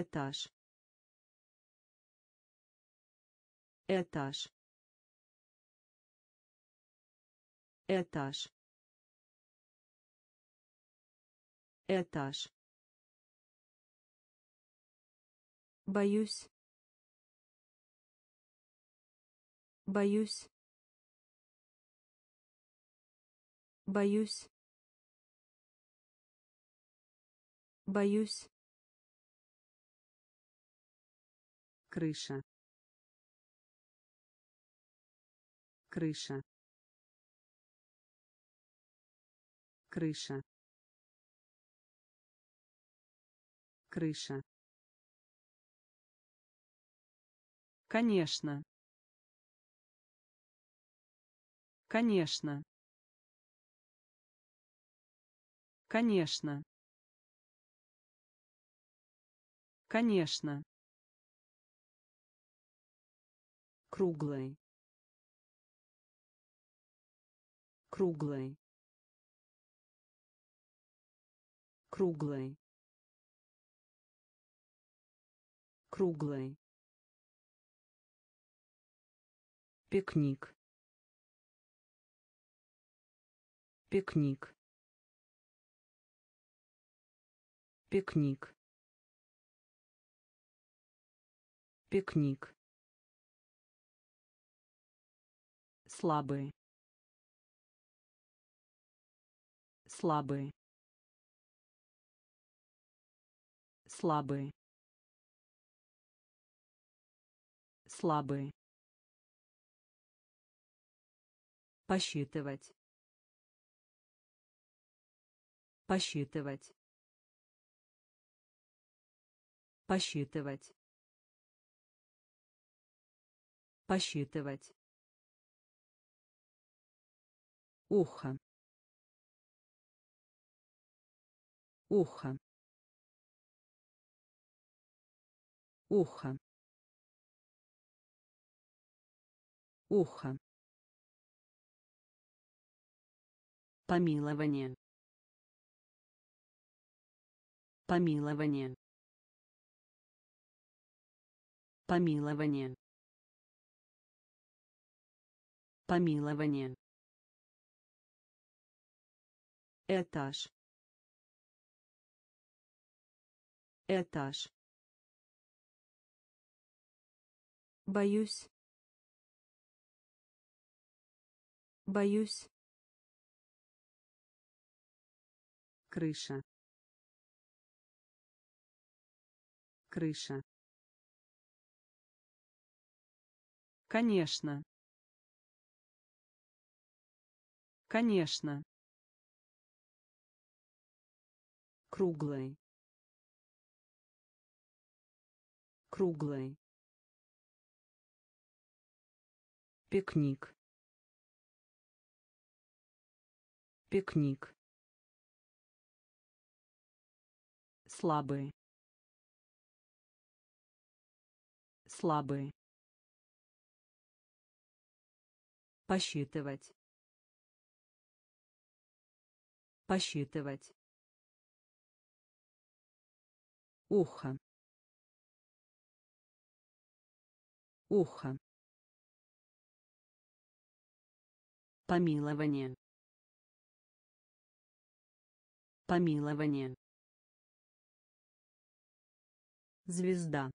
этаж. Этаж. Этаж. Этаж. Боюсь. Боюсь. Боюсь. Боюсь крыша. Крыша. Крыша. Крыша. Конечно. Конечно. Конечно. Конечно круглый круглый круглый круглый пикник. Пикник. Пикник. Пикник слабый слабый слабый слабый посчитывать. Посчитывать. Посчитывать. Посчитывать ухо. Ухо. Ухо. Ухо. Помилование. Помилование. Помилование. Помилование этаж. Этаж. Боюсь. Боюсь. Крыша. Крыша. Конечно. Конечно круглый круглый пикник. Пикник. Слабый. Слабый. Посчитывать. Посчитывать ухо. Ухо. Помилование. Помилование. Звезда.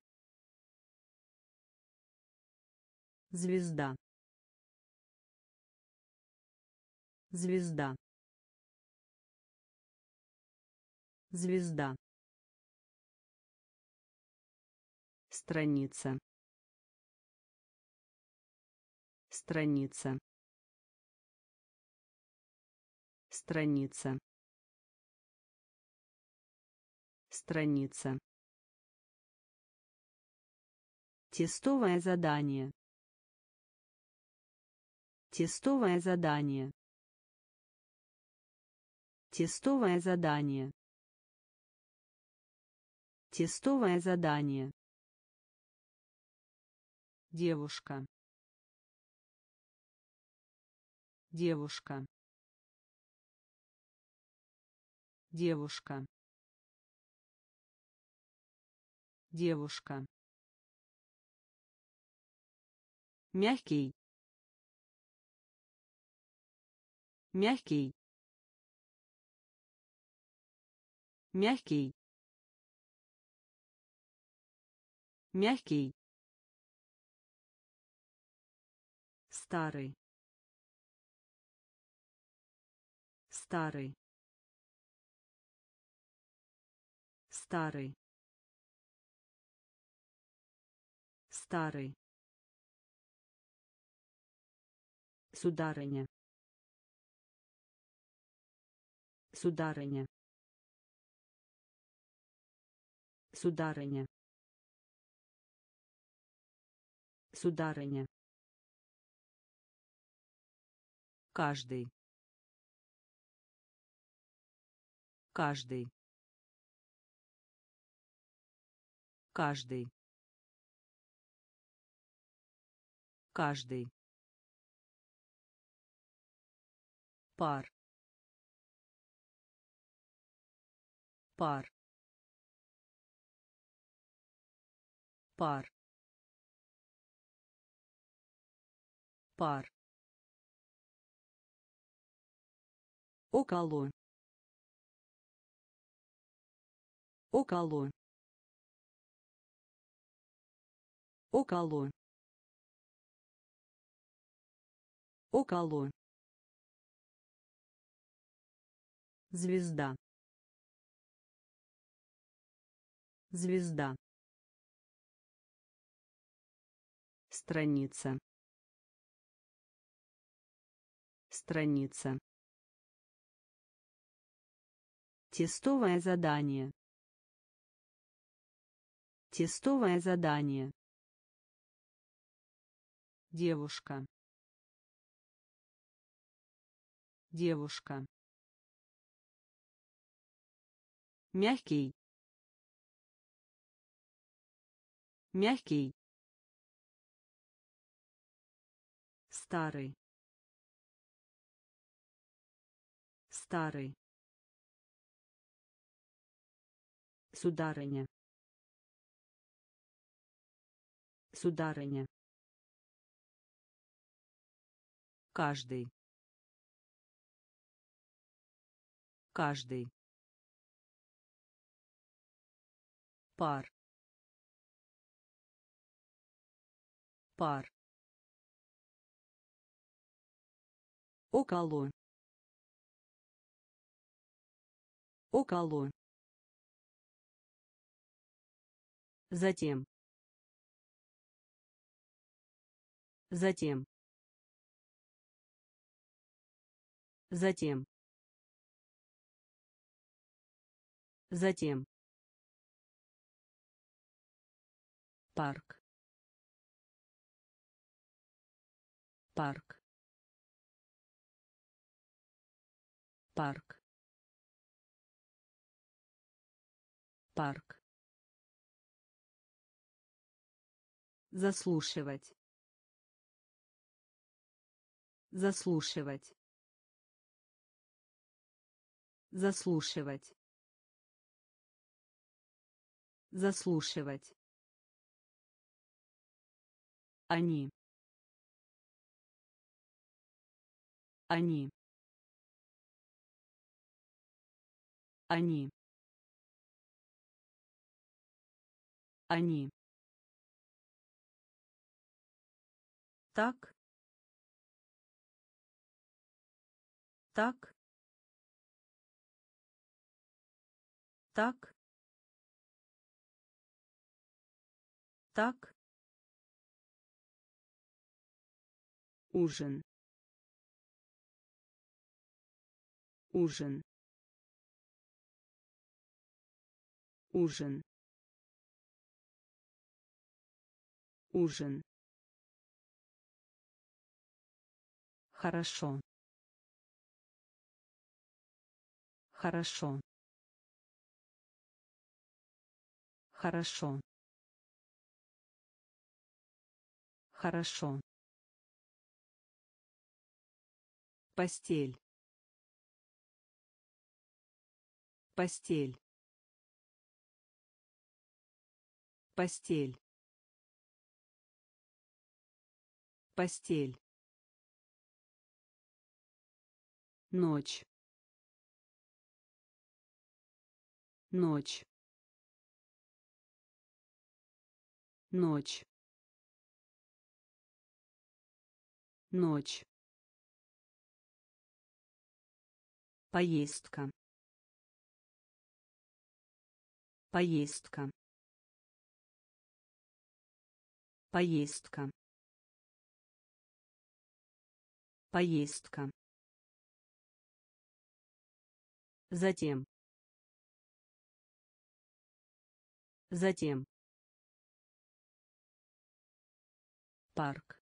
Звезда. Звезда. Звезда страница. Страница. Страница. Страница. Тестовое задание. Тестовое задание. Тестовое задание. Тестовое задание девушка. Девушка. Девушка. Девушка. Мягкий. Мягкий. Мягкий. Мягкий старый. Старый. Старый. Старый. Сударыня. Сударыня. Сударыня. Сударыня каждый. Каждый. Каждый. Каждый. Пар. Пар. Пар. Пар около. Около. Около. Около. Звезда. Звезда. Страница. Страница Тестовое задание. Тестовое задание. Девушка. Девушка. Мягкий. Мягкий. Старый. Старый. Сударыня. Сударыня. Каждый. Каждый. Пар. Пар. Около. Около. Затем. Затем. Затем. Затем. Парк. Парк. Парк. Парк. Заслушивать. Заслушивать. Заслушивать. Заслушивать. Они. Они. Они. Они. Так. Так. Так. Так. Ужин. Ужин. Ужин. Ужин Хорошо. Хорошо. Хорошо. Хорошо. Постель. Постель. постель постель ночь. Ночь. Ночь. Ночь. Поездка. Поездка. Поездка. Поездка затем. Затем. Парк.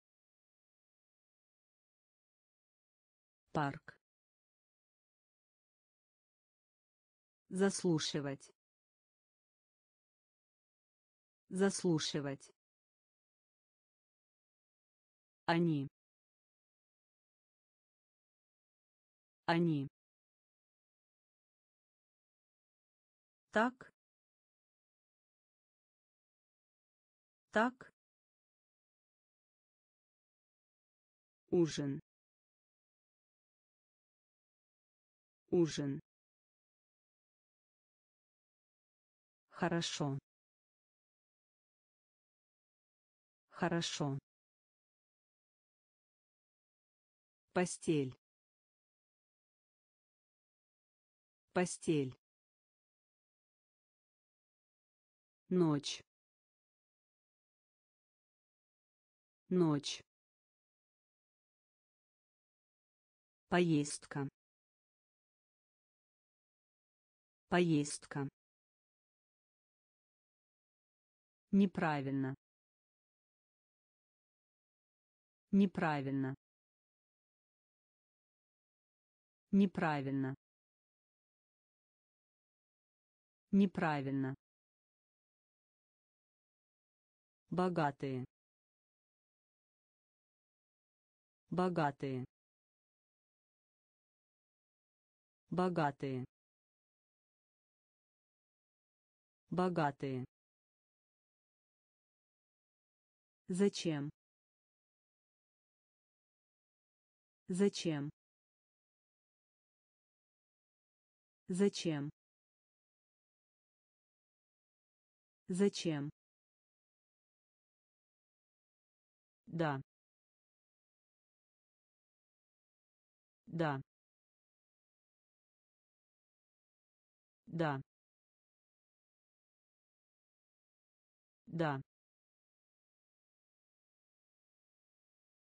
Парк. Заслушивать. Заслушивать. Они. Они так. Так. Ужин. Ужин. Хорошо. Хорошо. Постель. Постель ночь. Ночь. Поездка. Поездка. Неправильно. Неправильно. Неправильно. Неправильно богатые. Богатые. Богатые. Богатые. Зачем? Зачем? Зачем? Зачем Да. Да. Да. Да.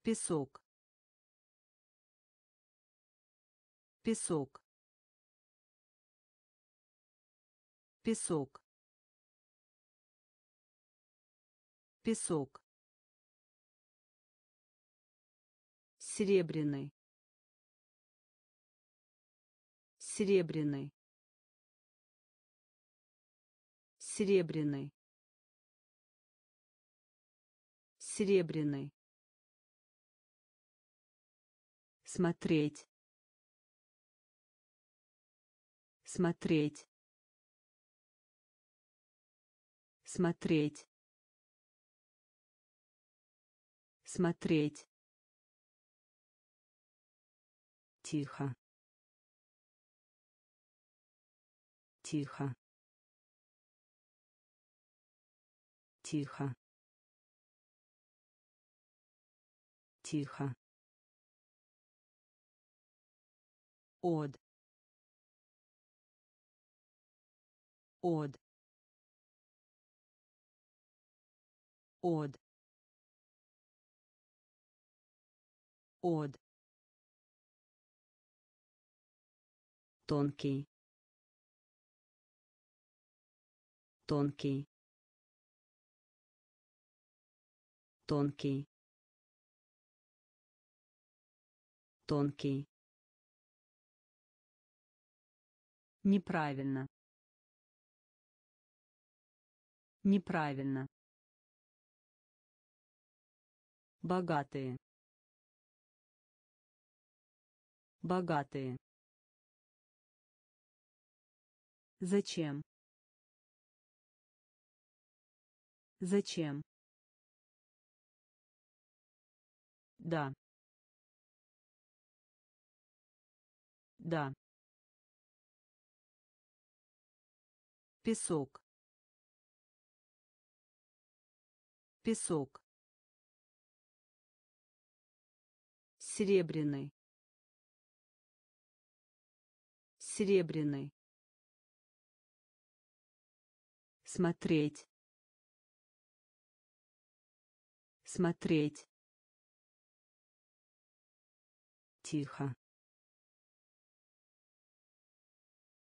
Песок. Песок. Песок. Песок. Серебряный. Серебряный. Серебряный. Серебряный. Смотреть. Смотреть. Смотреть. Смотреть. Тихо. Тихо. Тихо. Тихо. Од. Од. Од. Од. Тонкий. Тонкий. Тонкий. Тонкий. Неправильно. Неправильно. Богатые. Богатые Зачем? Зачем? Да. Да. Песок. Песок. Серебряный. Серебряный. Смотреть. Смотреть. Тихо.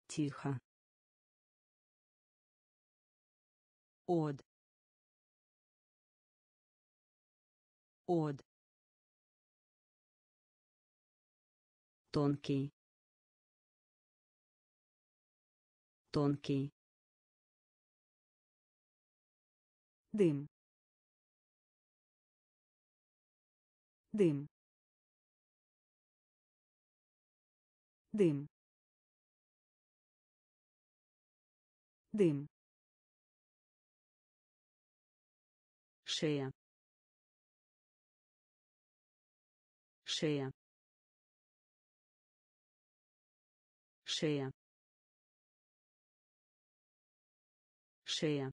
Тихо. Од. Од. Тонкий. Тонкий. Дым. Дым. Дым. Дым. шея шея шея шея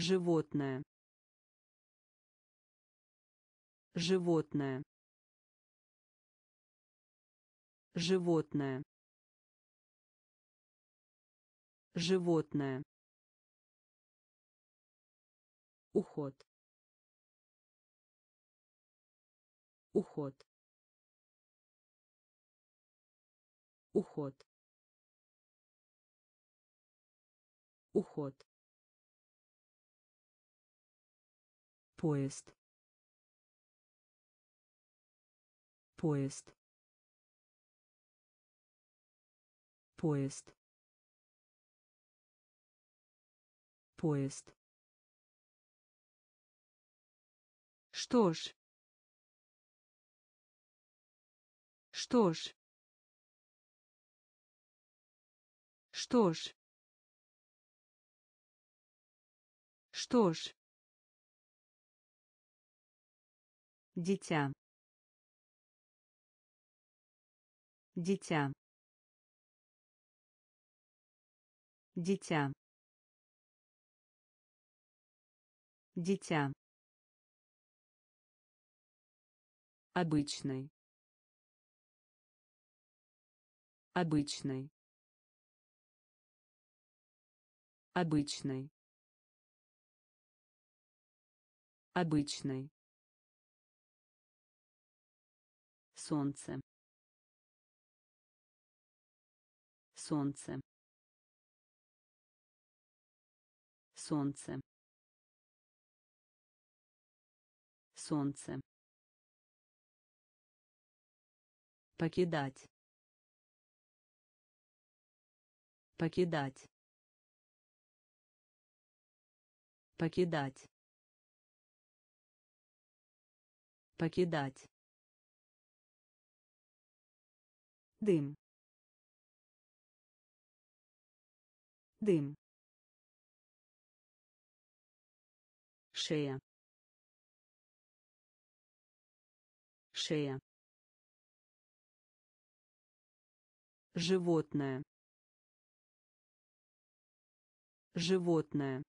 животное. Животное. Животное. Животное. Уход. Уход. Уход. Уход поезд поезд поезд поезд Что ж. Что ж. Что ж. Что ж. Дитя. Дитя. Дитя. Дитя. Обычный. Обычный. Обычный. Обычный. Солнце. Солнце. Солнце. Солнце. покидать покидать покидать покидать дым дым шея шея Животное. Животное.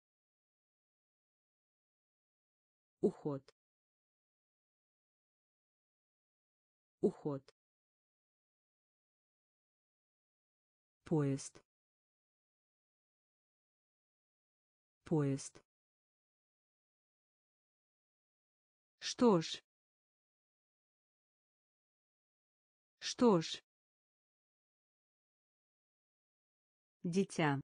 Уход. Уход. Поезд. Поезд. Что ж. Что ж. Дитя.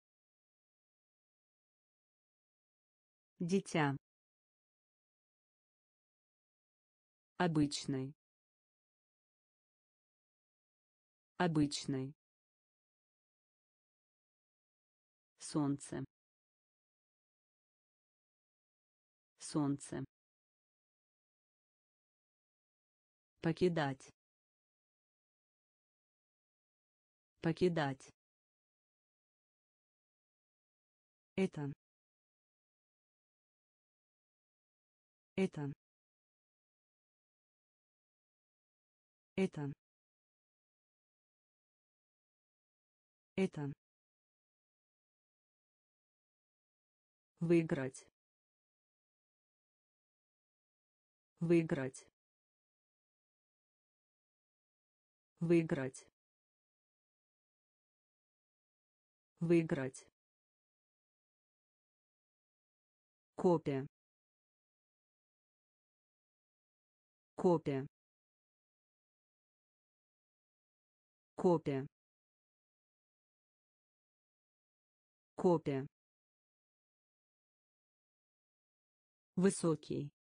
Дитя. Обычный. Обычный. Солнце. Солнце. Покидать. Покидать. это это это это выиграть. Выиграть. Выиграть. Выиграть. Копия. Копия. Копия. Копия высокий.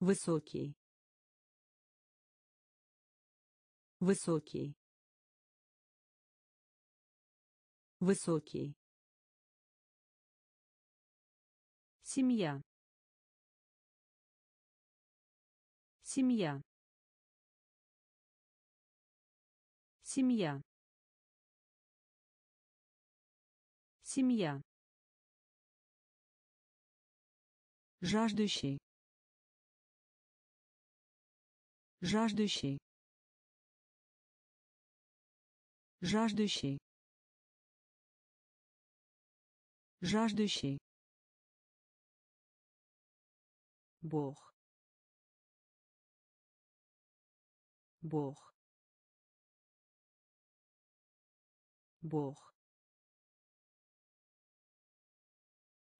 Высокий. Высокий. Высокий. Семья. Семья. Семья. Семья жаждущий. Жаждущий. Жаждущий. Жаждущий. Бог. Бог. Бог.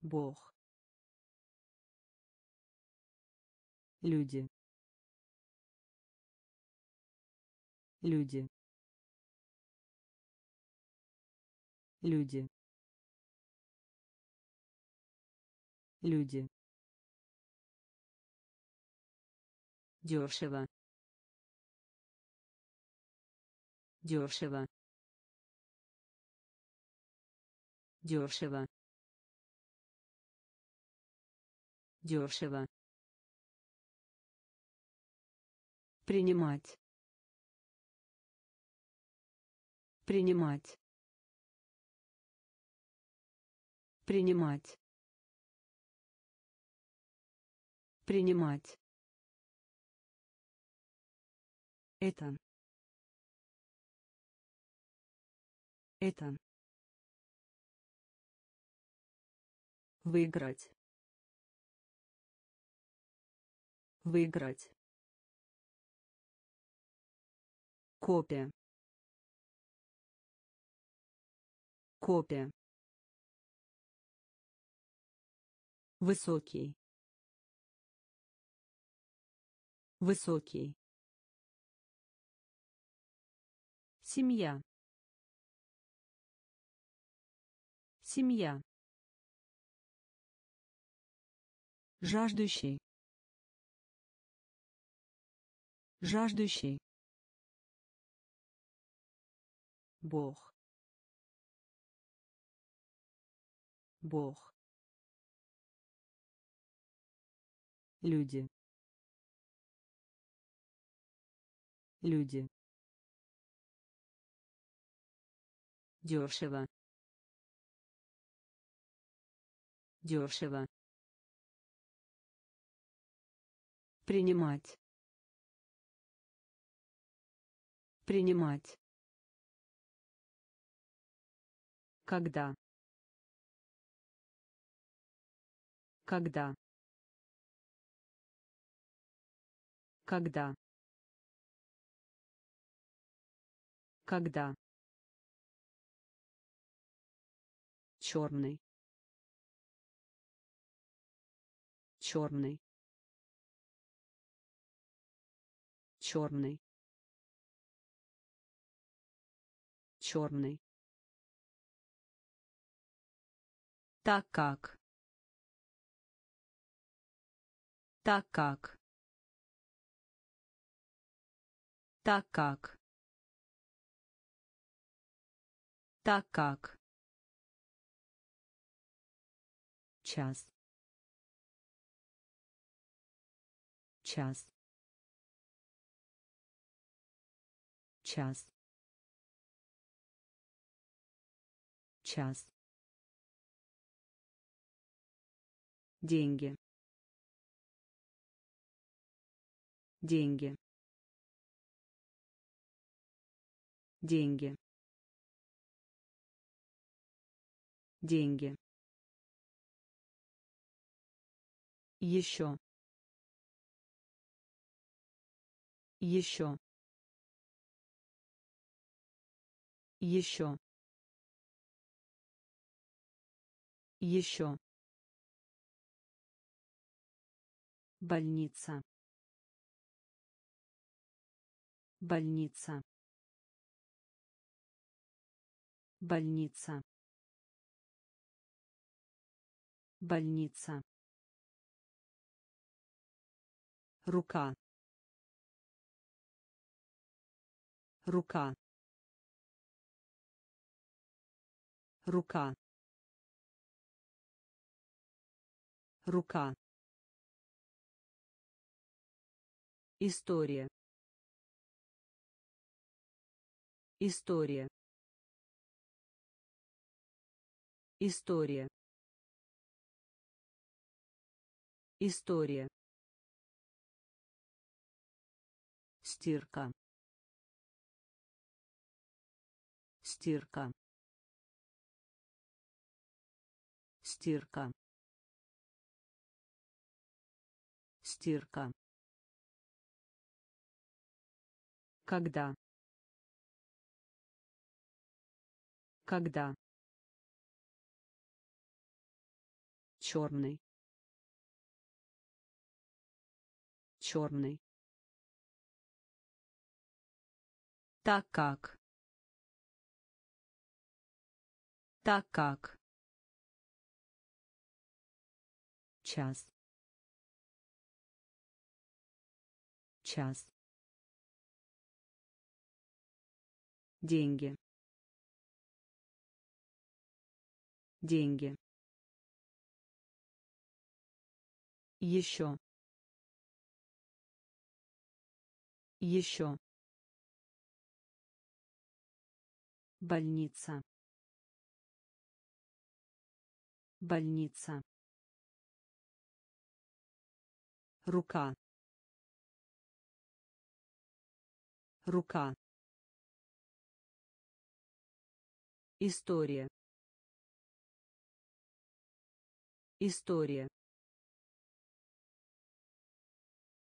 Бог люди. Люди. Люди. Люди. Дешево дешево дешево дешево принимать принимать принимать принимать. Это это. Выиграть выиграть копия. Копия. Высокий. Высокий. Семья. Семья. Жаждущий. Жаждущий Бог. Бог. Люди. Люди. Дешево дешево принимать. Принимать когда? Когда? Когда? Когда? Черный. Черный. Черный. Черный так как. Так как. Так как. Так как. Час. Час. Час. Час деньги. Деньги. Деньги. Деньги. Еще. Еще. Еще. Еще больница. Больница. Больница. Больница. Рука. Рука. Рука. Рука история. История. История. История. Стирка. Стирка. Стирка. Стирка когда? Когда? Черный. Черный. Так как? Так как? Час. Час деньги. Деньги. Еще. Еще. Больница. Больница. Рука. Рука история. История.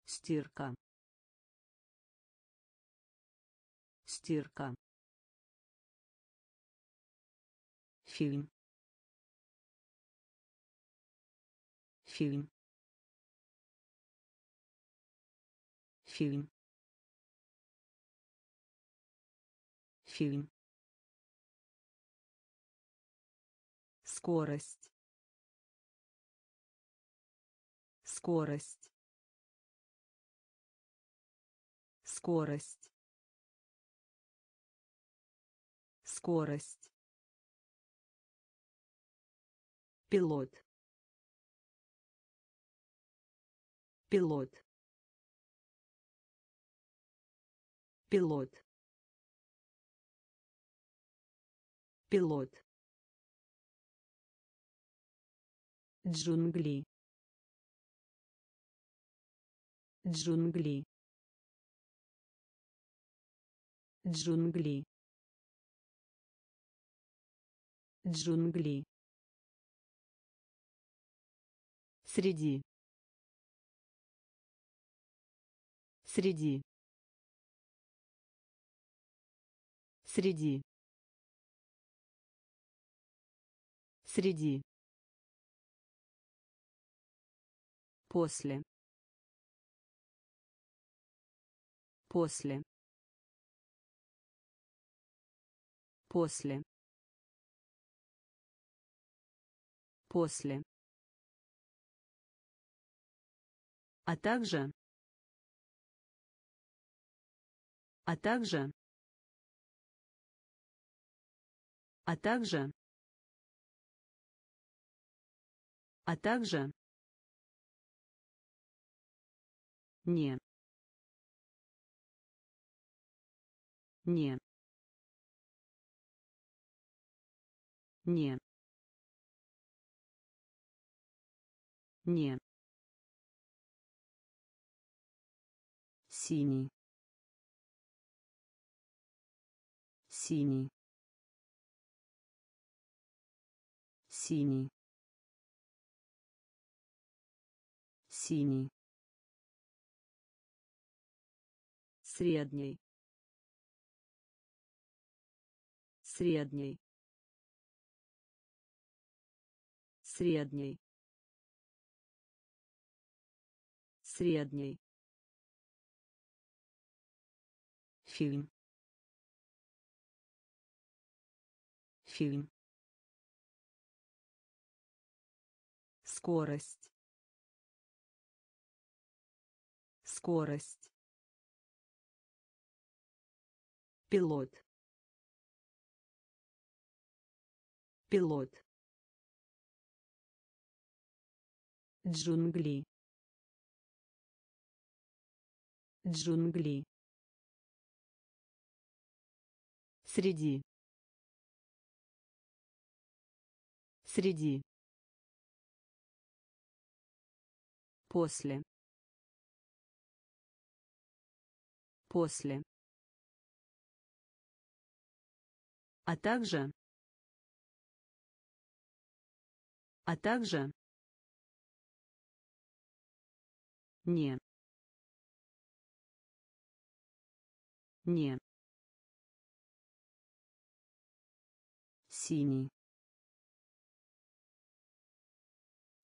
Стирка. Стирка. Фильм. Фильм. Фильм. Фильм скорость. Скорость. Скорость. Скорость. Пилот. Пилот. Пилот. Пилот джунгли. Джунгли. Джунгли. Джунгли. Среди. Среди. Среди. Среди после. После. После. После. А также. А также. А также. А также не не Не. Не. Синий. Синий. Синий. Синий. Средний. Средний. Средний. Средний. Фильм. Фильм. Скорость. Скорость. Пилот. Пилот. Джунгли. Джунгли. Среди. Среди. После. После. А также. А также. Не. Не. Синий.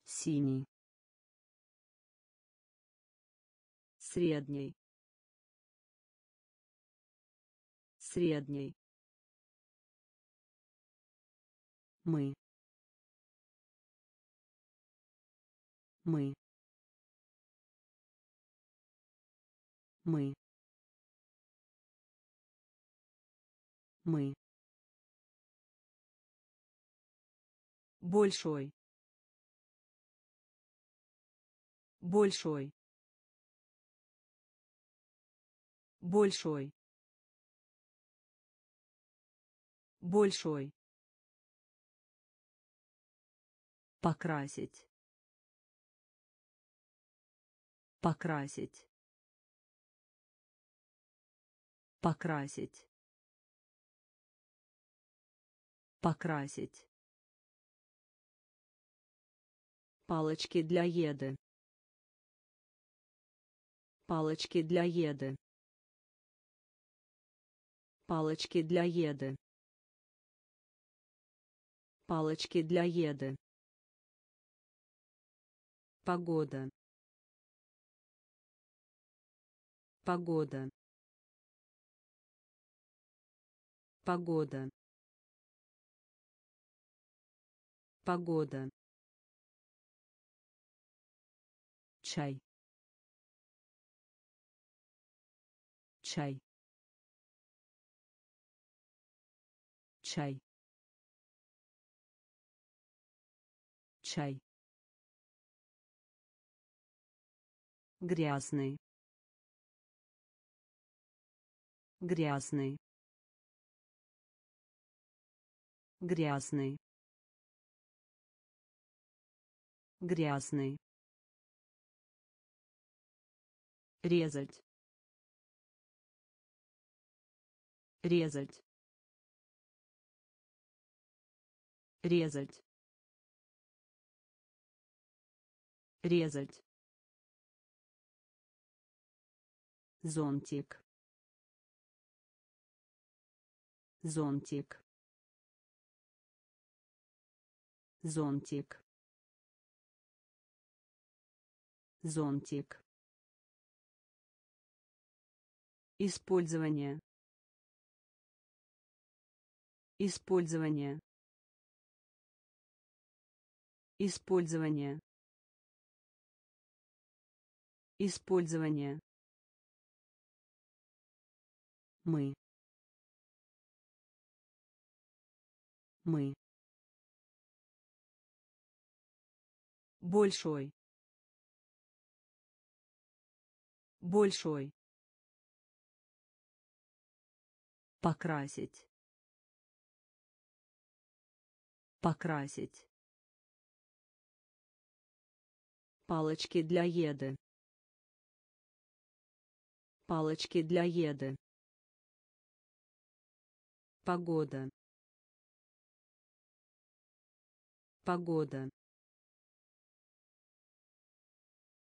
Синий. Средний. Средний. Мы. Мы. Мы. Мы. Большой. Большой. Большой. Большой. Покрасить. Покрасить. Покрасить. Покрасить. Палочки для еды. Палочки для еды. Палочки для еды. Палочки для еды. Погода. Погода. Погода. Погода. чай чай чай чай грязный. Грязный. Грязный. Грязный. Резать. Резать. Резать. Резать зонтик зонтик зонтик зонтик Использование. Использование. Использование. Использование. Мы. Мы. Большой. Большой. Покрасить. Покрасить. Палочки для еды. Палочки для еды. Погода. Погода.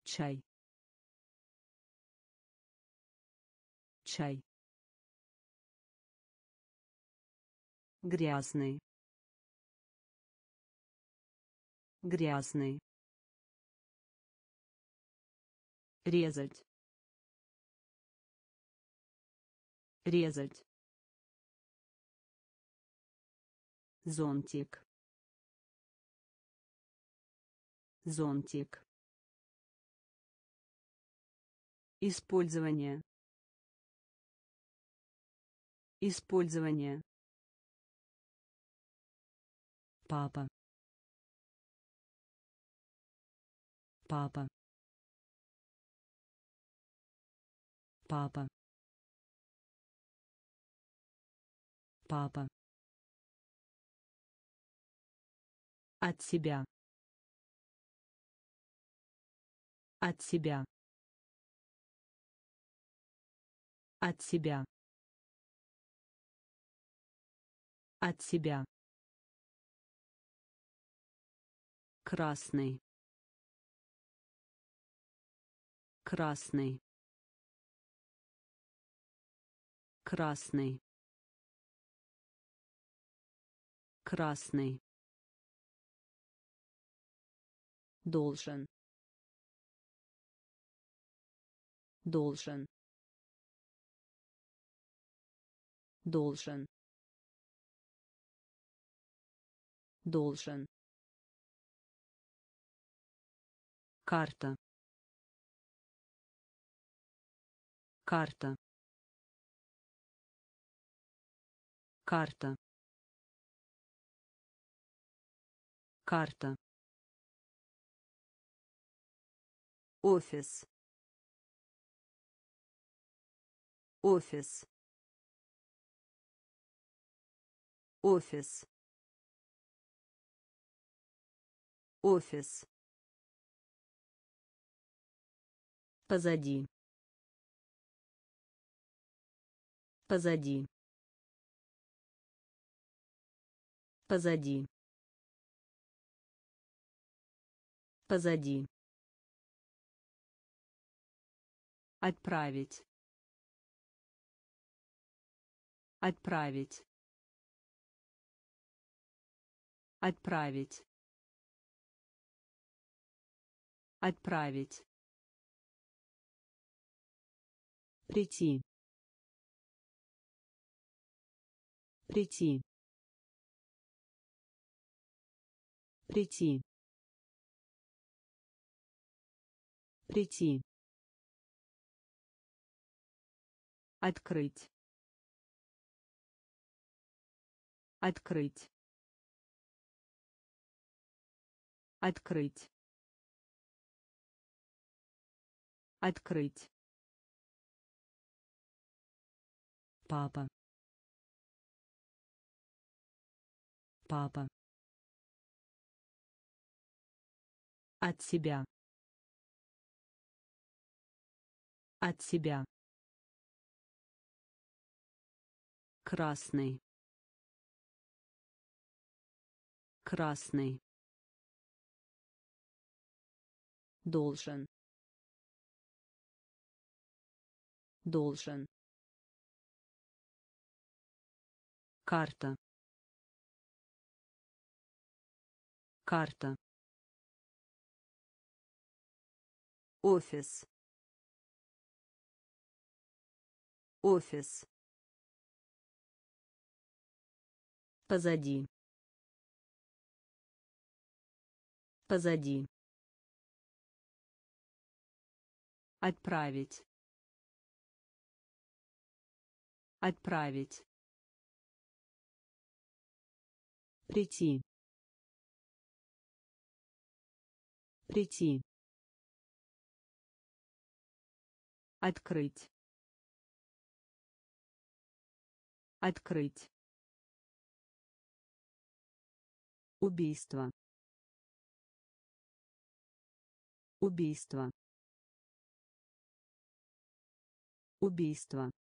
чай. Чай. Грязный. Грязный. Резать. Резать зонтик зонтик Использование. Использование. Папа. Папа. Папа. Папа. От себя. От себя. От себя. От себя. Красный. Красный. Красный. Красный. Должен. Должен. должен. Должен. Карта. Карта. Карта. Карта офис. Офис. Офис. Офис. Позади. Позади. Позади. Позади отправить отправить Отправить. Отправить. Прийти. Прийти. Прийти. Прийти. Открыть. Открыть. Открыть. Открыть. Папа. Папа. От себя. От себя. Красный. Красный. должен. Должен. Карта. Карта. Офис. Офис позади позади Отправить. Отправить. Прийти. Прийти. Открыть. Открыть. Убийство. Убийство. Убийство.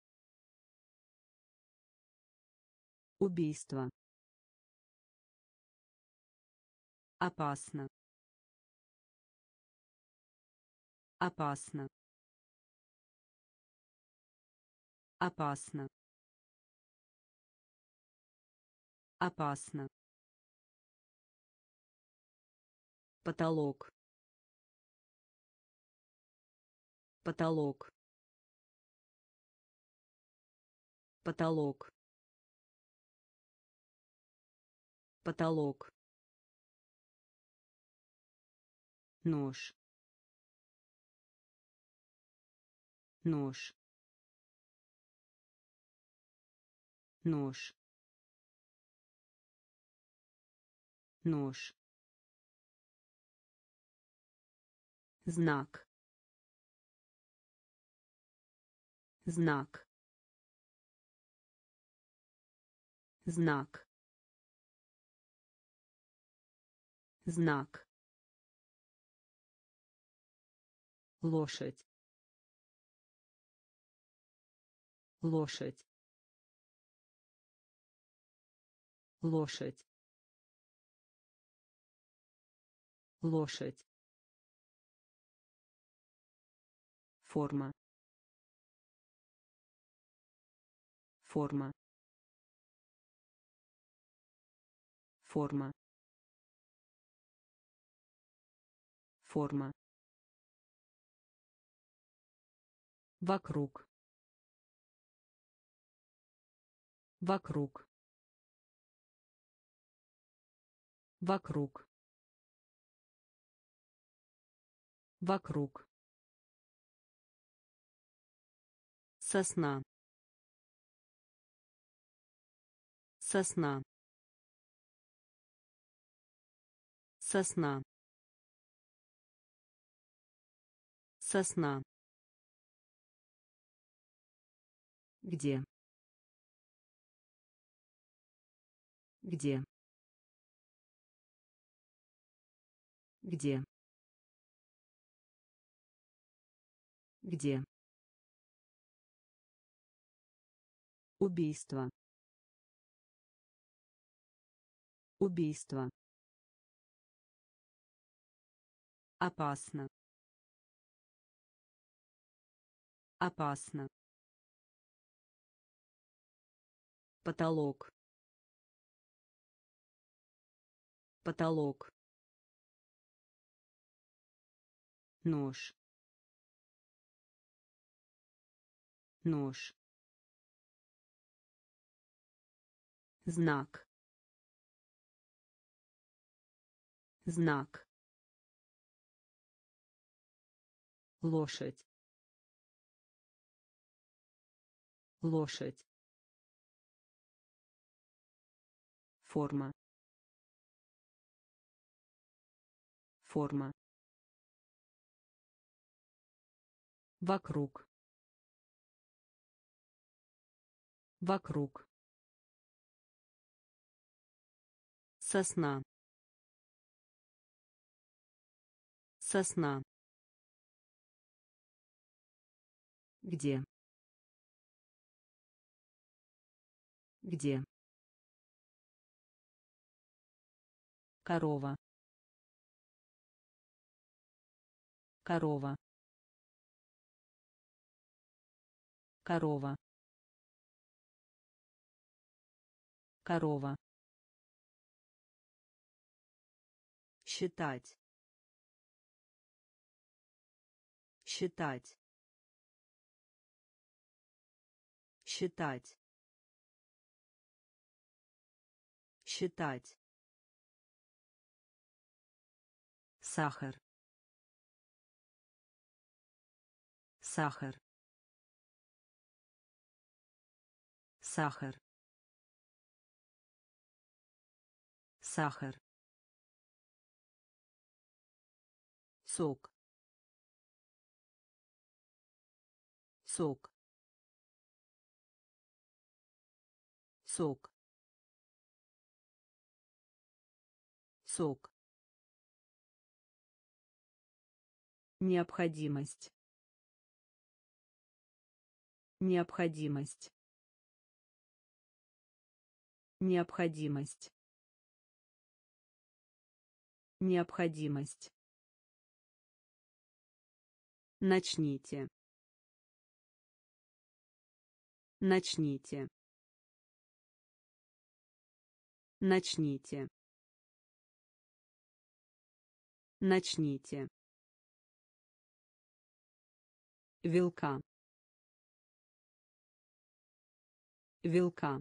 Убийство. Опасно. Опасно. Опасно. Опасно потолок. Потолок. Потолок. Потолок. Нож. Нож. Нож. Нож знак. Знак. Знак. Знак. Лошадь. Лошадь. Лошадь. Лошадь форма. Форма. Форма. Форма. Вокруг. Вокруг. Вокруг. Вокруг сосна сосна сосна сосна. Где? Где? Где? Где убийство. Убийство. Опасно. Опасно. Потолок. Потолок. Нож. Нож знак. Знак. Лошадь. Лошадь. Форма. Форма. Вокруг. Вокруг сосна. Сосна. Где? Где? Корова. Корова. Корова. Корова считать. Считать. Считать. Считать. Сахар. Сахар. Сахар. Сахар сок. Сок. Сок. Сок. Необходимость. Необходимость. Необходимость. Необходимость начните. Начните. Начните. Начните. Вилка. Вилка.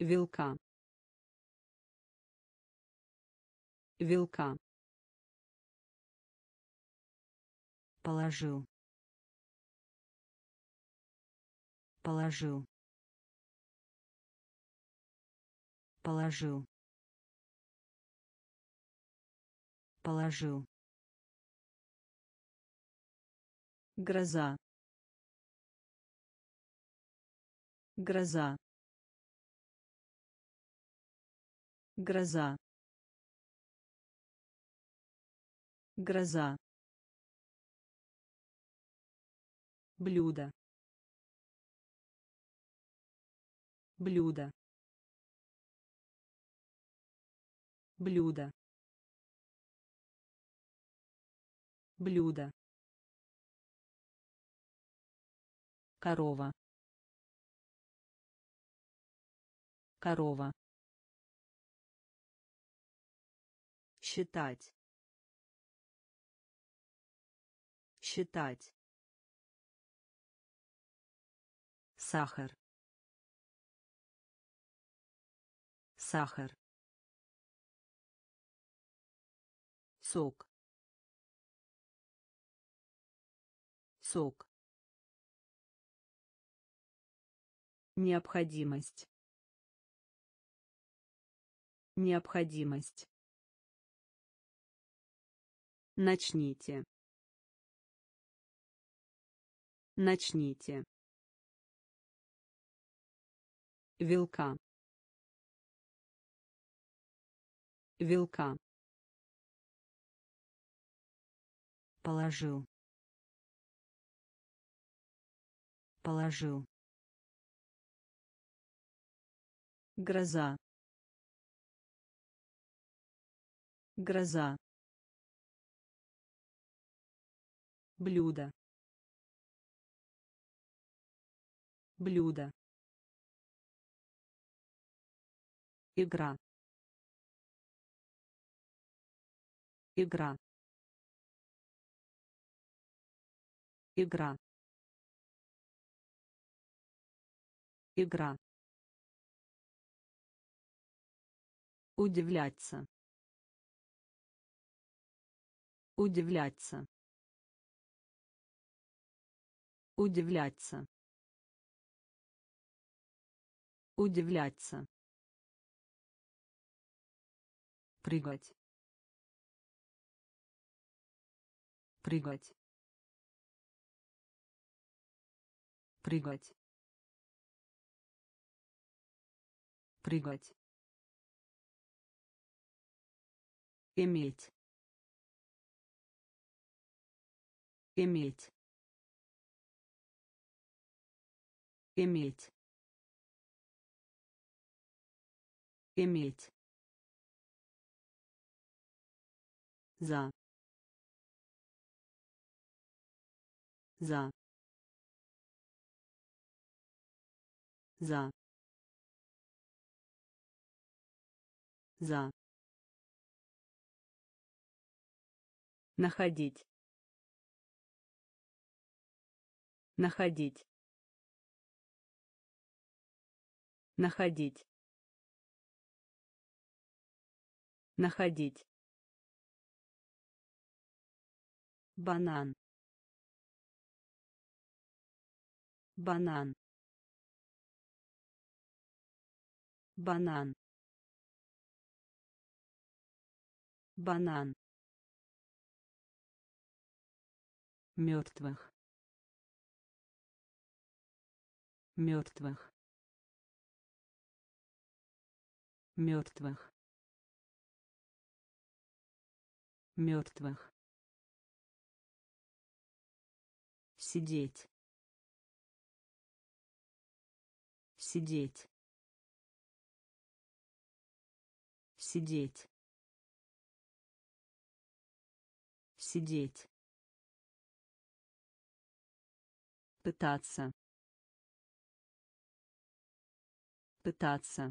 Вилка. Вилка положил. Положил. Положил. Положил. Гроза. Гроза. Гроза. Гроза блюдо. Блюдо. Блюдо. Блюдо. Корова. Корова. Считать. Считать сахар. Сахар. Сок. Сок. Необходимость. Необходимость. Начните. Начните вилка. Вилка. Положил. Положил. Гроза. Гроза. Блюдо. Блюдо игра. Игра. Игра. Игра. Удивляться. Удивляться. Удивляться. Удивляться прыгать. Прыгать. Прыгать. Прыгать. Иметь. Иметь. Иметь. Иметь за. За. За. За. Находить. Находить. Находить. Находить банан. Банан. Банан. Банан. Мертвых мертвых мертвых мертвых сидеть. Сидеть. Сидеть. Сидеть. Пытаться. Пытаться.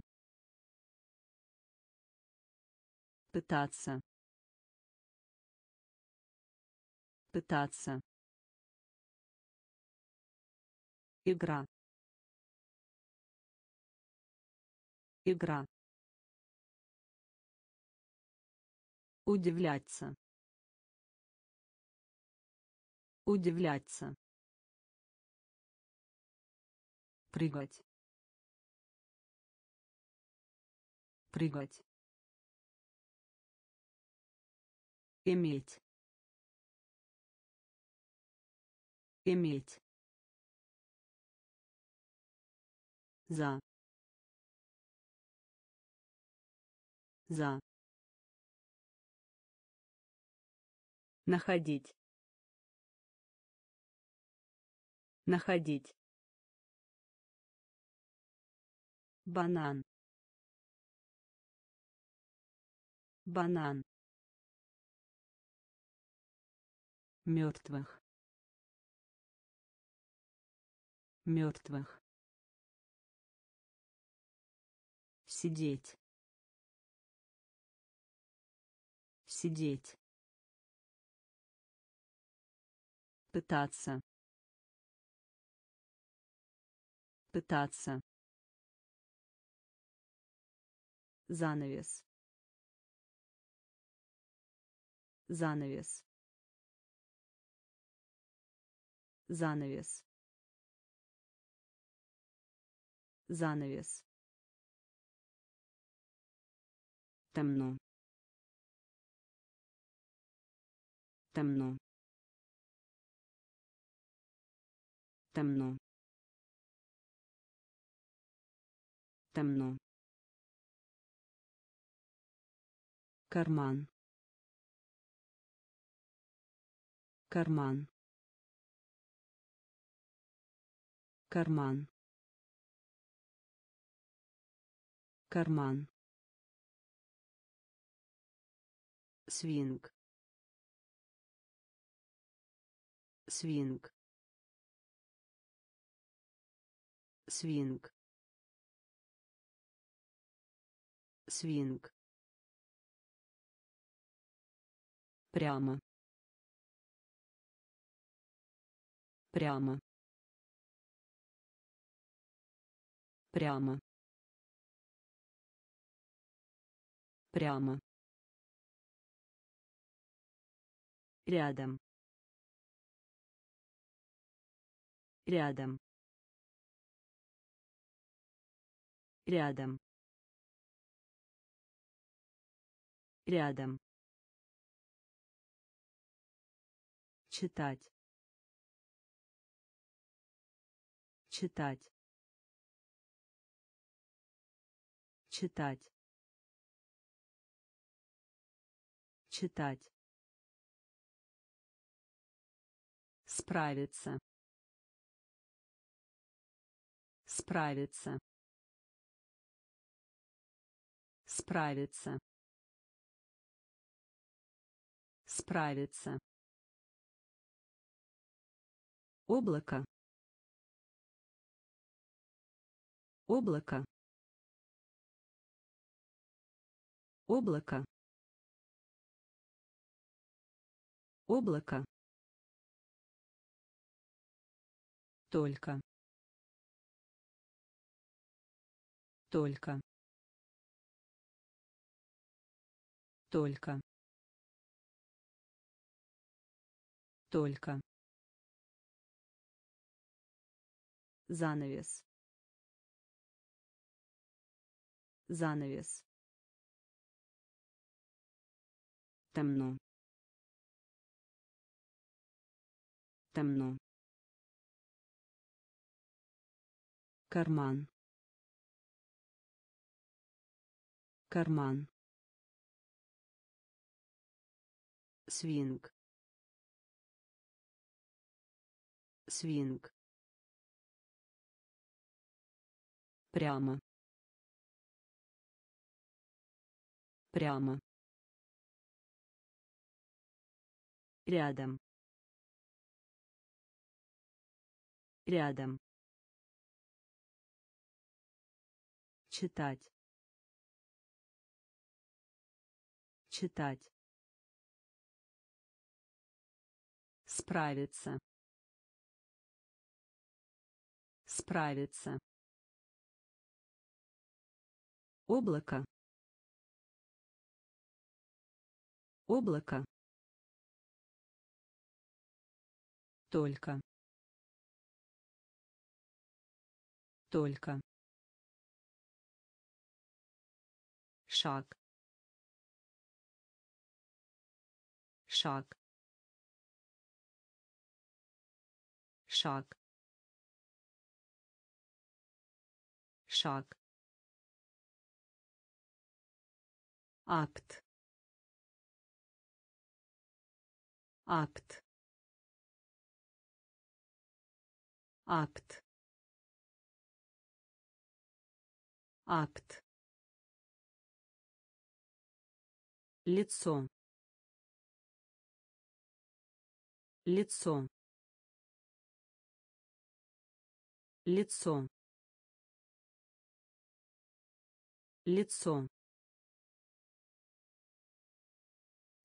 Пытаться. Пытаться игра. Игра. Удивляться. Удивляться. Прыгать. Прыгать. Иметь. Иметь за. За. Находить. Находить. Банан. Банан. Мертвых. Мертвых сидеть. Сидеть. Пытаться. Пытаться. Занавес. Занавес. Занавес. Занавес темно. Темно. Темно. Темно. Карман. Карман. Карман. Карман свинг. Свинг. Свинг. Свинг. Прямо. Прямо. Прямо. Прямо рядом. Рядом. Рядом. Рядом. Читать. Читать. Читать. Читать справиться. Справиться. Справиться. Справиться. Облако. Облако. Облако. Облако только. Только. Только. Только. Занавес. Занавес. Темно. Темно карман. Карман. Свинг. Свинг. Прямо. Прямо. Рядом. Рядом читать. Читать. Справиться. Справиться. Облако. Облако. Только. Только шаг. Шаг. Шаг. Шаг. Акт. Акт. Акт. Акт лицо. Лицо. Лицо. Лицо.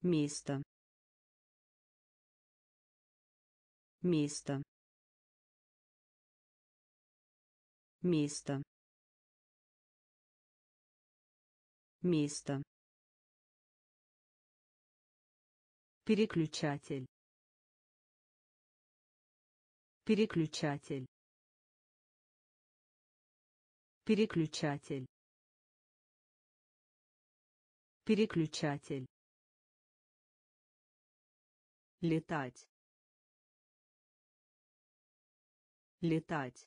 Место. Место. Место. Место Переключатель. Переключатель. Переключатель. Переключатель. Летать. Летать.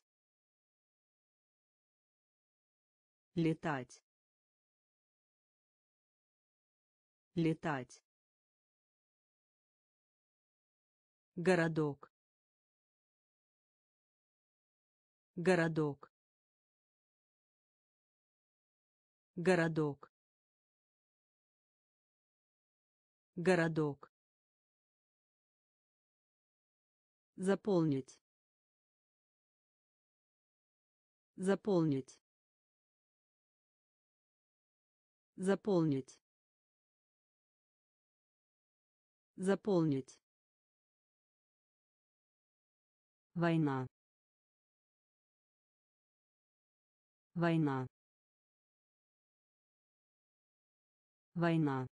Летать. Летать. Городок. Городок. Городок. Городок. Заполнить. Заполнить. Заполнить. Заполнить Война. Война. Война.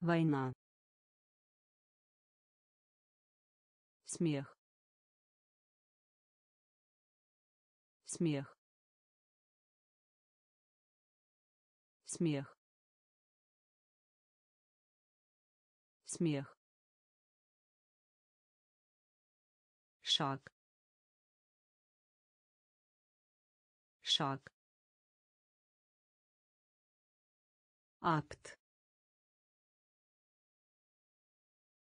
Война. Смех. Смех. Смех. Смех. Шаг. Шаг. Акт.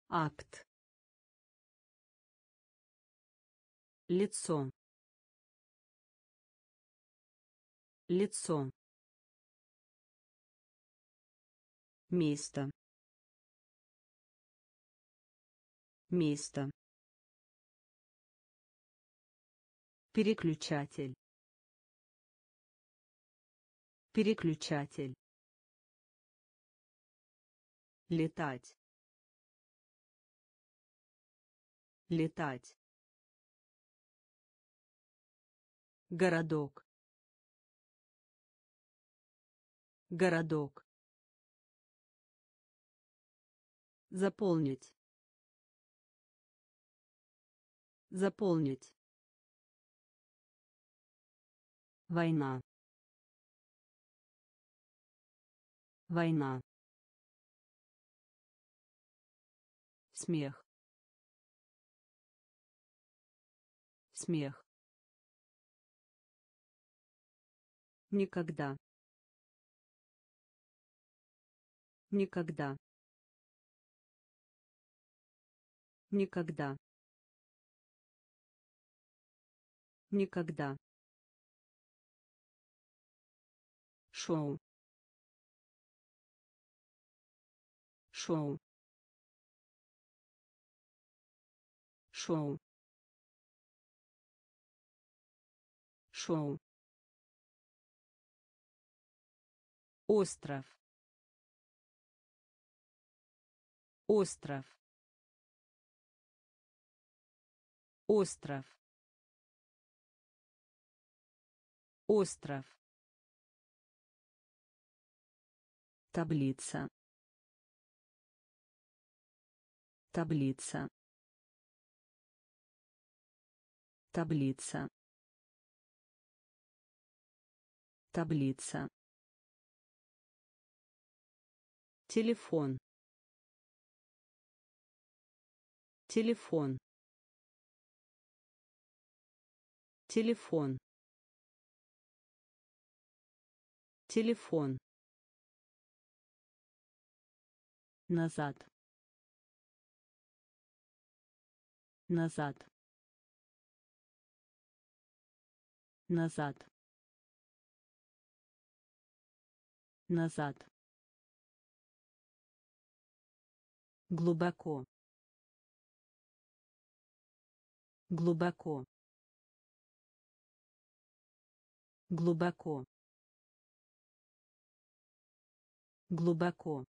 Акт. Лицо. Лицо. Место. Место Переключатель. Переключатель. Летать. Летать. Городок. Городок. Заполнить. Заполнить. Война. Война. Смех. Смех. Никогда. Никогда. Никогда. Никогда. Шоу. Шоу. Шоу. Шоу. Остров. Остров. Остров. Остров. Таблица. Таблица. Таблица. Таблица. Телефон. Телефон. Телефон. Телефон. Назад. Назад. Назад. Назад. Глубоко. Глубоко. Глубоко. Глубоко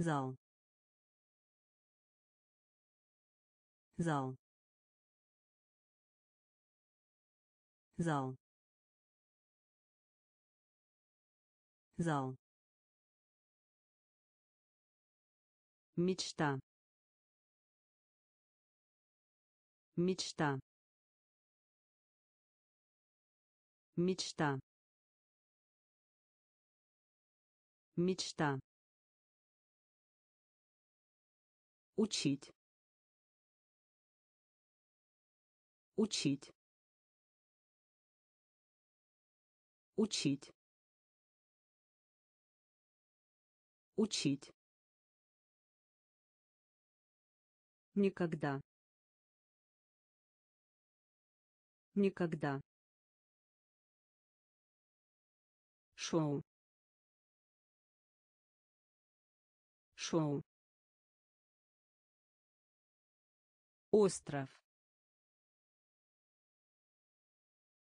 зал. Зал. Зал. Зал. Мечта. Мечта. Мечта. Мечта учить. Учить. Учить. Учить. Никогда. Никогда. Шоу. Шоу остров.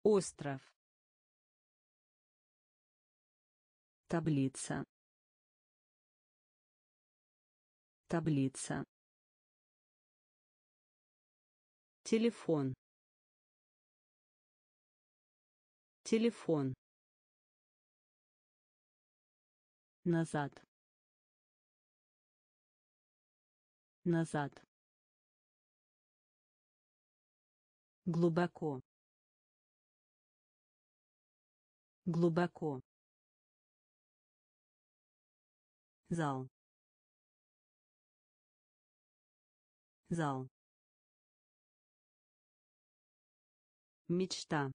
Остров. Таблица. Таблица. Телефон. Телефон. Назад. Назад глубоко. Глубоко. Зал. Зал. Мечта.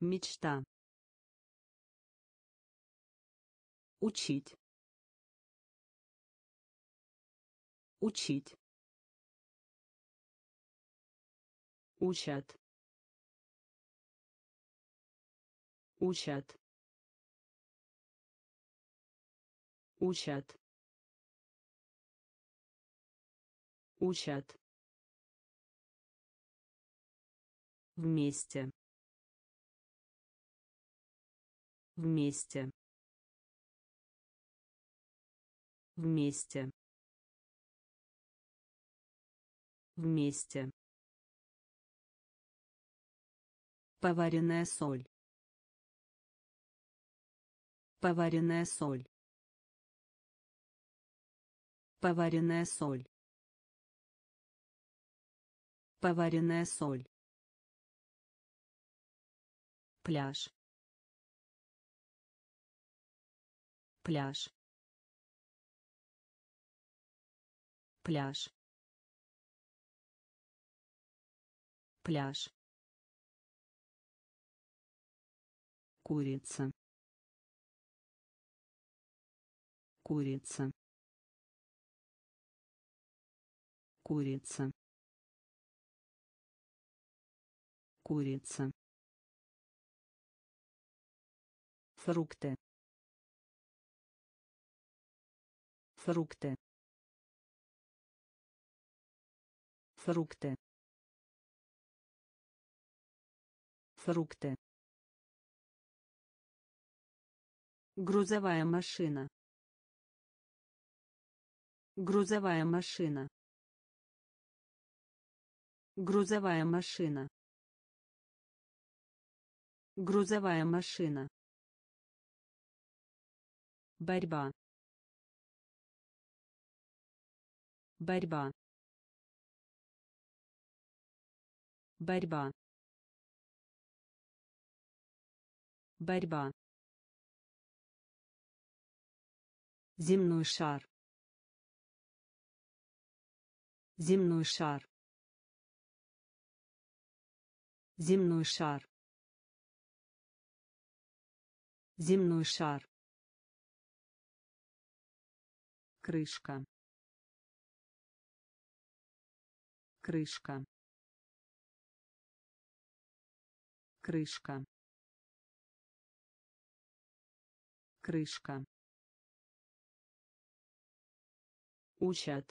Мечта. Учить. Учить учат. Учат. Учат. Учат. Вместе. Вместе. Вместе. Вместе поваренная соль. Поваренная соль. Поваренная соль. Поваренная соль. Пляж. Пляж. Пляж. Пляж курица. Курица. Курица. Курица. Фрукты. Фрукты. Фрукты. Фрукты грузовая машина. Грузовая машина. Грузовая машина. Грузовая машина. Борьба. Борьба. Борьба. Борьба земной шар. Земной шар. Земной шар. Земной шар. Крышка. Крышка. Крышка. Крышка учат.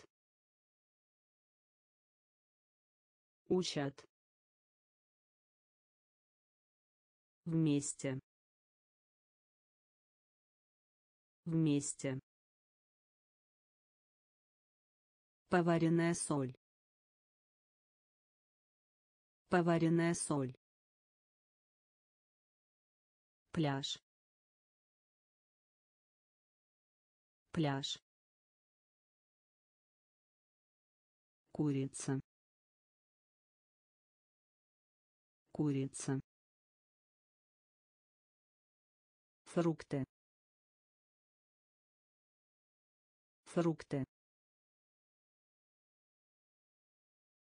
Учат. Вместе. Вместе. Поваренная соль. Поваренная соль. Пляж. Пляж курица. Курица. Фрукты. Фрукты.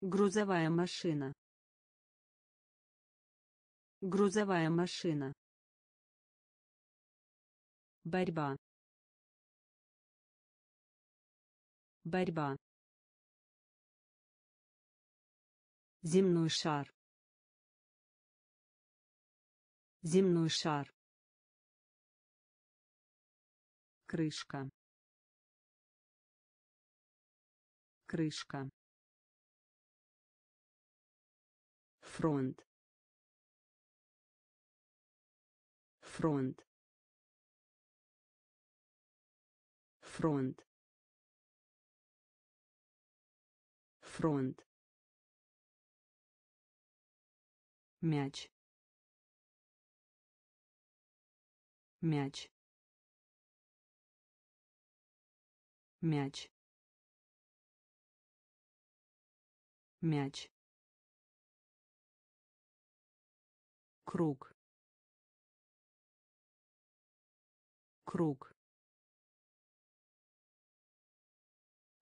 Грузовая машина. Грузовая машина. Борьба. Борьба земной шар. Земной шар. Крышка. Крышка. Фронт. Фронт. Фронт. Фронт мяч. Мяч. Мяч. Мяч. Круг. Круг.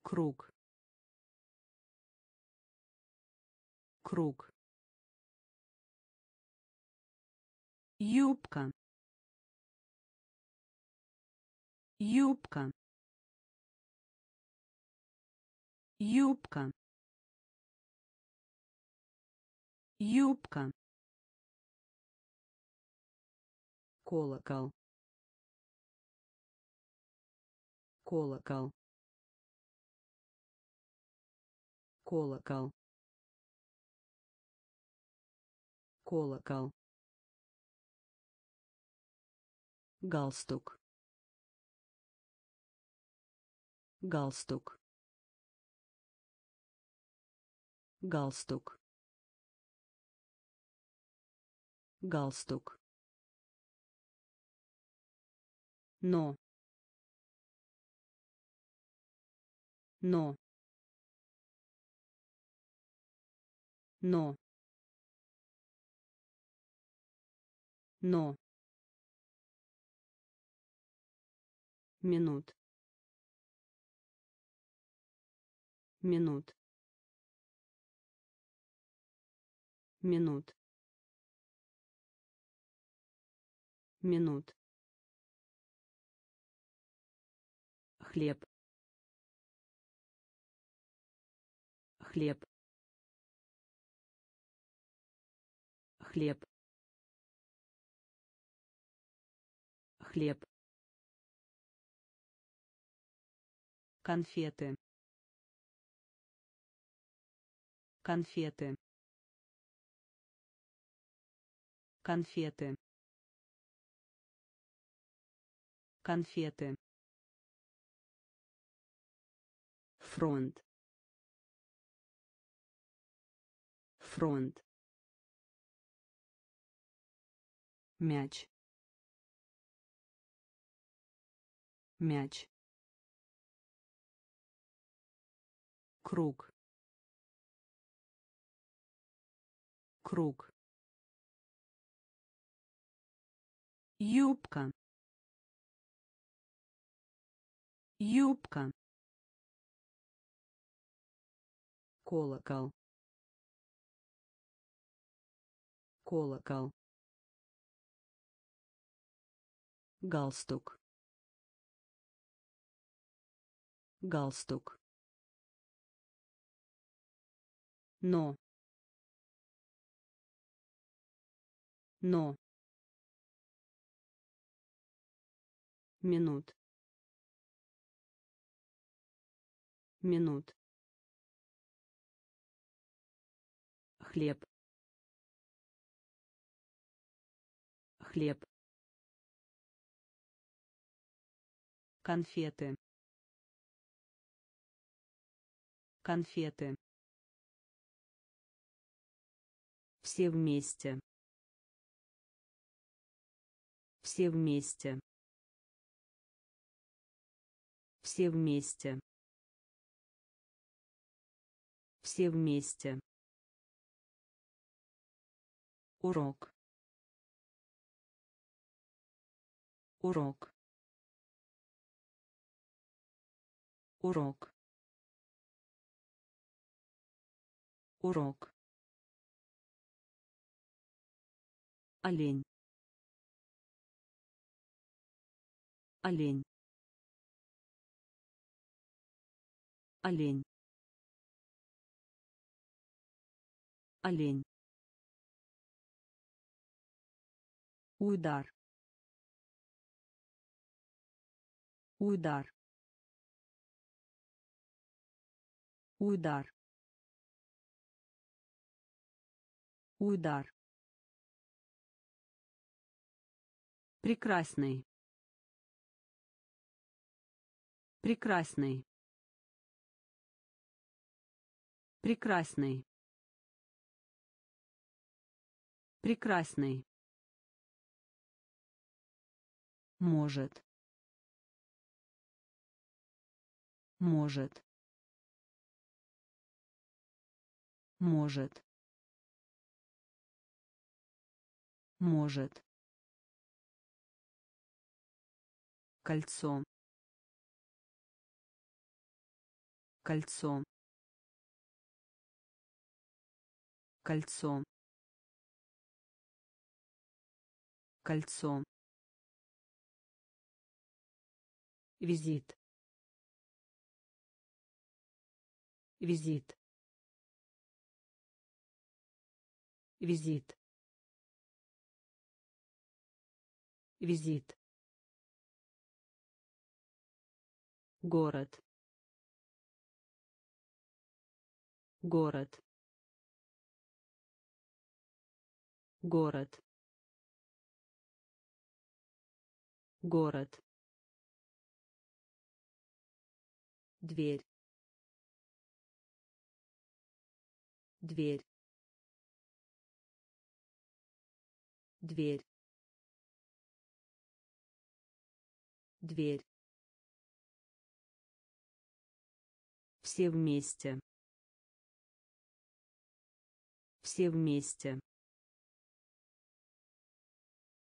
Круг. Круг юбка. Юбка. Юбка. Юбка. Колокол. Колокол. Колокол. Колокол галстук. Галстук. Галстук. Галстук. Но. Но. Но. Но минут. Минут. Минут. Минут. Хлеб. Хлеб. Хлеб. Хлеб конфеты. Конфеты. Конфеты. Конфеты. Фронт. Фронт. Мяч. Мяч круг. Круг. Юбка. Юбка. Колокол. Колокол. Галстук. Галстук но. Но. Минут. Минут. Хлеб. Хлеб. Конфеты. Конфеты все вместе. Все вместе. Все вместе. Все вместе. Урок. Урок. Урок. Урок олень. Олень. Олень. Олень. Удар. Удар. Удар. Удар прекрасный. Прекрасный. Прекрасный. Прекрасный. Может. Может. Может. Может кольцо. Кольцо. Кольцо. Кольцо. Визит. Визит. Визит. Визит город. Город. Город. Город. Дверь. Дверь. Дверь. Дверь все вместе. Все вместе.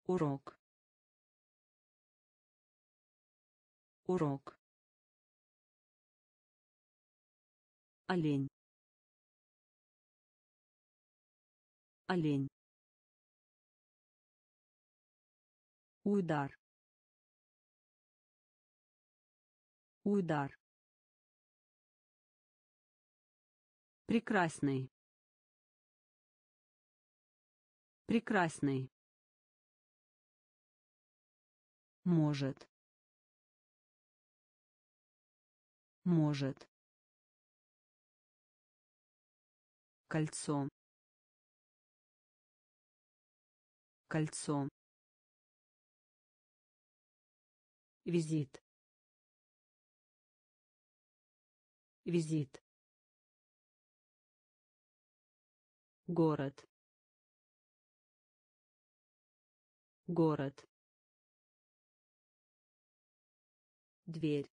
Урок. Урок. Олень. Олень. Удар. Удар прекрасный. Прекрасный. Может. Может. Кольцо. Кольцо. Визит. Визит город. Город. Дверь.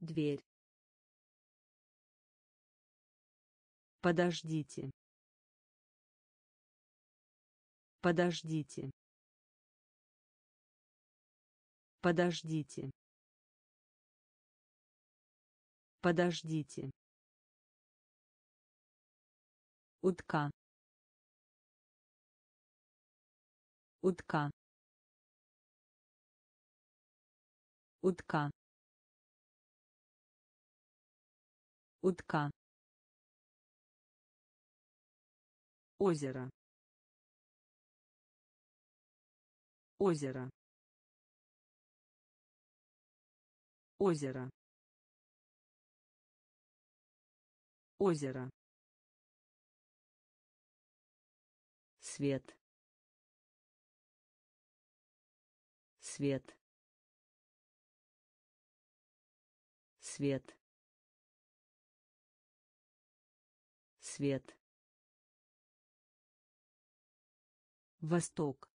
Дверь. Подождите. Подождите. Подождите. Подождите утка. Утка. Утка. Утка. Озеро. Озеро. Озеро. Озеро свет свет свет свет Восток.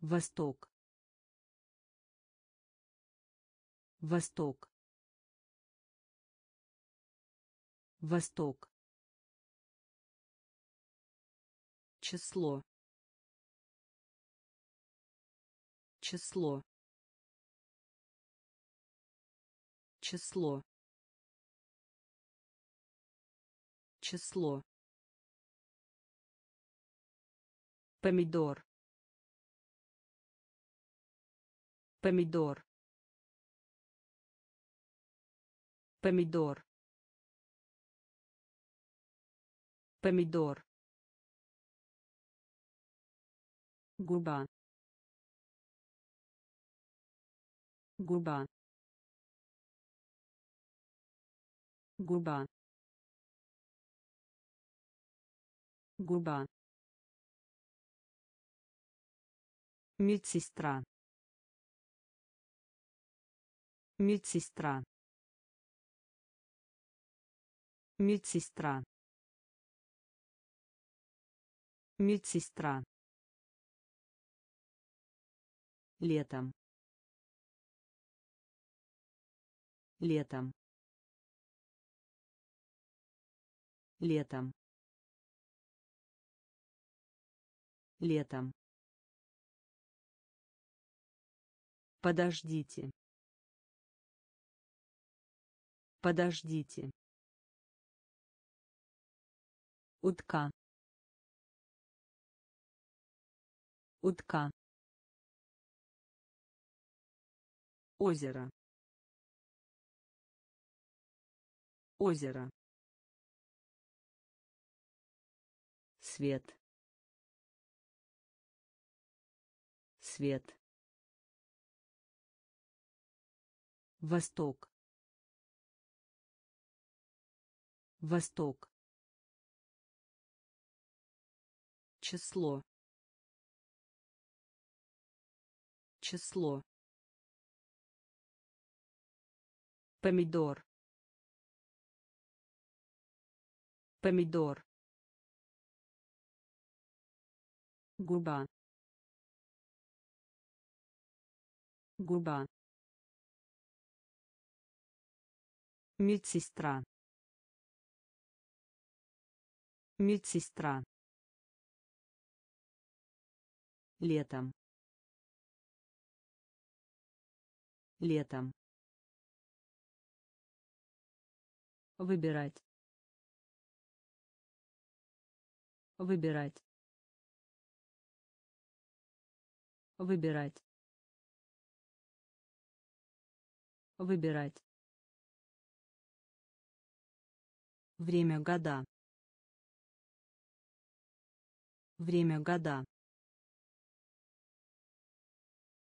Восток. Восток. Восток. Число. Число. Число. Число. помидор помидор помидор помидор губа губа губа губа Медсестра. Медсестра. Медсестра. Медсестра. Летом. Летом. Летом. Летом. Подождите. Подождите. Утка. Утка. Озеро. Озеро. Свет. Свет. Восток. Восток. Число. Число. Помидор. Помидор. Губа. Губа. Медсестра. Медсестра. Летом. Летом. Выбирать. Выбирать. Выбирать. Выбирать. Время года. Время года.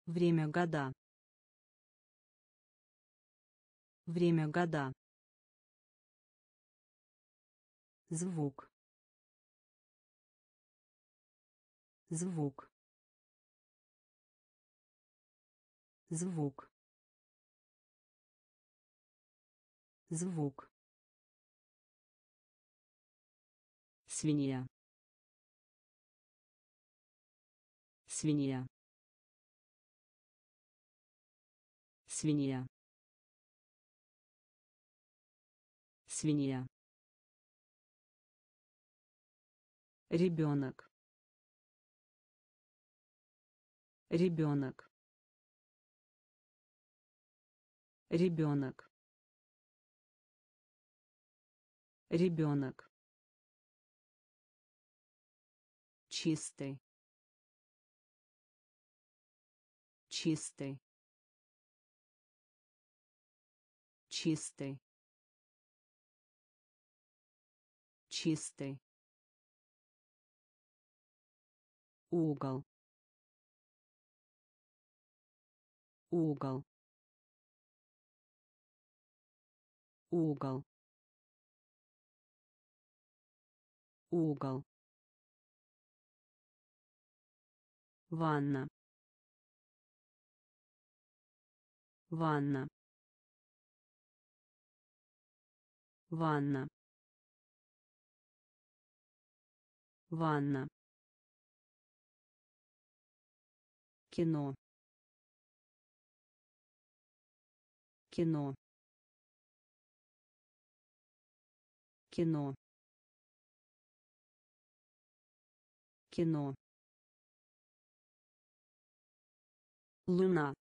Время года. Время года звук. Звук. Звук. Звук. Свинья. Свинья. Свинья. Свинья ребенок. Ребенок. Ребенок. Ребенок. Чистый. Чистый. Чистый. Чистый угол. Угол. Угол. Угол. Ванна. Ванна. Ванна. Ванна кино. Кино. Кино. Кино. Луна.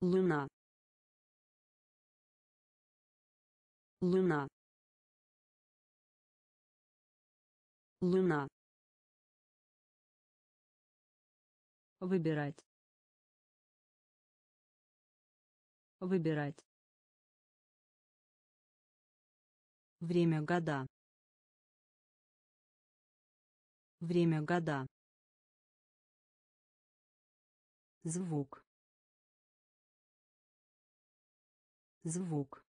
Луна. Луна. Луна выбирать. Выбирать. Время года. Время года. Звук. Звук.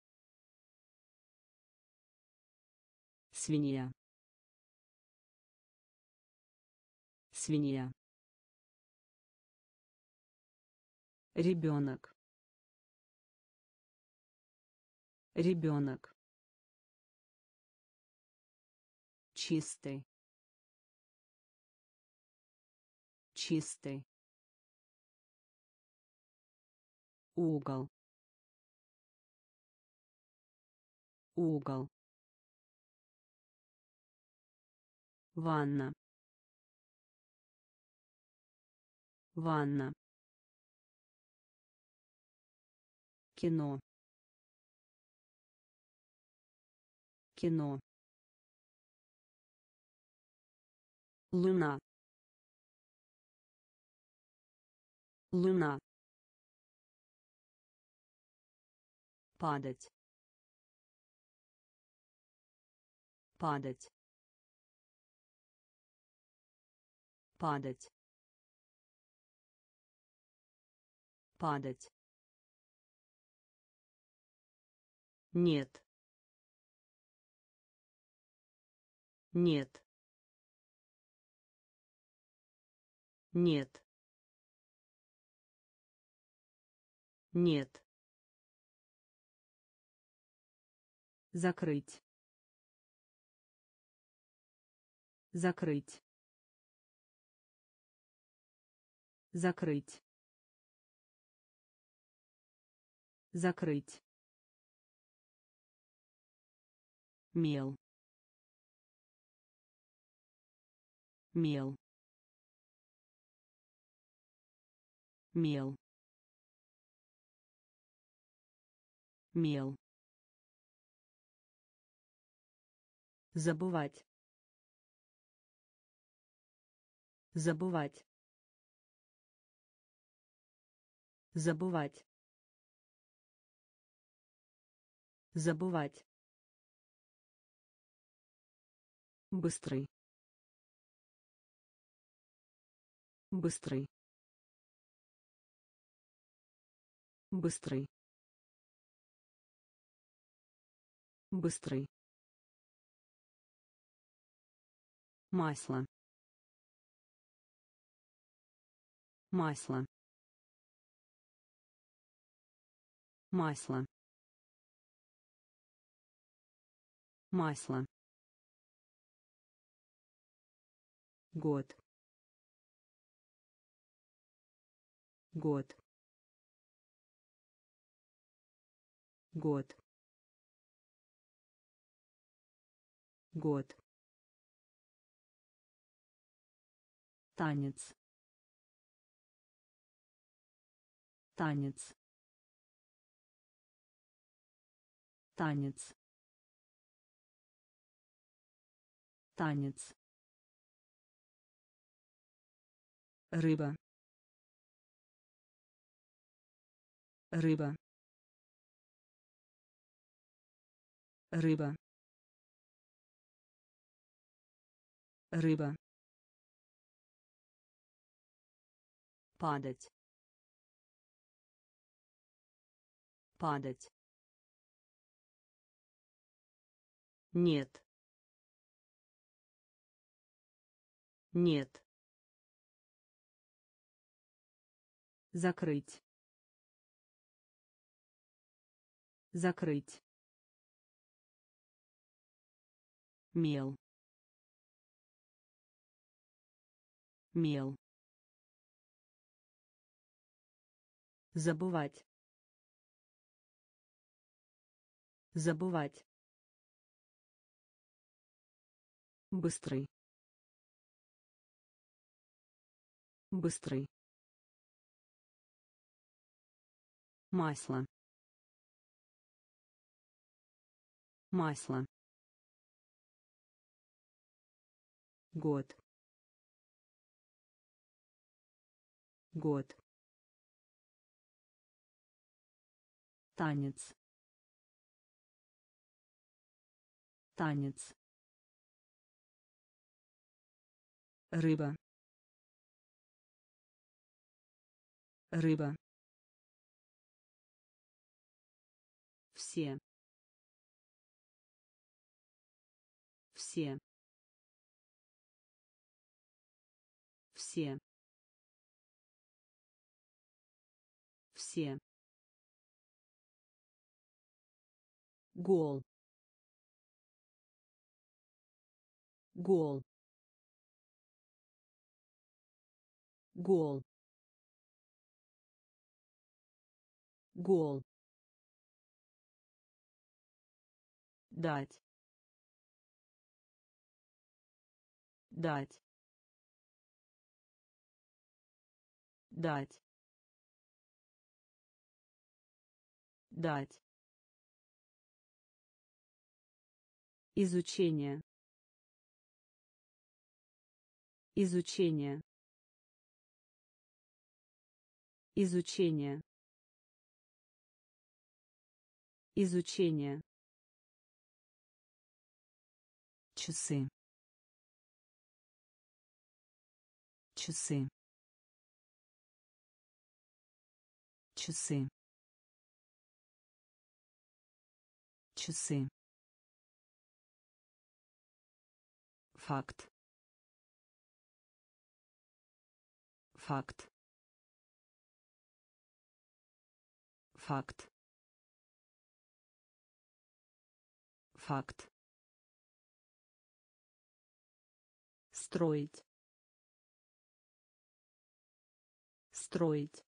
Свинья. Свинья ребенок. Ребенок. Чистый. Чистый. Угол. Угол. Ванна. Ванна кино. Кино. Луна. Луна. Падать. Падать. Падать. Падать нет. Нет. Нет. Нет. Закрыть. Закрыть. Закрыть. Закрыть мел. Мел. Мел. Мел. Забывать. Забывать. Забывать. Забывать быстрый. Быстрый. Быстрый. Быстрый. Масло. Масло. Масло. Масло год. Год. Год. Год. Танец. Танец. Танец. Танец рыба. Рыба. Рыба. Рыба. Падать. Падать. Нет. Нет закрыть закрыть мел мел забывать забывать быстрый быстрый масло. Масло. Год. Год. Танец. Танец. Рыба. Рыба все. Все. Все. Все. Гол. Гол. Гол. Гол дать. Дать. Дать. Дать. Изучение. Изучение. Изучение. Изучение часы. Часы. Часы. Часы. Факт. Факт. Факт. Факт строить. Строить.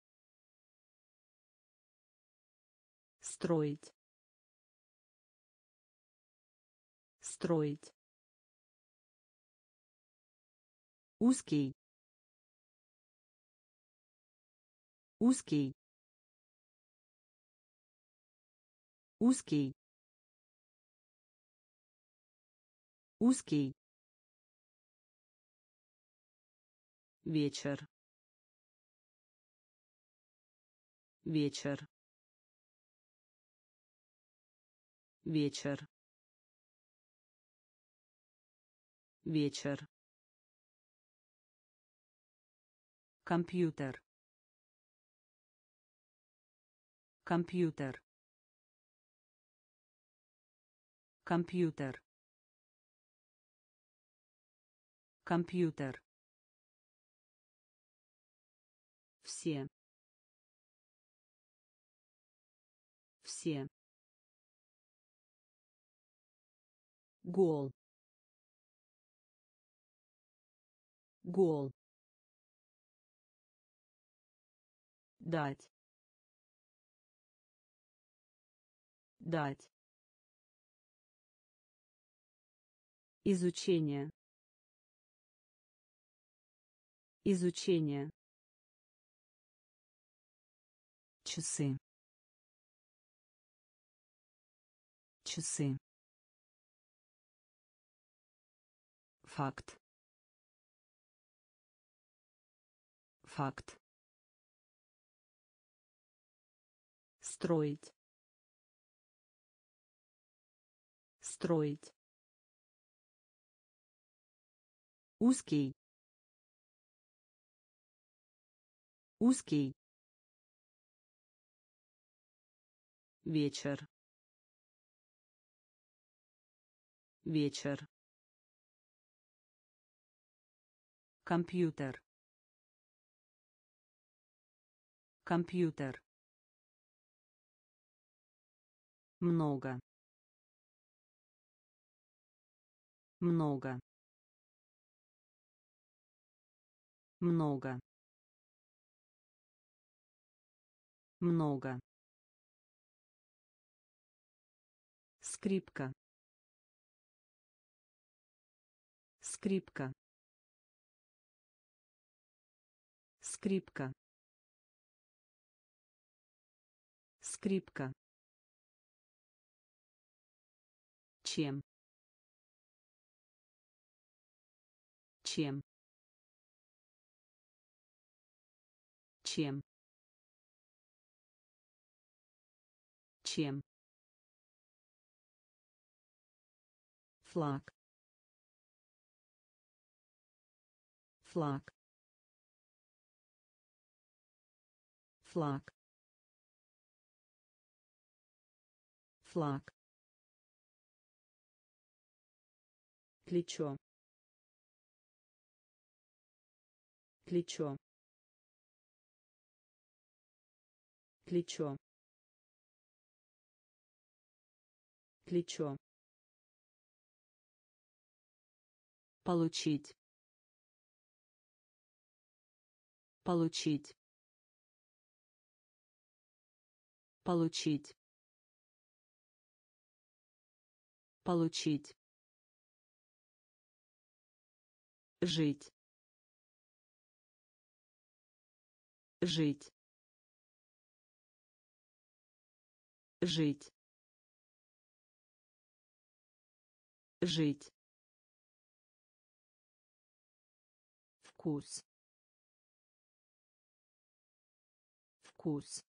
Строить. Строить. Узкий. Узкий. Узкий. Узкий вечер. Вечер. Вечер. Вечер. Компьютер. Компьютер. Компьютер. Компьютер все. Все. Гол. Гол. Дать. Дать. Изучение. Изучение часы. Часы. Факт. Факт. Строить. Строить. Узкий. Узкий вечер. Вечер. Компьютер. Компьютер. Много. Много. Много. Много скрипка. Скрипка. Скрипка. Скрипка. Чем? Чем? Чем? Чем флаг. Флаг. Флаг. Флаг. Плечо. Плечо. Плечо. Плечо получить. Получить. Получить. Получить. Жить. Жить. Жить. Жить вкус. Вкус.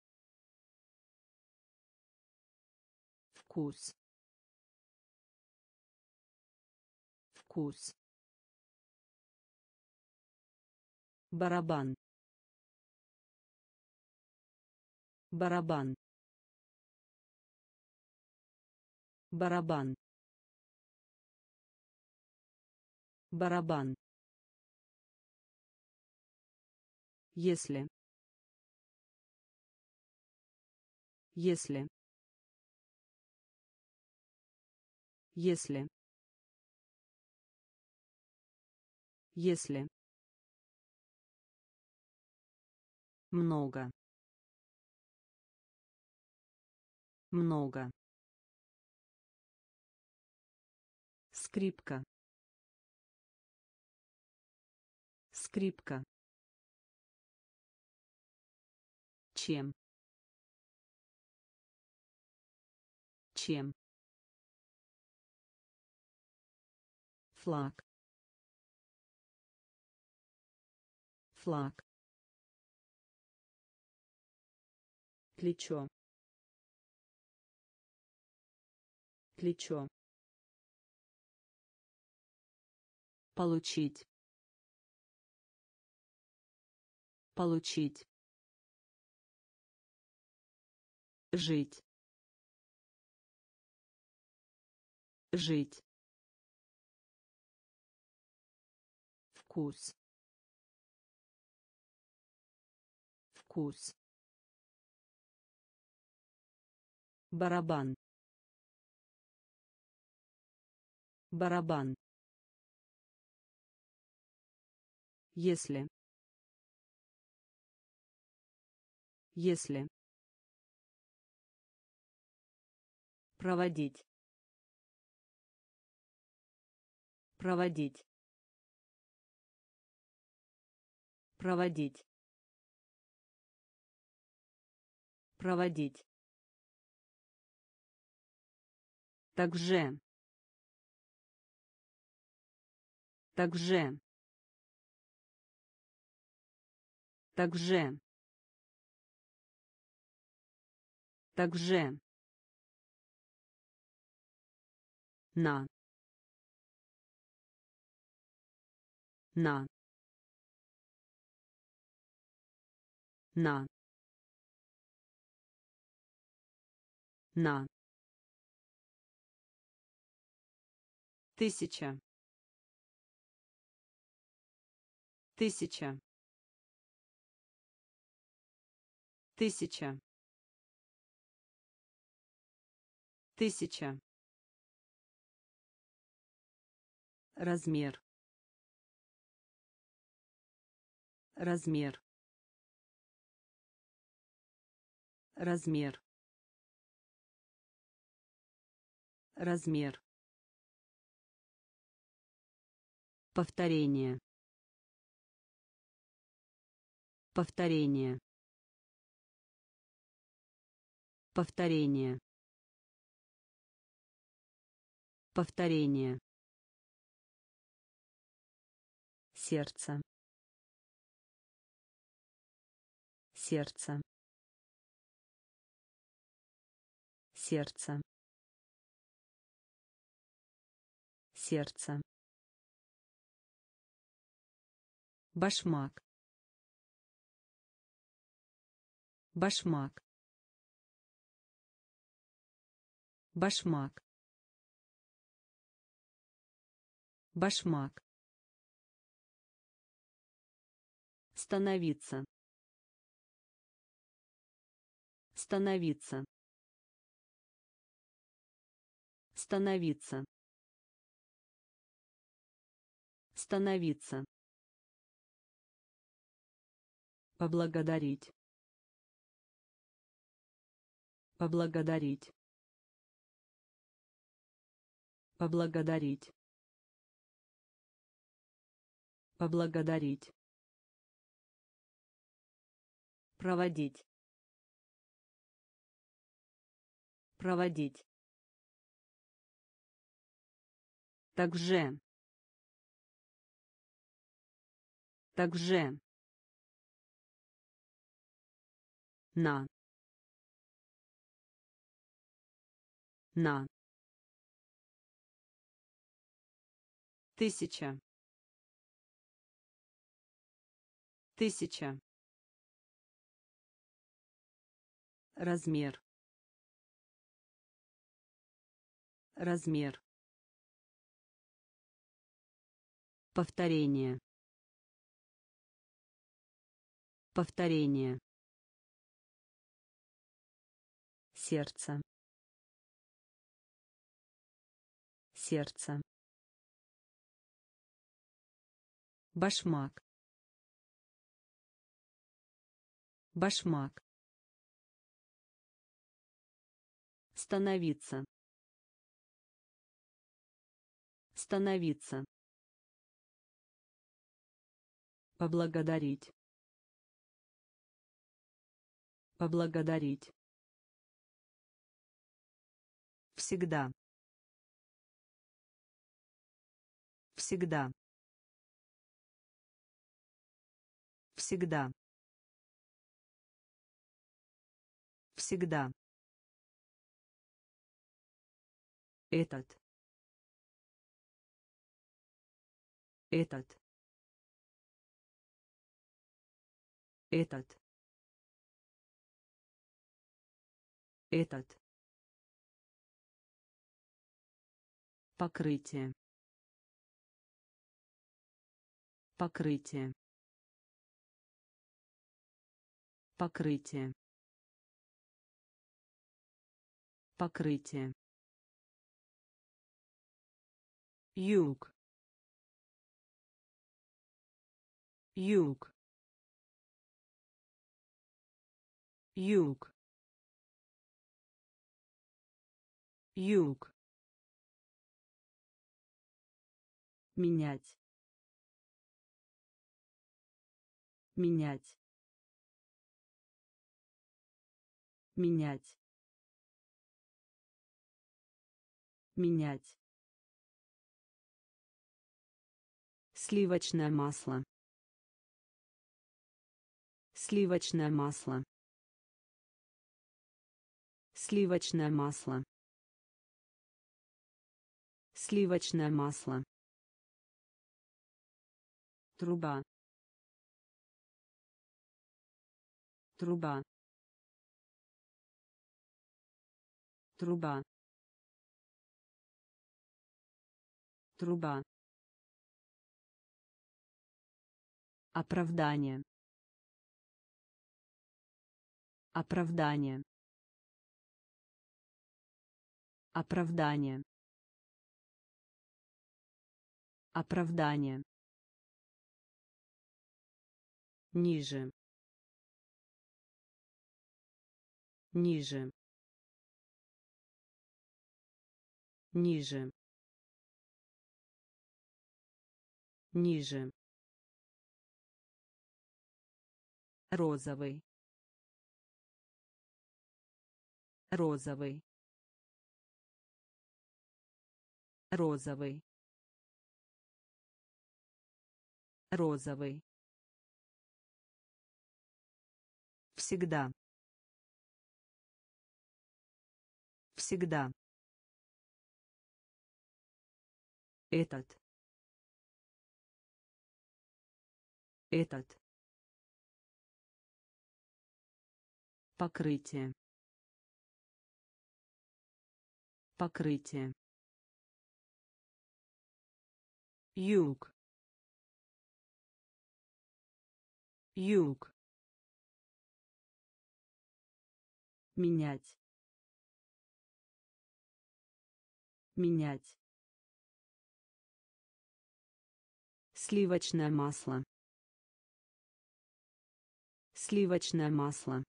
Вкус. Вкус. Барабан. Барабан. Барабан. Барабан если если если если. Много. Много. Скрипка. Скрипка чем? Чем? Флаг. Флаг. Плечо. Плечо. Получить. Получить жить. Жить. Вкус. Вкус. Барабан. Барабан. Если. Если проводить. Проводить. Проводить. Проводить. Также также также также на. На. На. На. Тысяча. Тысяча. Тысяча. Тысяча размер. Размер. Размер. Размер. Повторение. Повторение. Повторение. Повторение сердце. Сердце. Сердце. Сердце. Башмак. Башмак. Башмак. Башмак становиться. Становиться. Становиться. Становиться. Поблагодарить. Поблагодарить. Поблагодарить. Поблагодарить проводить. Проводить. Также также на. На. Тысяча. Тысяча размер. Размер. Повторение. Повторение. Сердце. Сердце. Башмак. Башмак становиться становиться поблагодарить поблагодарить Всегда. Всегда. Всегда. Всегда. Этот. Этот. Этот. Этот. Покрытие. Покрытие. Покрытие. Покрытие. Юг. Юг. Юг. Юг. менять менять менять менять сливочное масло. Сливочное масло. Сливочное масло. Сливочное масло. Труба. Труба. Труба. Труба оправдание. Оправдание. Оправдание. Оправдание. Ниже. Ниже. Ниже. Ниже розовый розовый розовый розовый Всегда. Всегда. Этот. Этот. Покрытие. Покрытие. Юг. Юг. менять менять сливочное масло сливочное масло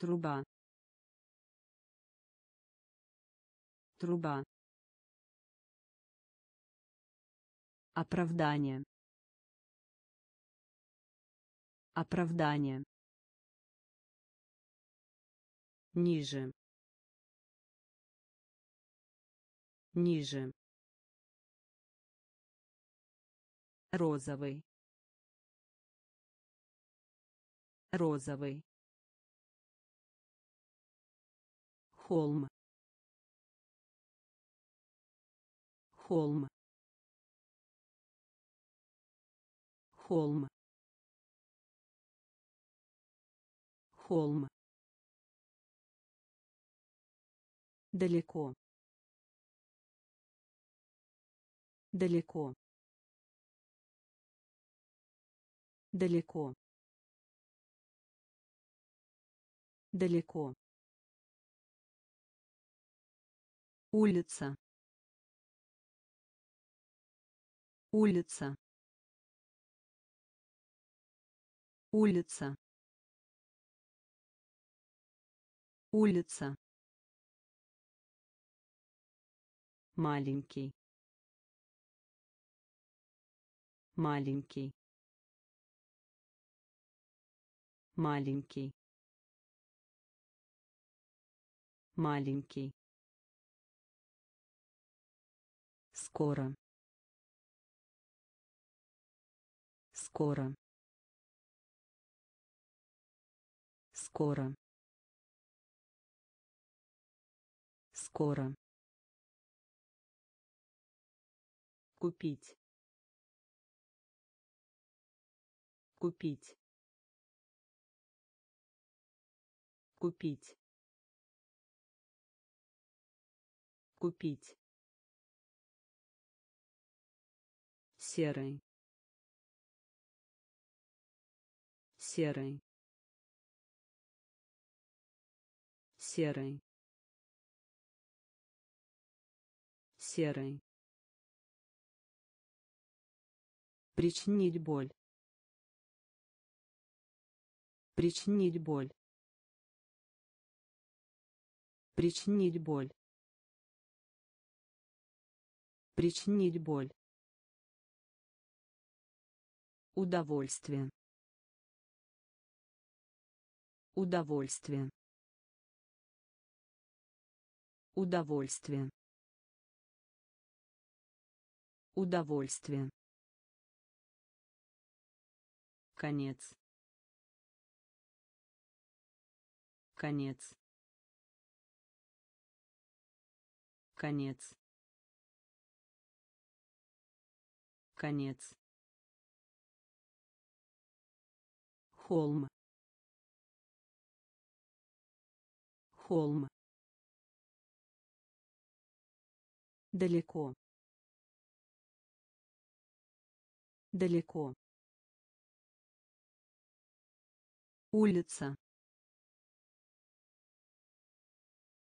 труба труба оправдание оправдание ниже ниже розовый розовый холм. Холм. Холм. Холм. Далеко. Далеко. Далеко. Далеко улица. Улица. Улица. Улица. Маленький. Маленький. Маленький. Маленький скоро. Скоро. Скоро. Скоро. Купить. Купить. Купить. Купить серый. Серый. Серый. Серый. Причинить боль. Причинить боль. Причинить боль. Причинить боль удовольствие. Удовольствие. Удовольствие. Удовольствие. Конец. Конец. Конец. Конец холм. Холм. Далеко. Далеко. Улица.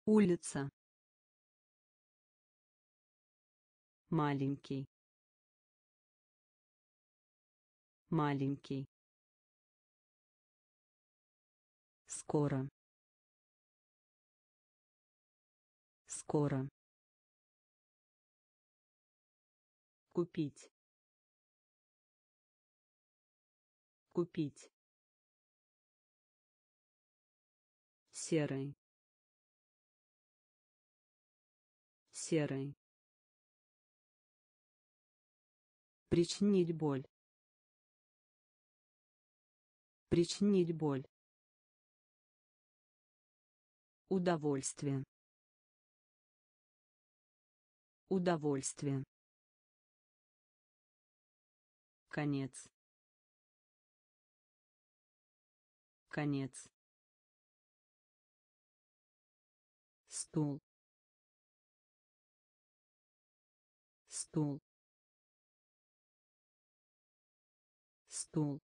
Улица. Маленький. Маленький скоро. Скоро. Купить. Купить. Серый. Серый. Причинить боль. Причинить боль удовольствие. Удовольствие. Конец. Конец. Стул. Стул. Стул.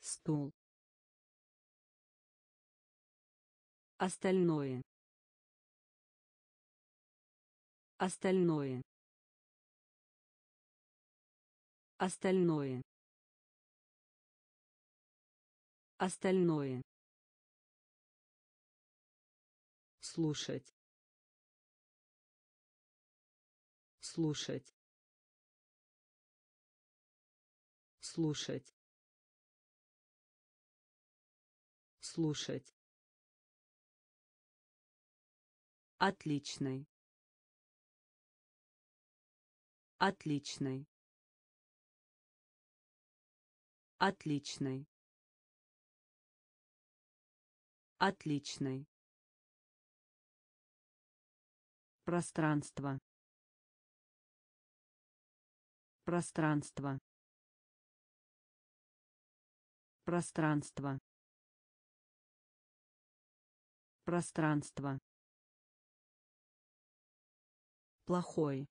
Стул остальное. Остальное. Остальное. Остальное. Слушать. Слушать. Слушать. Слушать отличный. Отличный. Отличный. Отличный. Пространство. Пространство. Пространство. Пространство плохой.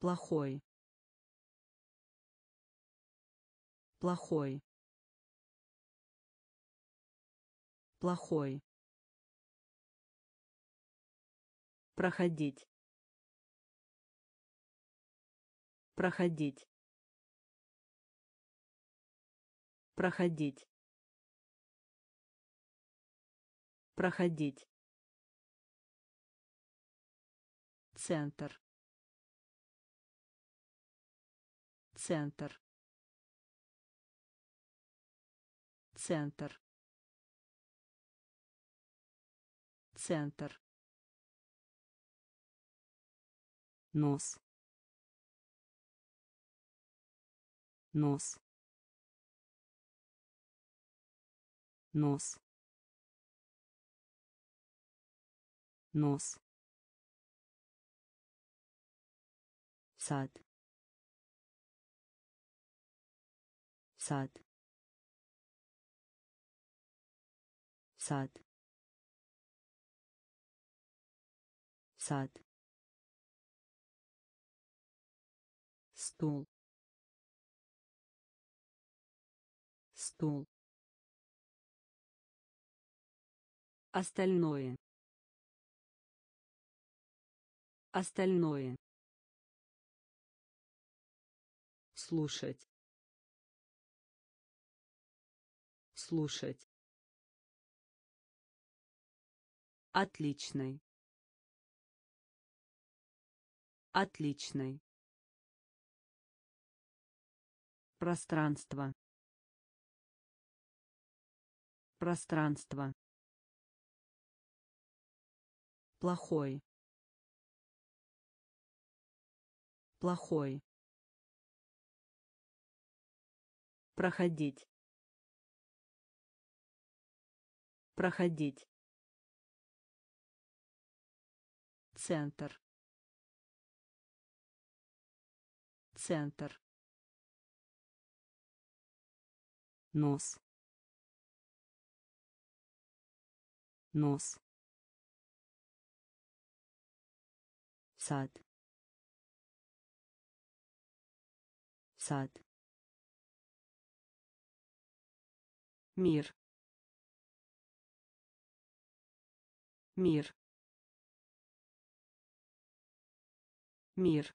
Плохой. Плохой. Плохой. Проходить. Проходить. Проходить. Проходить центр центр Центр. Центр. Нос. Нос. Нос. Нос. Сад. Сад. Сад. Сад. Стул. Стул. Остальное. Остальное слушать. Слушать. Отличный. Отличный. Пространство. Пространство. Плохой. Плохой проходить. Проходить. Центр. Центр. Нос. Нос. Сад. Сад мир. Мир. Мир.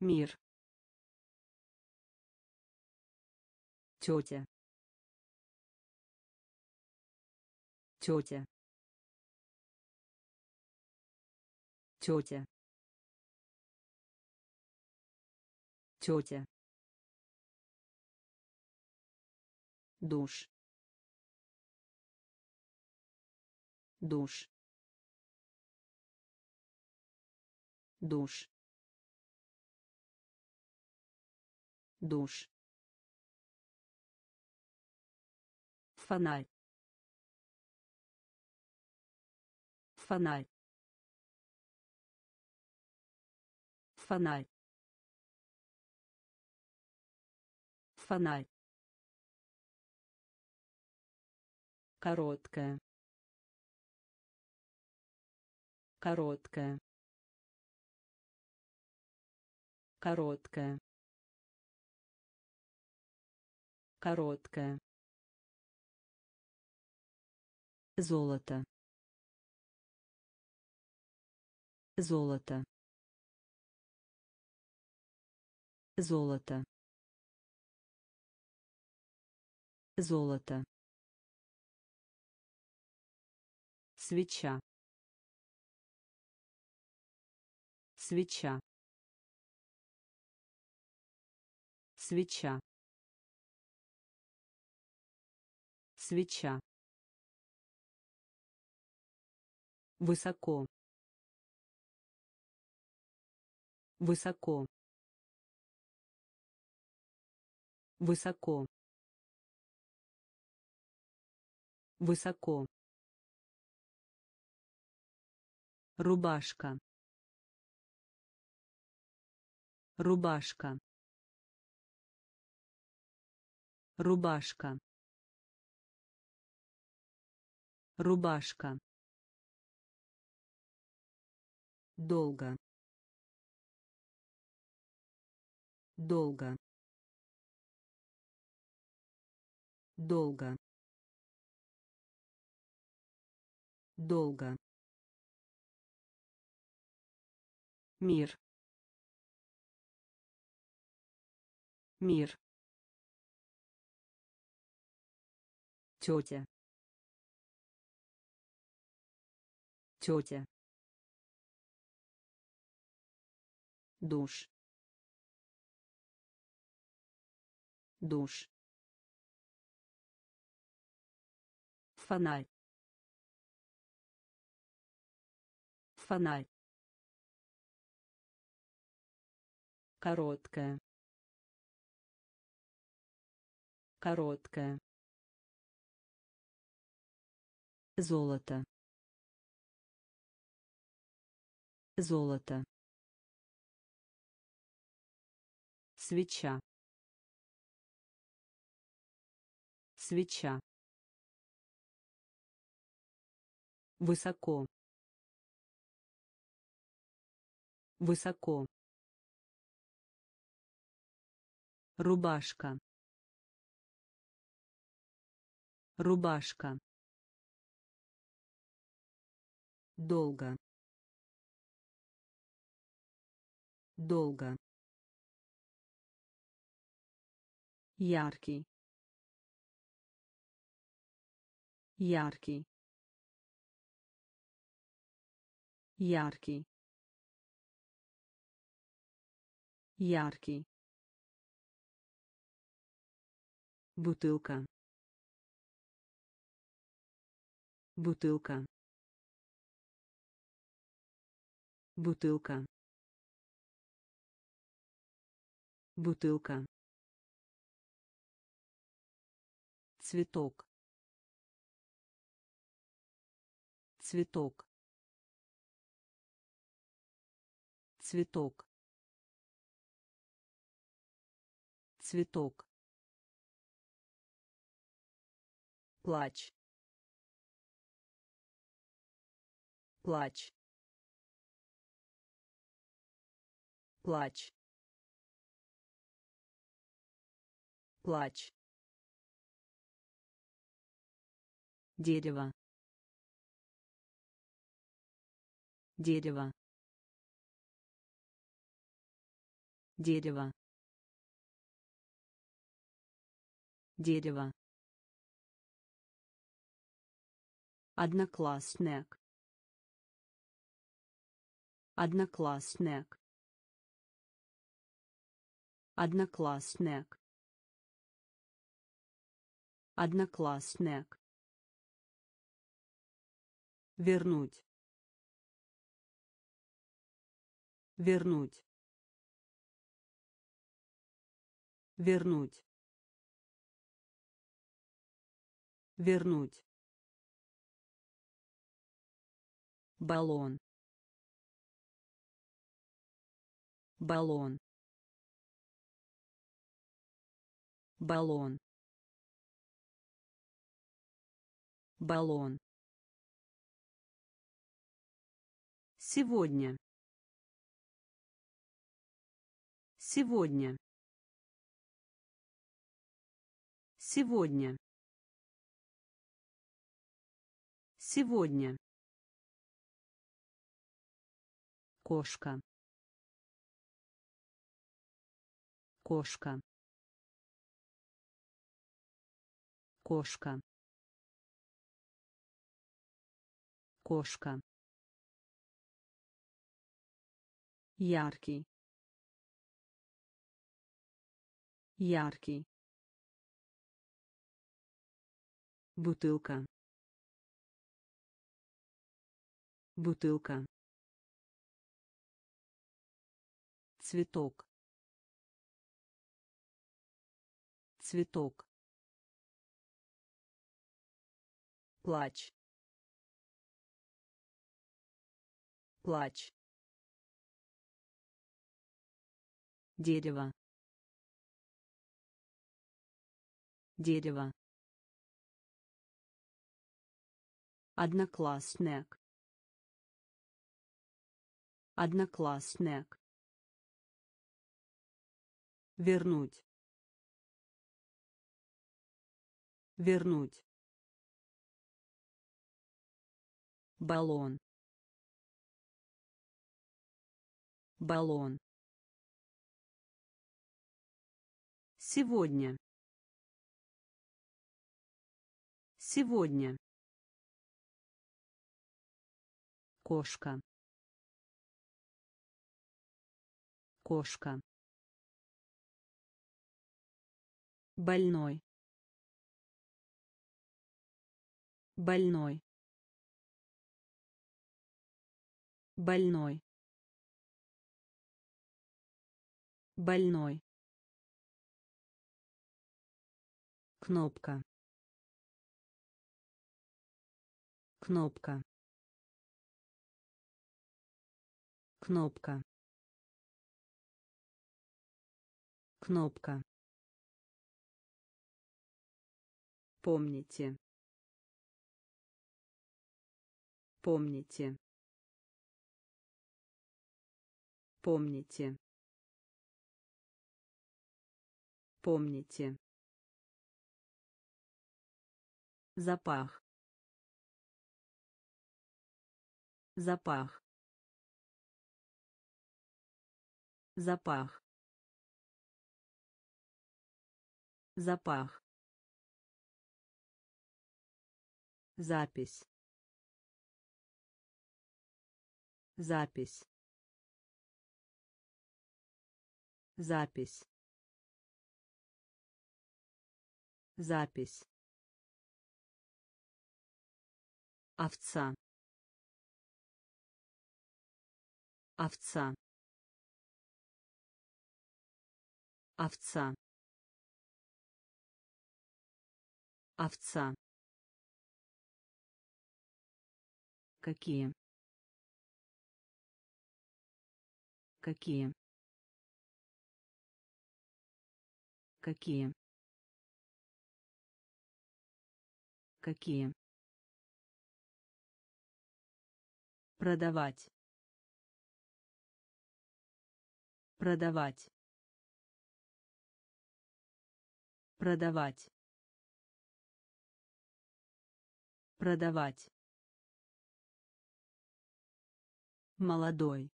Мир. Тетя. Тетя. Тетя. Тетя душ. Душ. Душ. Душ. Фонарь. Фонарь. Фонарь. Фонарь короткая короткая короткая короткая золото. Золото. Золото. Золото свеча. Свеча. Свеча. Свеча. Высоко. Высоко. Высоко. Высоко рубашка. Рубашка. Рубашка. Рубашка. Долго. Долго. Долго. Долго мир. Мир. Тетя. Тетя. Душ. Душ. Фонарь. Фонарь короткая короткая золото. Золото. Свеча. Свеча. Высоко. Высоко рубашка. Рубашка. Долго. Долго. Яркий. Яркий. Яркий. Яркий бутылка. Бутылка. Бутылка. Бутылка. Цветок. Цветок. Цветок. Цветок плач. Плач. Плач. Плач. Дерево. Дерево. Дерево. Дерево одноклассник. Одноклассник. Одноклассник. Одноклассник. Вернуть. Вернуть. Вернуть. Вернуть баллон. Баллон. Баллон. Баллон. Сегодня. Сегодня. Сегодня. Сегодня кошка. Кошка. Кошка. Кошка. Яркий. Яркий. Бутылка. Бутылка цветок. Цветок. Плач. Плач. Дерево. Дерево. Одноклассник. Одноклассник вернуть. Вернуть. Баллон. Баллон. Сегодня. Сегодня. Кошка. Кошка больной. Больной. Больной. Больной. Кнопка. Кнопка. Кнопка. Кнопка помните. Помните. Помните. Помните. Запах. Запах. Запах. Запах запись. Запись. Запись. Запись. Овца. Овца. Овца. Овца какие? Какие? Какие? Какие? Продавать. Продавать. Продавать. Продавать молодой.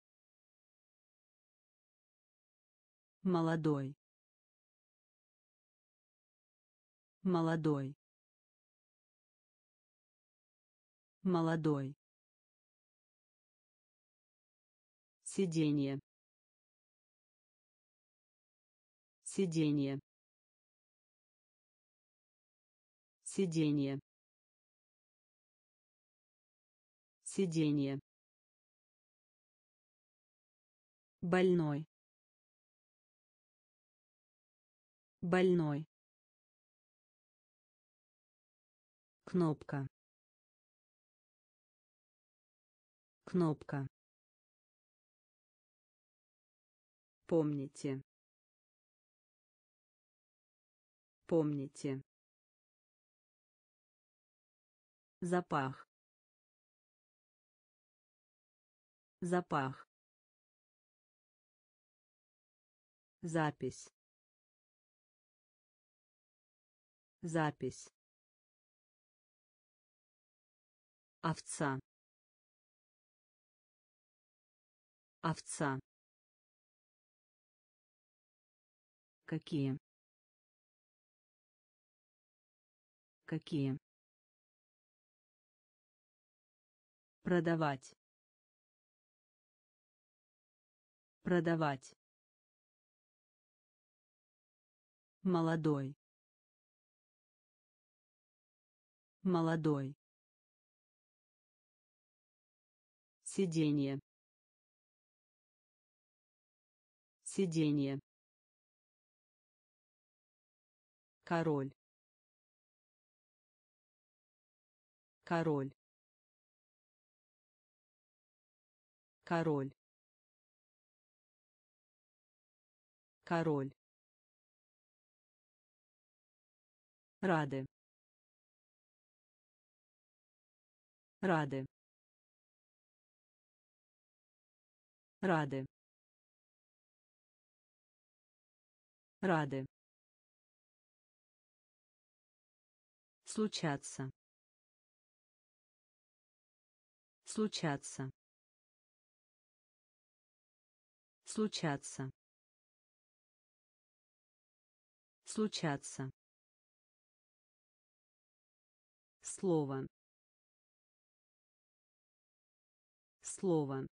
Молодой. Молодой. Молодой. Сиденье. Сиденье. Сиденье. Сиденье больной. Больной. Кнопка. Кнопка. Помните. Помните. Запах. Запах запись. Запись. Овца. Овца. Какие? Какие? Продавать. Продавать молодой. Молодой. Сиденье. Сиденье. Король. Король. Король. Король рады. Рады. Рады. Рады. Случаться. Случаться. Случаться. Случаться слово. Слово.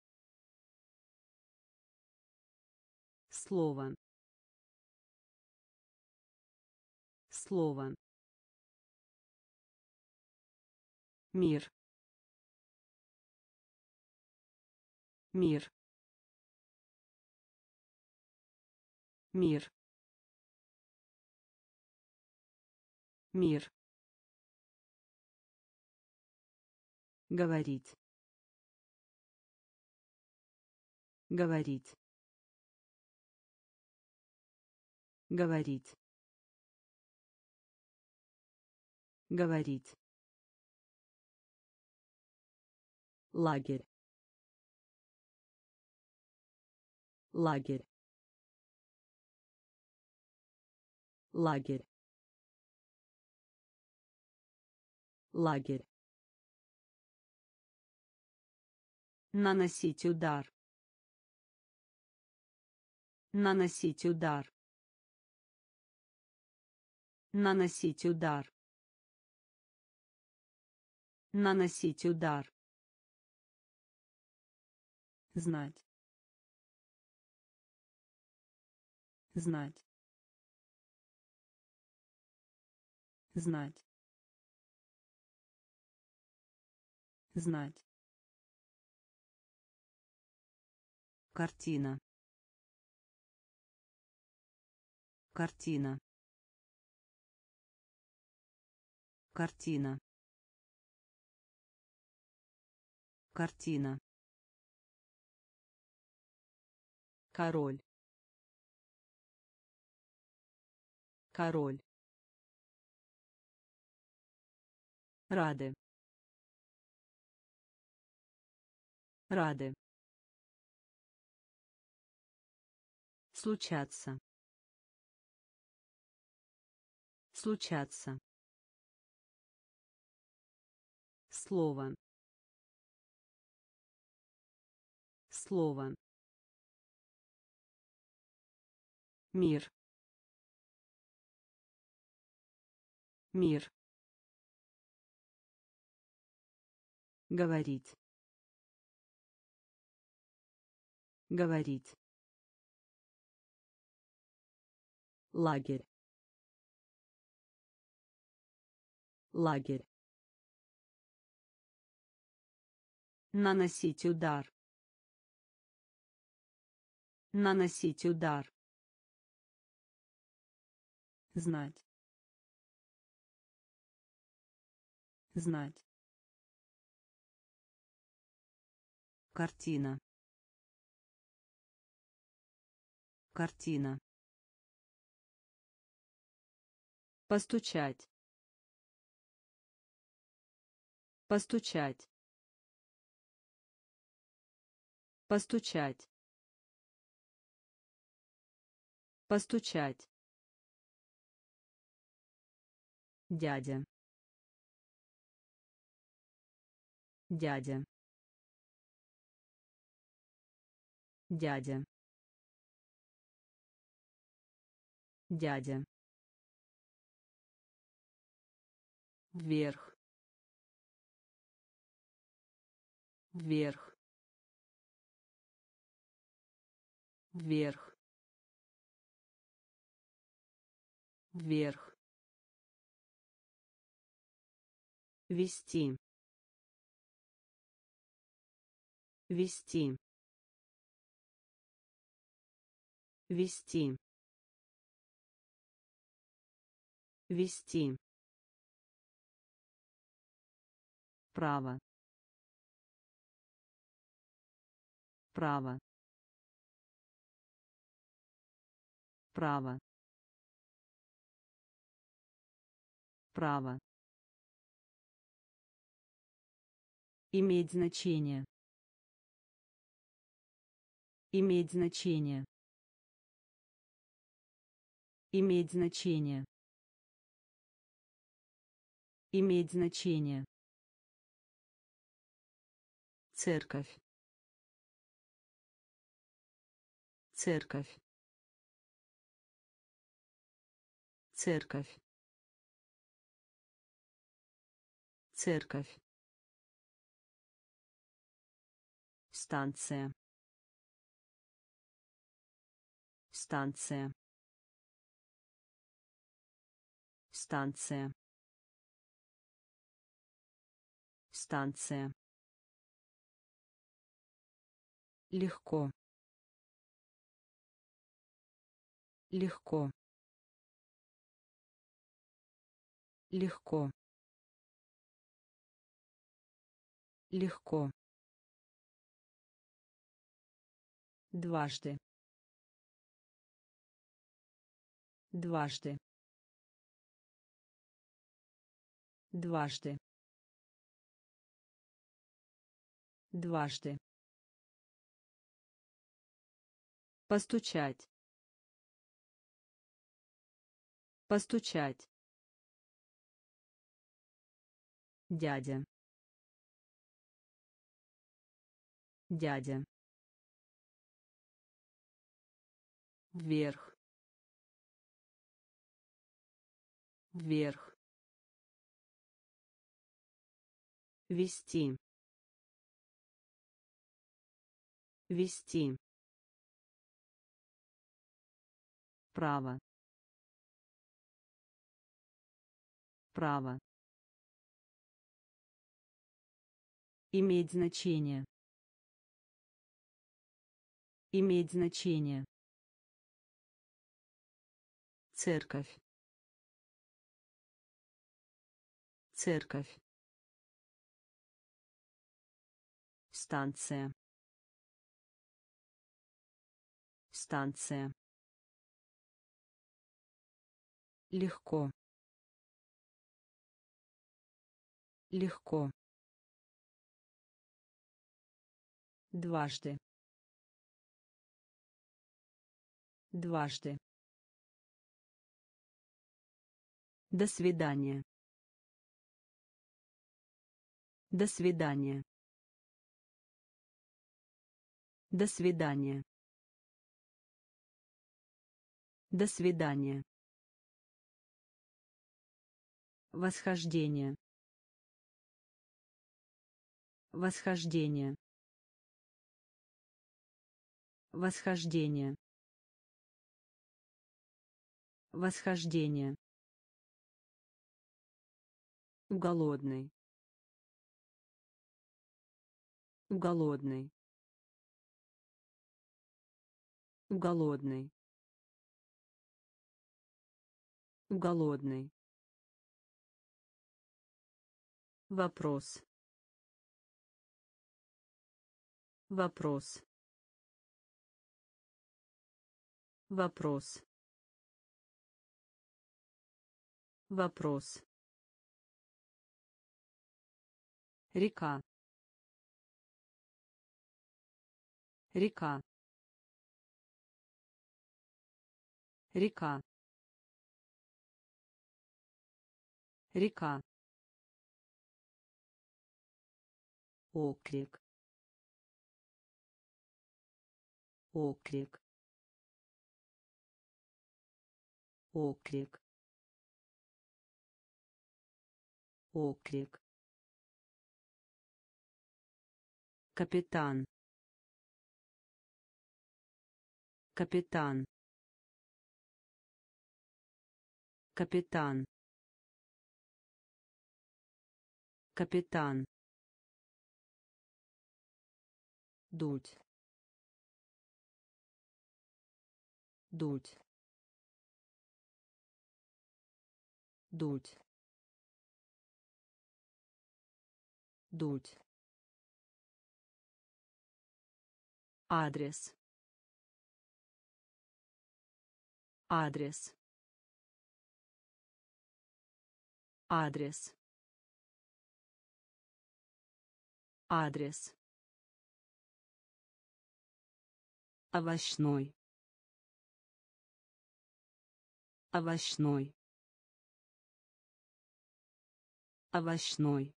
Слово. Слово. Мир. Мир. Мир. Мир говорить. Говорить. Говорить. Говорить. Лагерь. Лагерь. Лагерь. Лагерь наносить удар. Наносить удар. Наносить удар. Наносить удар. Знать. Знать. Знать. Знать картина. Картина. Картина. Картина. Король. Король. Рады. Рады случаться. Случаться. Слово. Слово. Мир. Мир. Говорить. Говорить лагерь. Лагерь. Наносить удар. Наносить удар. Знать. Знать. Картина. Картина постучать постучать постучать постучать. Дядя. Дядя. Дядя. Дядя вверх вверх вверх вверх. Вести. Вести. Вести. Вести право. Право. Право. Право. Иметь значение. Иметь значение. Иметь значение. Иметь значение церковь. Церковь. Церковь. Церковь. Станция. Станция. Станция. Станция легко. Легко. Легко. Легко. Дважды. Дважды. Дважды. Дважды постучать постучать дядя дядя вверх вверх вести вести право. Право. Иметь значение. Иметь значение. Церковь. Церковь. Станция. Станция легко. Легко. Дважды. Дважды. До свидания. До свидания. До свидания. До свидания Восхождение. Восхождение. Восхождение. Восхождение. Голодный. Голодный. Голодный. Голодный. Вопрос. Вопрос. Вопрос. Вопрос. Река. Река. Река. Река. Оклик оклик оклик оклик капитан. Капитан. Капитан. Капитан дуть дуть дуть дуть адрес. Адрес. Адрес. Адрес овощной. Овощной. Овощной.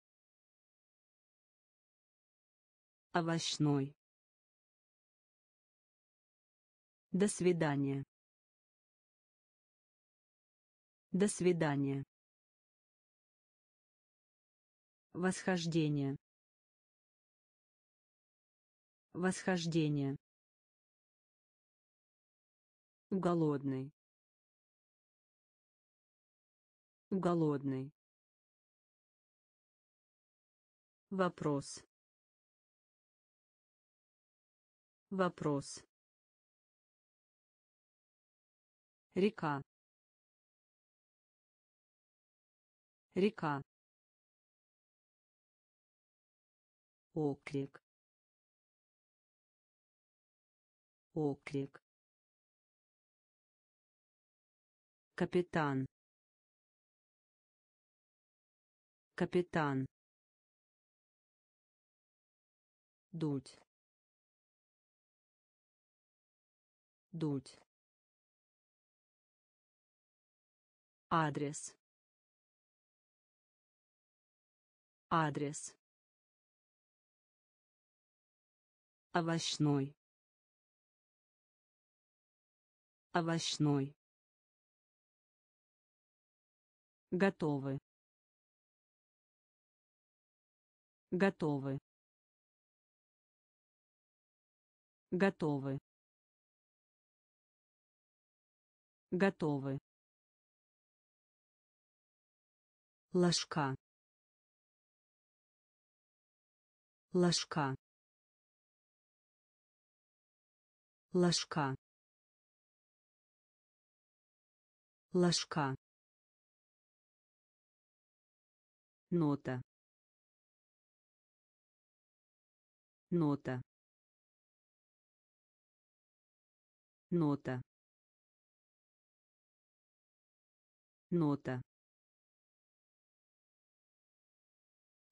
Овощной. До свидания. До свидания. Восхождение. Восхождение голодный. Голодный. Вопрос. Вопрос. Река. Река. Оклик оклик капитан. Капитан. Дуть. Дуть. Адрес. Адрес. Овощной. Овощной готовы. Готовы. Готовы. Готовы. Ложка. Ложка. Ложка. Ложка нота. Нота. Нота. Нота.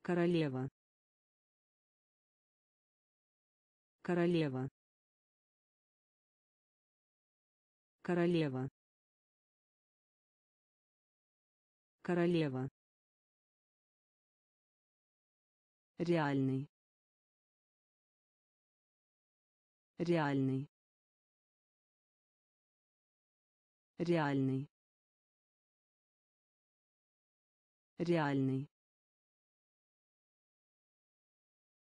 Королева. Королева. Королева. Королева реальный. Реальный. Реальный. Реальный.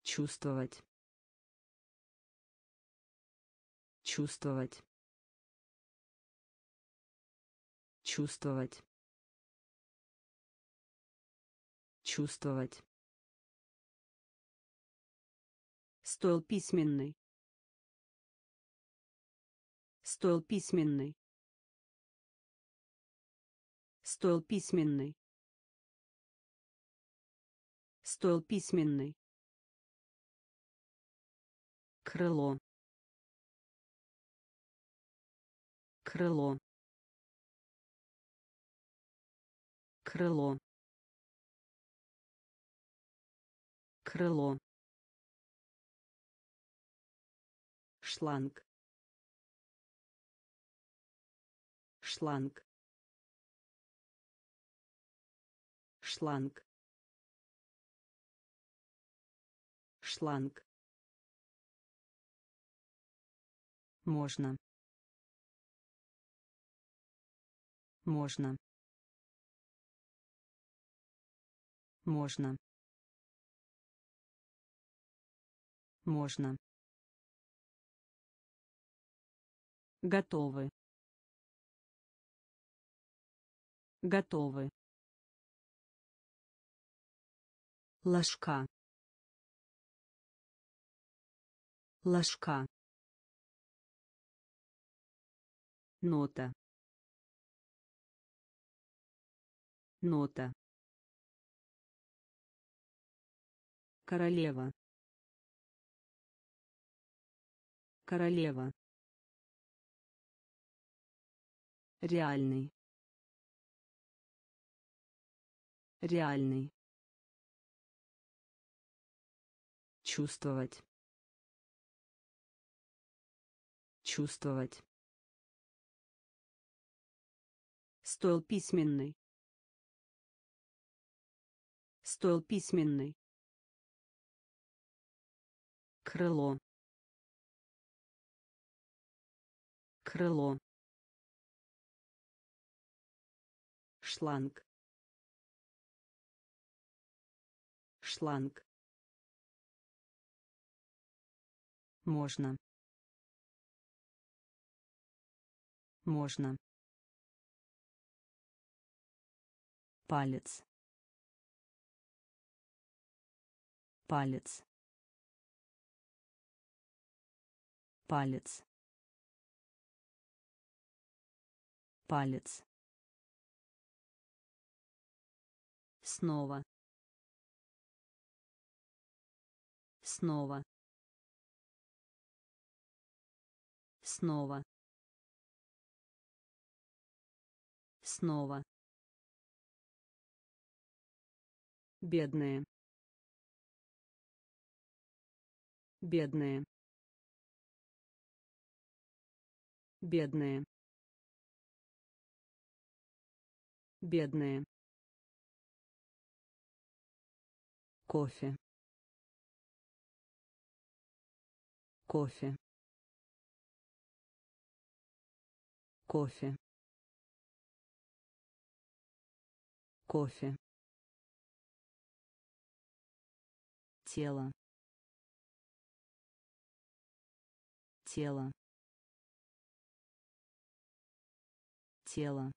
Чувствовать. Чувствовать. Чувствовать. Чувствовать Стоил письменный. Стоил письменный. Стоил письменный. Стоил письменный. Крыло. Крыло. Крыло. Крыло. Шланг. Шланг. Шланг. Шланг. Можно. Можно. Можно. Можно готовы. Готовы. Ложка. Ложка. Нота. Нота. Королева. Королева реальный. Реальный. Чувствовать. Чувствовать. Стоил письменный. Стоил письменный. Крыло. Крыло шланг. Шланг. Можно. Можно. Палец. Палец. Палец. Палец снова. Снова. Снова. Снова. Бедные. Бедные. Бедные. Бедные кофе. Кофе. Кофе. Кофе. Тело. Тело. Тело.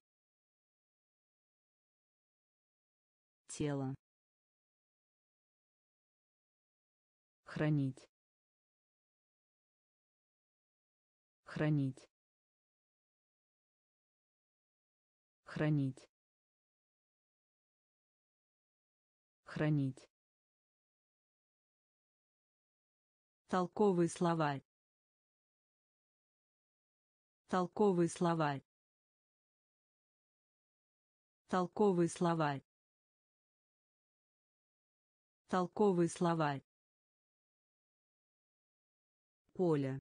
Тело хранить. Хранить. Хранить. Хранить. Толковый словарь. Толковый словарь. Толковый словарь. Толковый словарь поле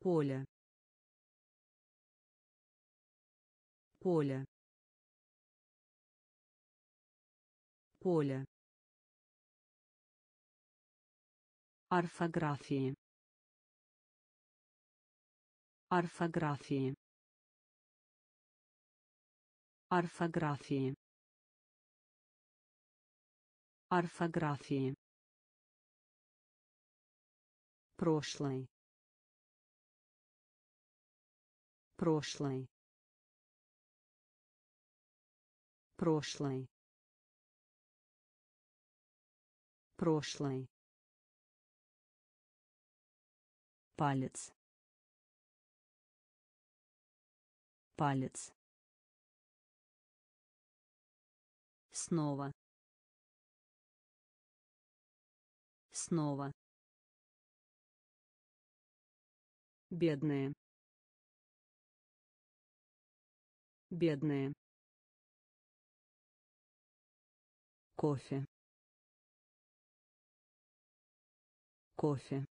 поле поле поле. Орфографии. Орфографии. Орфографии. Орфографии прошлый прошлый прошлый прошлый палец. Палец. Снова. Снова бедные. Бедные. Кофе. Кофе.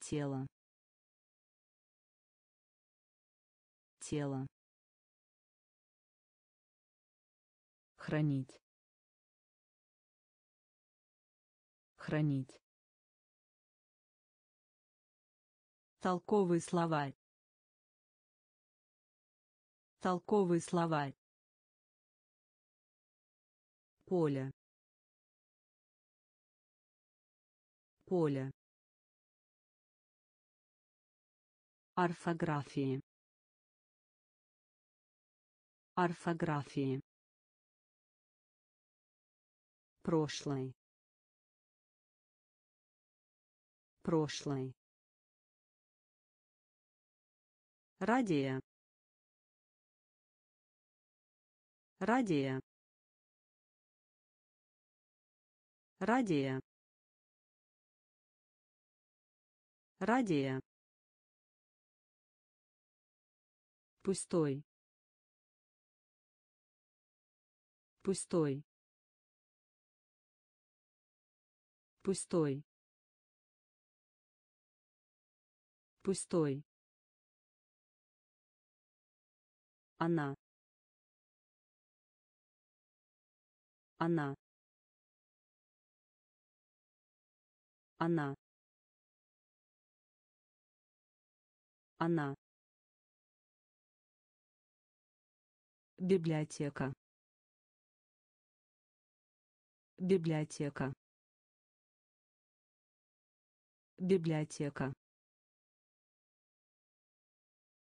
Тело. Тело. Хранить. Хранить толковый словарь. Толковый словарь. Поле. Поле. Орфографии. Орфографии. Прошлый прошлый радия. Радия. Радия. Радия. Пустой. Пустой. Пустой. Пустой она. Она. Она. Она. Библиотека. Библиотека. Библиотека.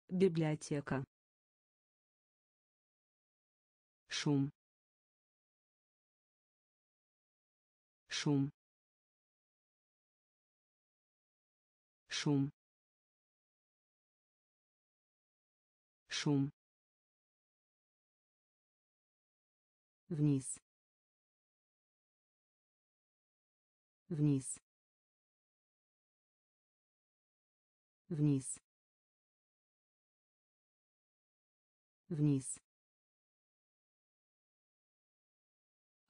Библиотека шум. Шум. Шум. Шум. Вниз. Вниз. Вниз. Вниз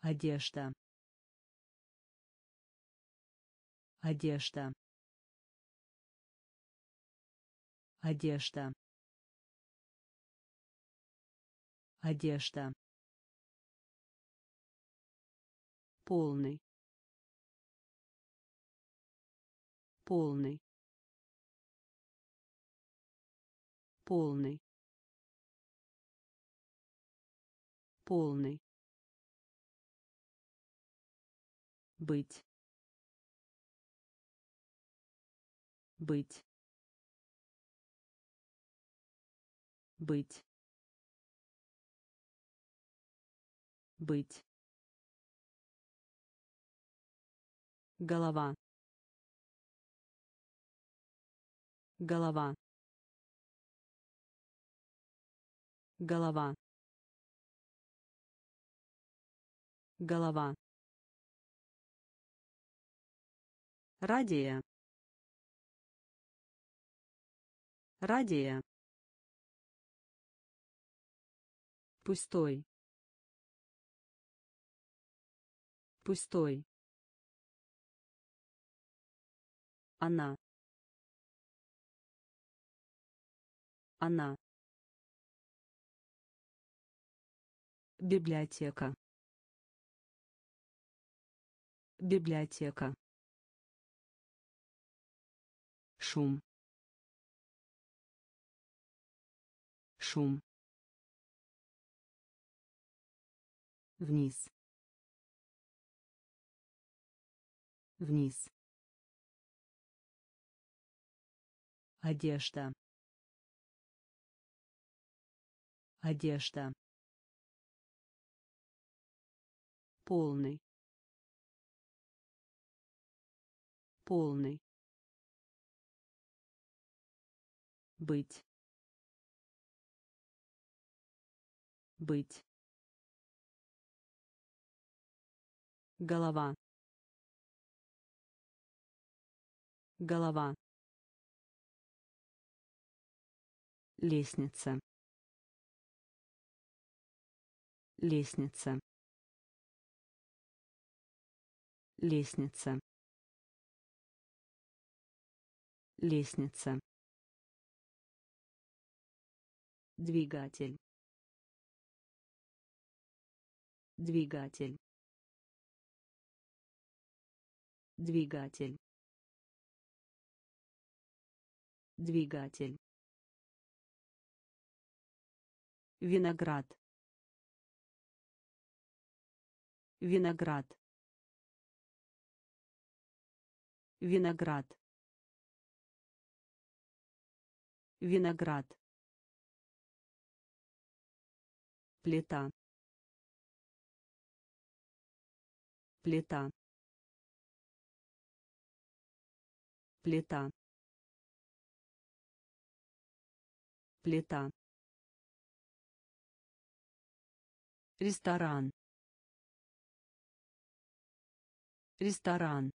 одежда. Одежда. Одежда. Одежда. Полный. Полный. Полный. Полный быть. Быть. Быть. Быть. Голова. Голова. Голова. Голова радия. Радия. Пустой. Пустой. Она. Она. Библиотека. Библиотека шум. Шум. Вниз. Вниз. Одежда. Одежда. Полный. Полный быть. Быть. Голова. Голова. Лестница. Лестница. Лестница. Лестница двигатель. Двигатель. Двигатель. Двигатель. Виноград. Виноград. Виноград. Виноград плита. Плита. Плита. Плита. Ресторан. Ресторан.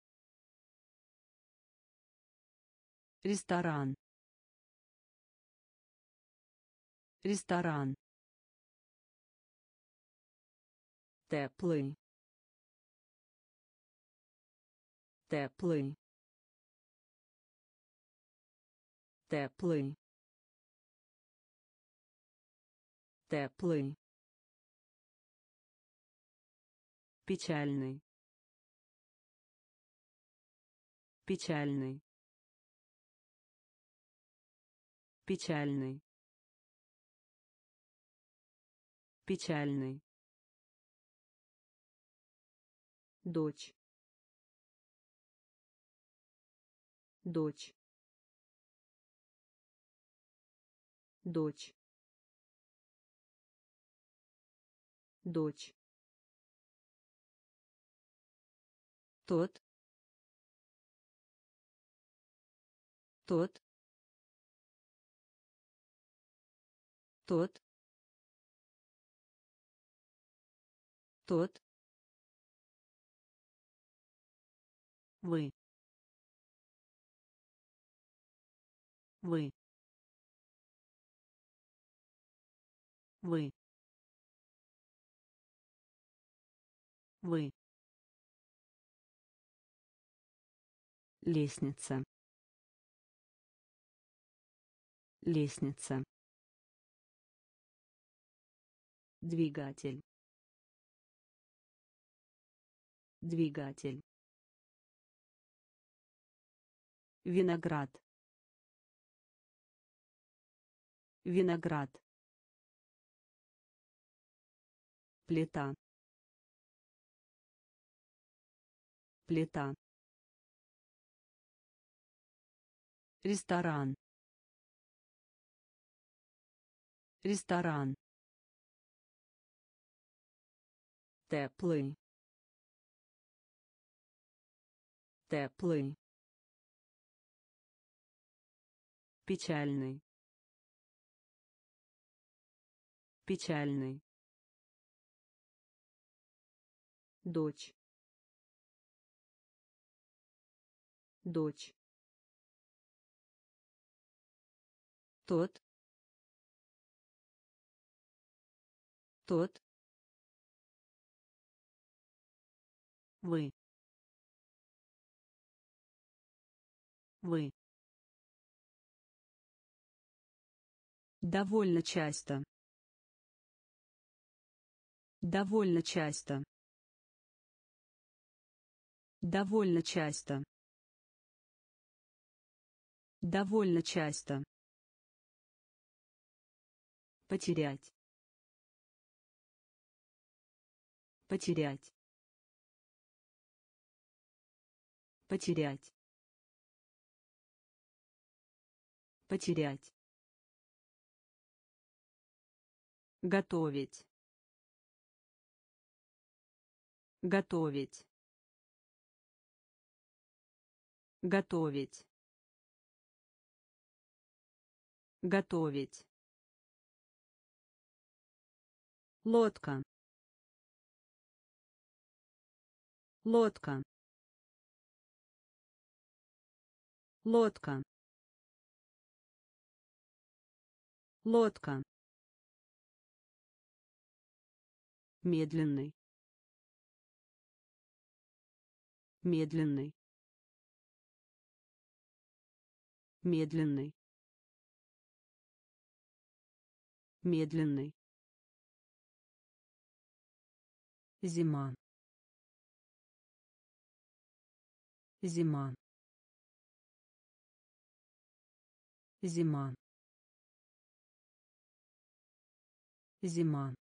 Ресторан. Ресторан теплый теплый теплый теплый печальный печальный печальный печальный дочь. Дочь. Дочь. Дочь. Тот. Тот. Тот. Тот вы. Вы. Вы. Вы. Лестница. Лестница. Двигатель. Двигатель виноград. Виноград. Плита. Плита. Ресторан. Ресторан. Теплый. Теплый печальный. Печальный. Дочь. Дочь. Тот. Тот. Вы. Вы довольно часто. Довольно часто. Довольно часто. Довольно часто. Потерять. Потерять. Потерять. Потерять готовить. Готовить. Готовить. Готовить. Лодка. Лодка. Лодка. Лодка медленный. Медленный. Медленный. Медленный. Зима. Зима. Зима. Зима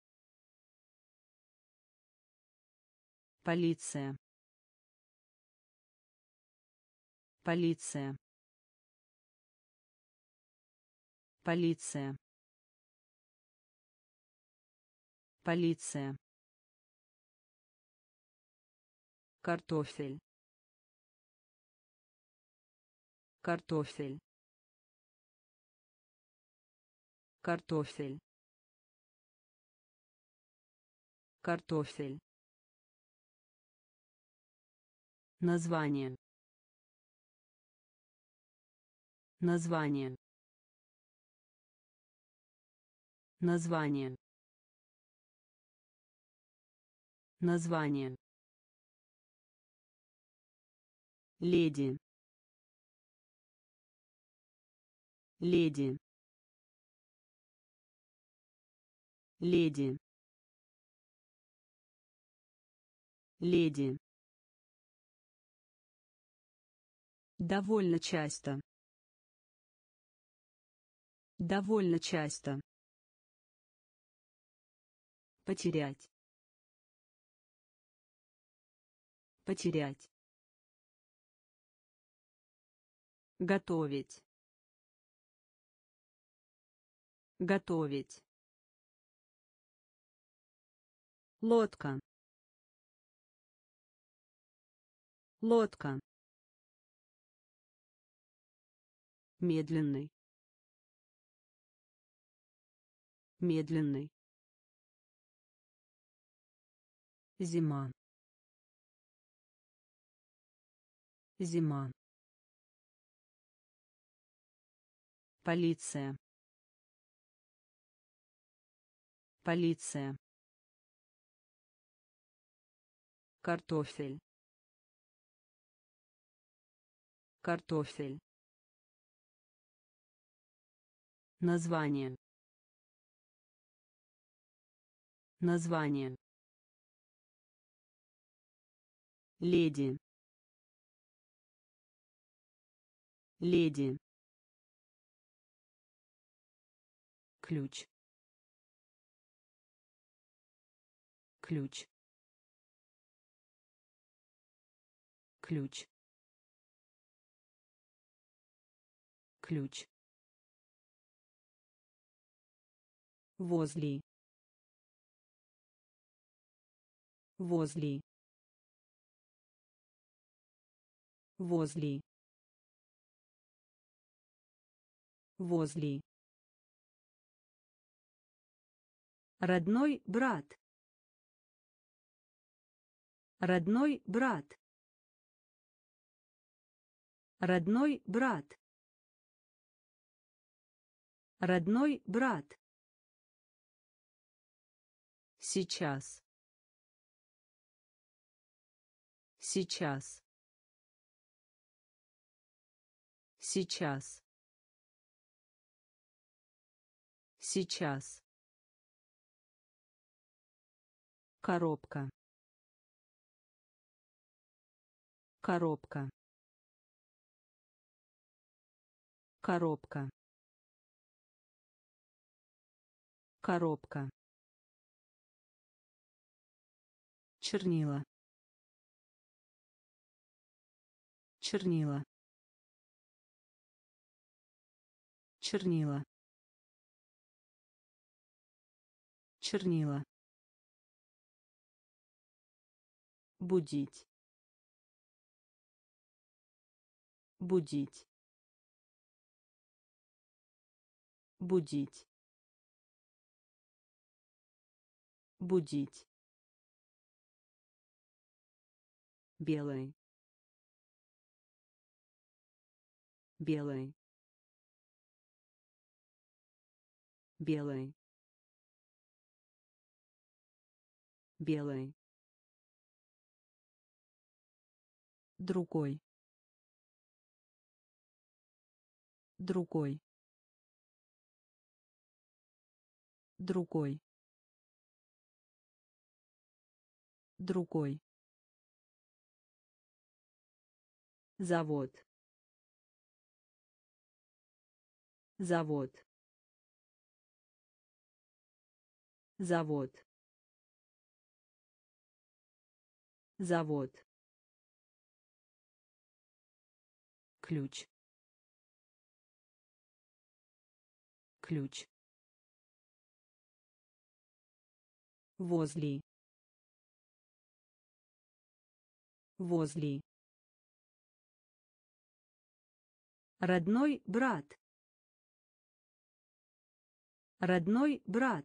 полиция. Полиция. Полиция. Полиция. Картофель. Картофель. Картофель. Картофель название. Название. Название. Название. Леди. Леди. Леди. Леди довольно часто довольно часто потерять потерять готовить Готовить. Лодка. Лодка. Медленный. Медленный. Зима. Зима. Полиция. Полиция. Картофель. Картофель. Название. Название. Леди. Леди. Ключ. Ключ. Ключ. Ключ. Возле. Возле. Возле. Возле. Родной брат. Родной брат. Родной брат. Родной брат. Сейчас. Сейчас. Сейчас. Сейчас. Коробка. Коробка. Коробка. Коробка. Чернила. Чернила. Чернила. Чернила. Будить. Будить. Будить. Будить белый белый белый белый. Другой другой другой другой завод завод завод завод. Ключ. Ключ. Возле. Возле родной брат. Родной брат.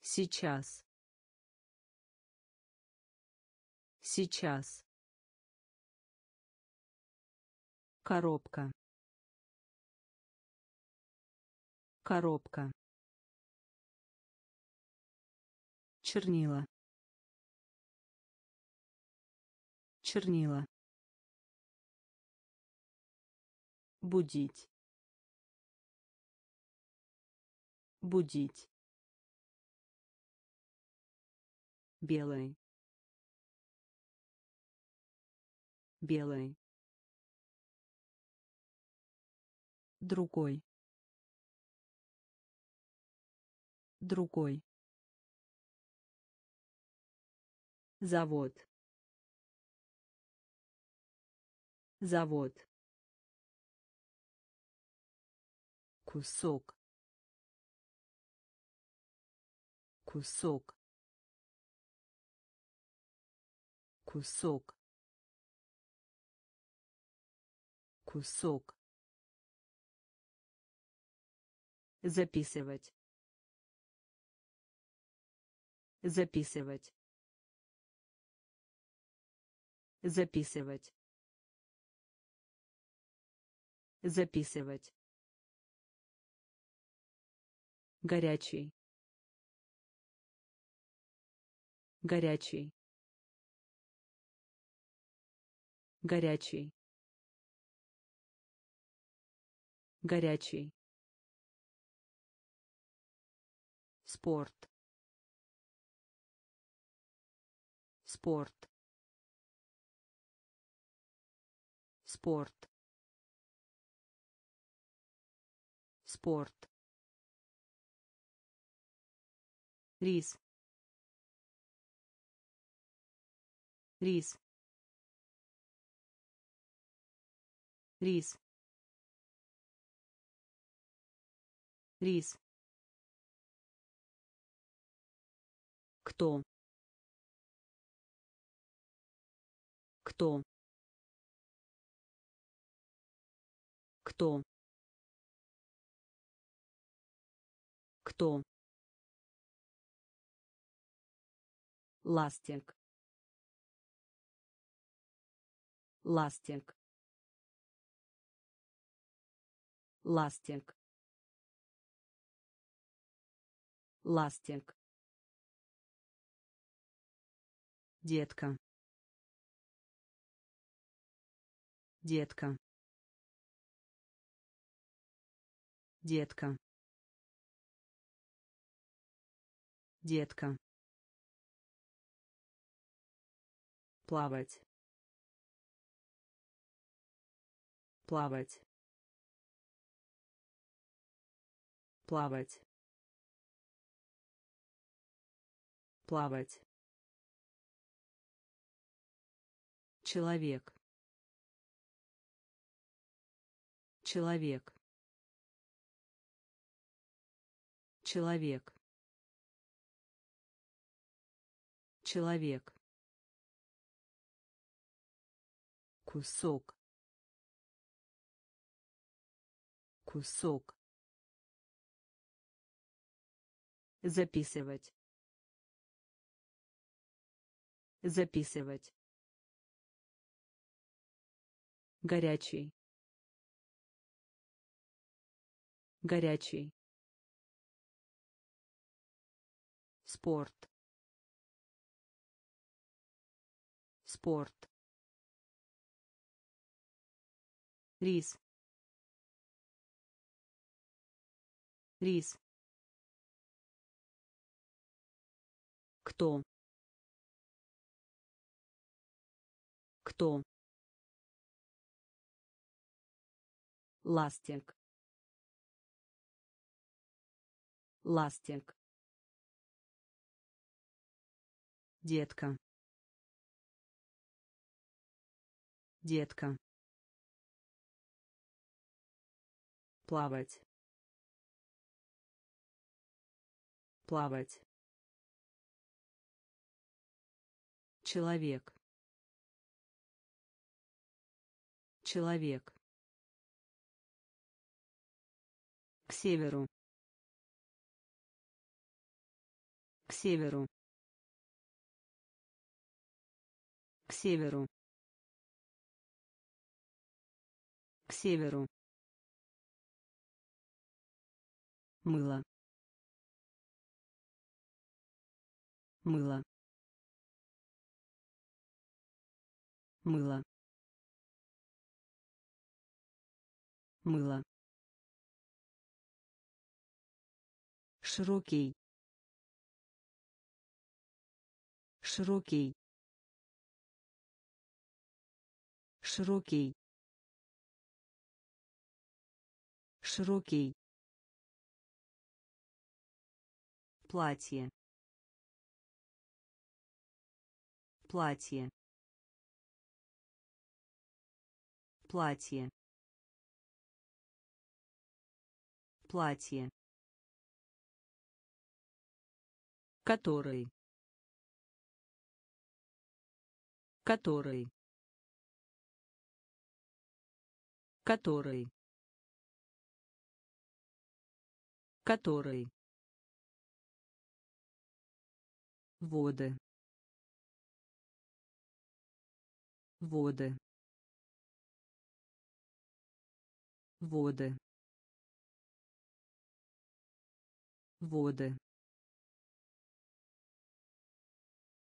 Сейчас. Сейчас. Коробка. Коробка. Чернила. Чернила будить. Будить. Белый. Белый. Другой. Другой. Завод. Завод кусок. Кусок. Кусок. Кусок. Записывать. Записывать. Записывать. Записывать горячий. Горячий. Горячий. Горячий. Спорт. Спорт. Спорт. Спорт рис. Рис. Рис. Рис. Кто? Кто? Кто? Кто ластик ластик ластик ластик детка. Детка. Детка. Детка плавать. Плавать. Плавать. Плавать. Человек. Человек. Человек. Человек кусок. Кусок. Записывать. Записывать. Горячий. Горячий. Спорт. Спорт рис. Рис. Кто? Кто? Ластик ластик детка. Детка плавать. Плавать. Человек. Человек. К северу. К северу. К северу. К северу мыло. Мыло. Мыло. Мыло. Широкий. Широкий. Широкий. Широкий платье. Платье. Платье. Платье. Который. Который. Который. Который воды. Воды. Воды. Воды.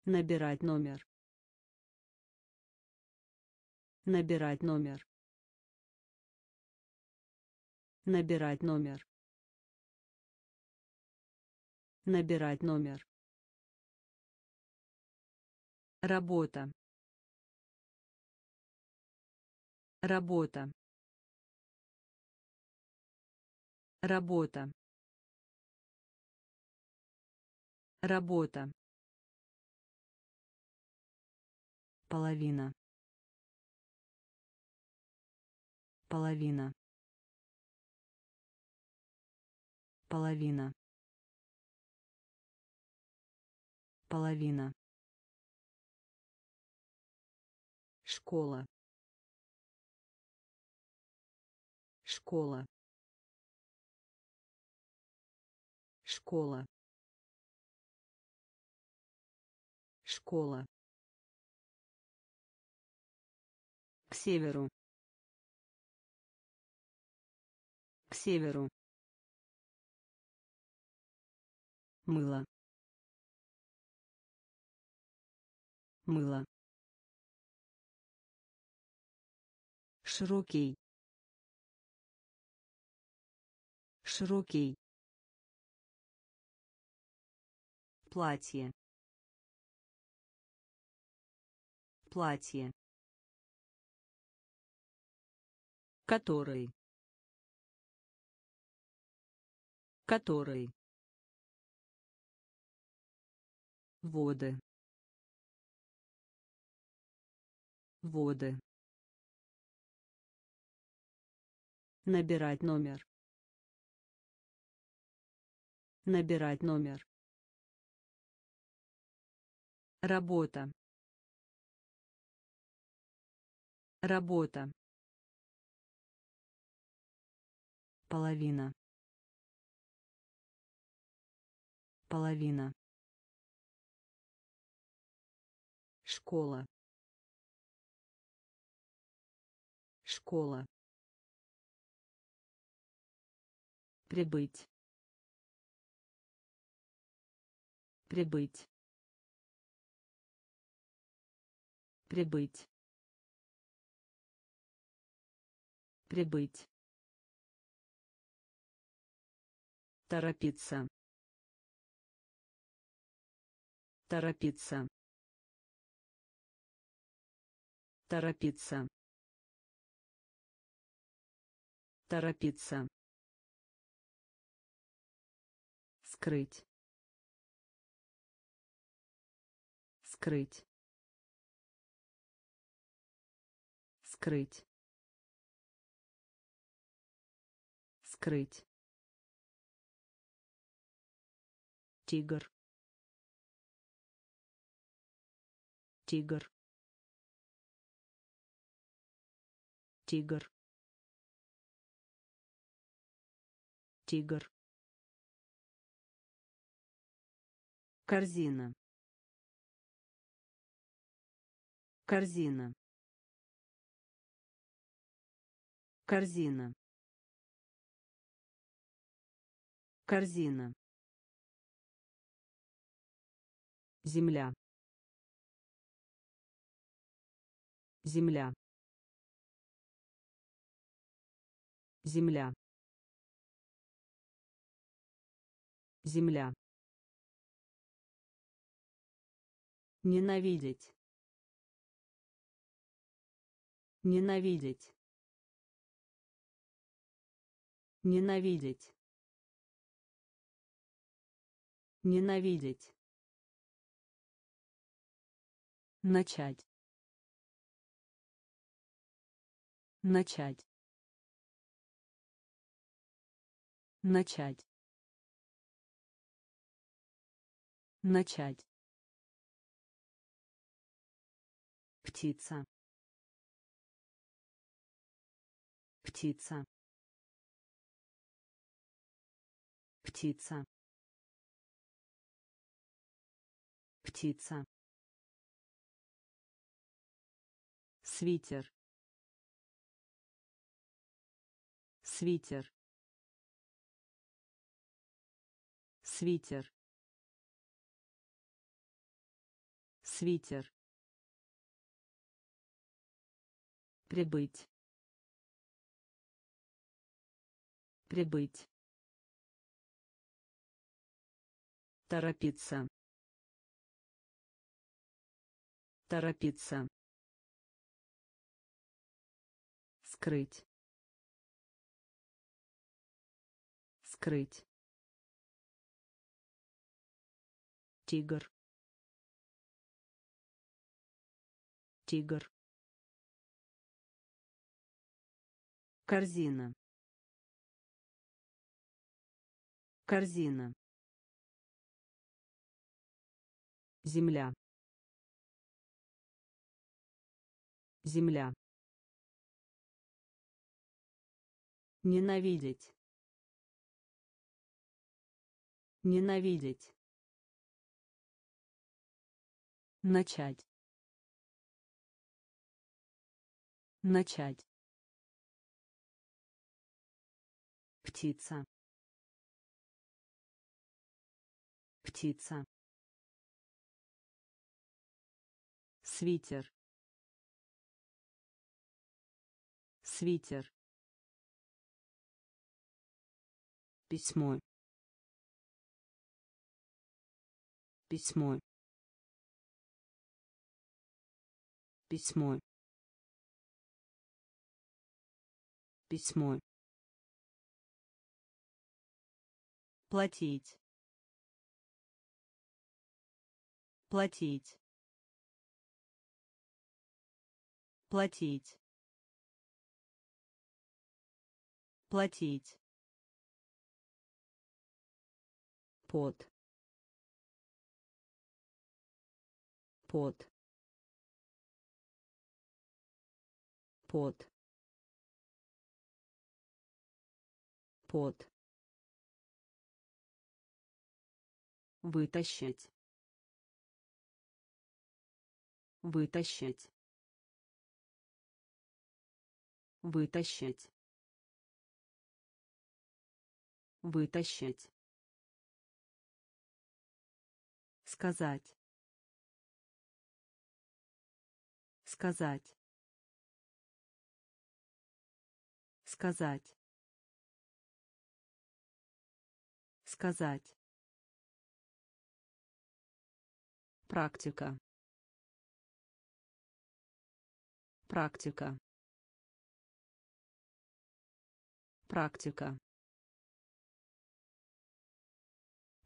Набирать номер. Набирать номер. Набирать номер. Набирать номер работа. Работа. Работа. Работа. Половина. Половина. Половина. Половина школа. Школа. Школа. Школа. К северу. К северу. Мыло. Мыло широкий широкий платье платье который который воды воды набирать номер. Набирать номер. Работа. Работа. Половина. Половина. Школа. Школа прибыть. Прибыть. Прибыть. Прибыть. Торопиться. Торопиться. Торопиться. Торопиться скрыть. Скрыть. Скрыть. Скрыть. Тигр. Тигр. Тигр. Тигр корзина. Корзина. Корзина. Корзина. Земля. Земля. Земля. Земля ненавидеть. Ненавидеть. Ненавидеть. Ненавидеть. Начать. Начать. Начать. Начать. Птица. Птица. Птица. Птица. Свитер. Свитер. Свитер. Свитер прибыть. Прибыть. Торопиться. Торопиться. Скрыть. Скрыть. Тигр. Тигр корзина. Корзина. Земля. Земля. Ненавидеть. Ненавидеть. Начать. Начать птица. Птица. Свитер. Свитер. Письмо. Письмо. Письмо. Письмо платить. Платить. Платить. Платить. Под под под под вытащить вытащить вытащить вытащить. Сказать сказать сказать. Сказать практика. Практика. Практика.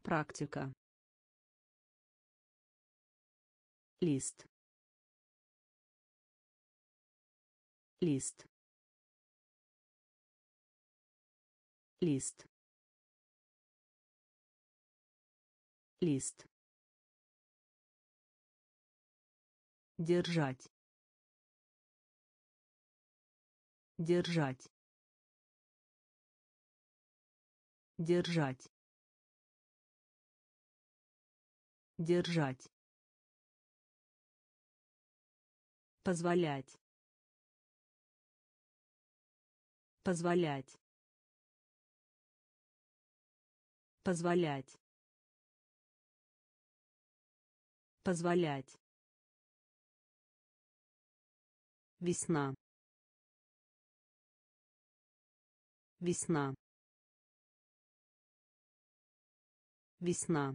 Практика. Лист. Лист. Лист. Лист держать. Держать. Держать. Держать. Позволять. Позволять. Позволять. Позволять весна. Весна. Весна.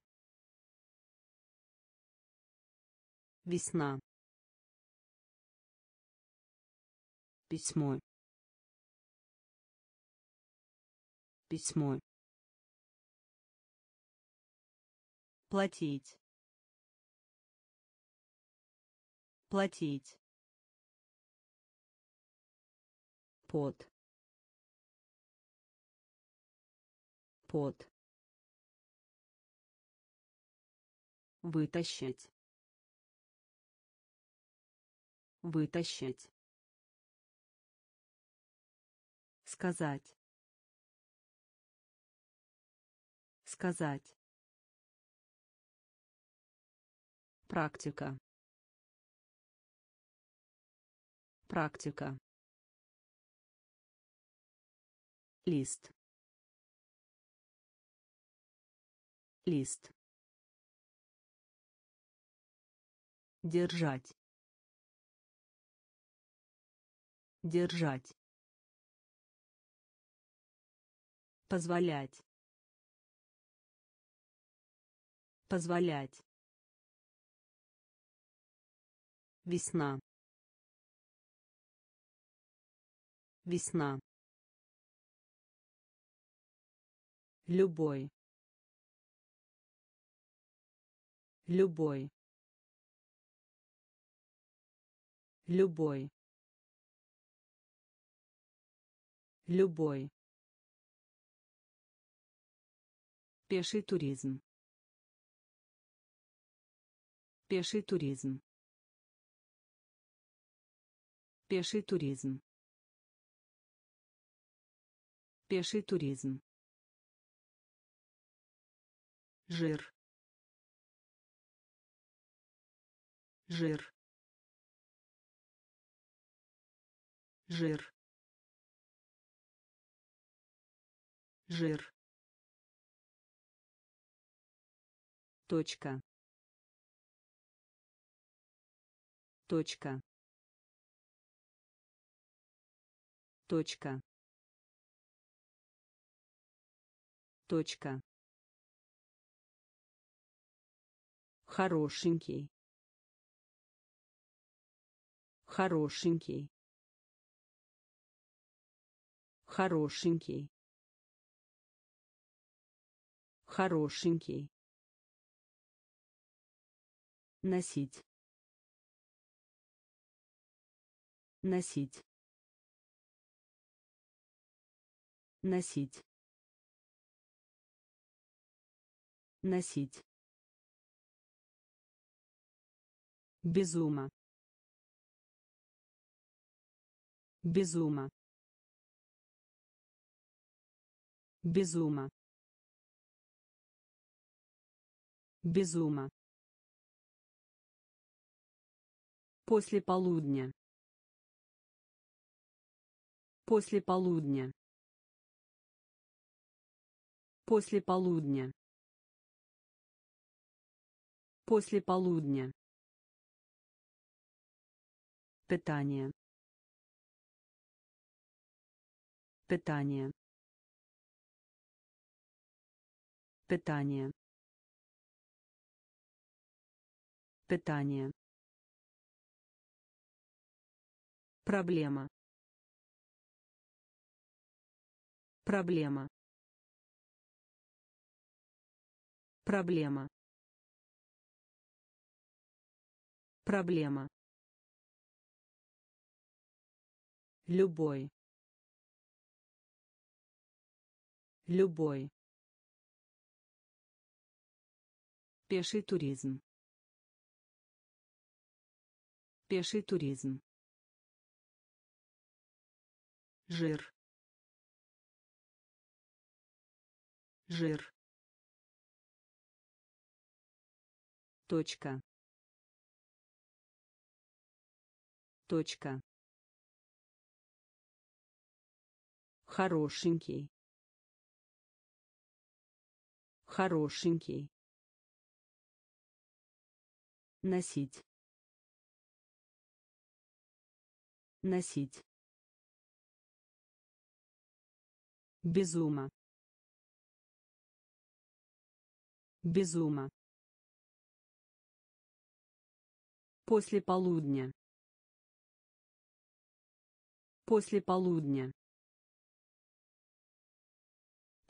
Весна. Письмо. Письмо. Платить. Платить под Под. Вытащить. Вытащить. Сказать. Сказать. Практика. Практика. Лист. Лист. Держать. Держать. Позволять. Позволять. Весна. Весна. Любой. Любой. Любой. Любой. Пеший туризм. Пеший туризм. Пеший туризм. Пеший туризм. Жир. Жир. Жир. Жир. Точка. Точка. Точка. Точка. Хорошенький. Хорошенький. Хорошенький. Хорошенький. Носить. Носить. Носить. Носить. Безума. Безума. Безума. Безума. После полудня. После полудня. После полудня. После полудня. Питание. Питание. Питание. Питание. Проблема. Проблема. Проблема. Проблема. Любой. Любой. Пеший туризм. Пеший туризм. Жир. Жир. Точка. Точка. Хорошенький. Хорошенький. Носить. Носить. Безума. Безума. После полудня. После полудня.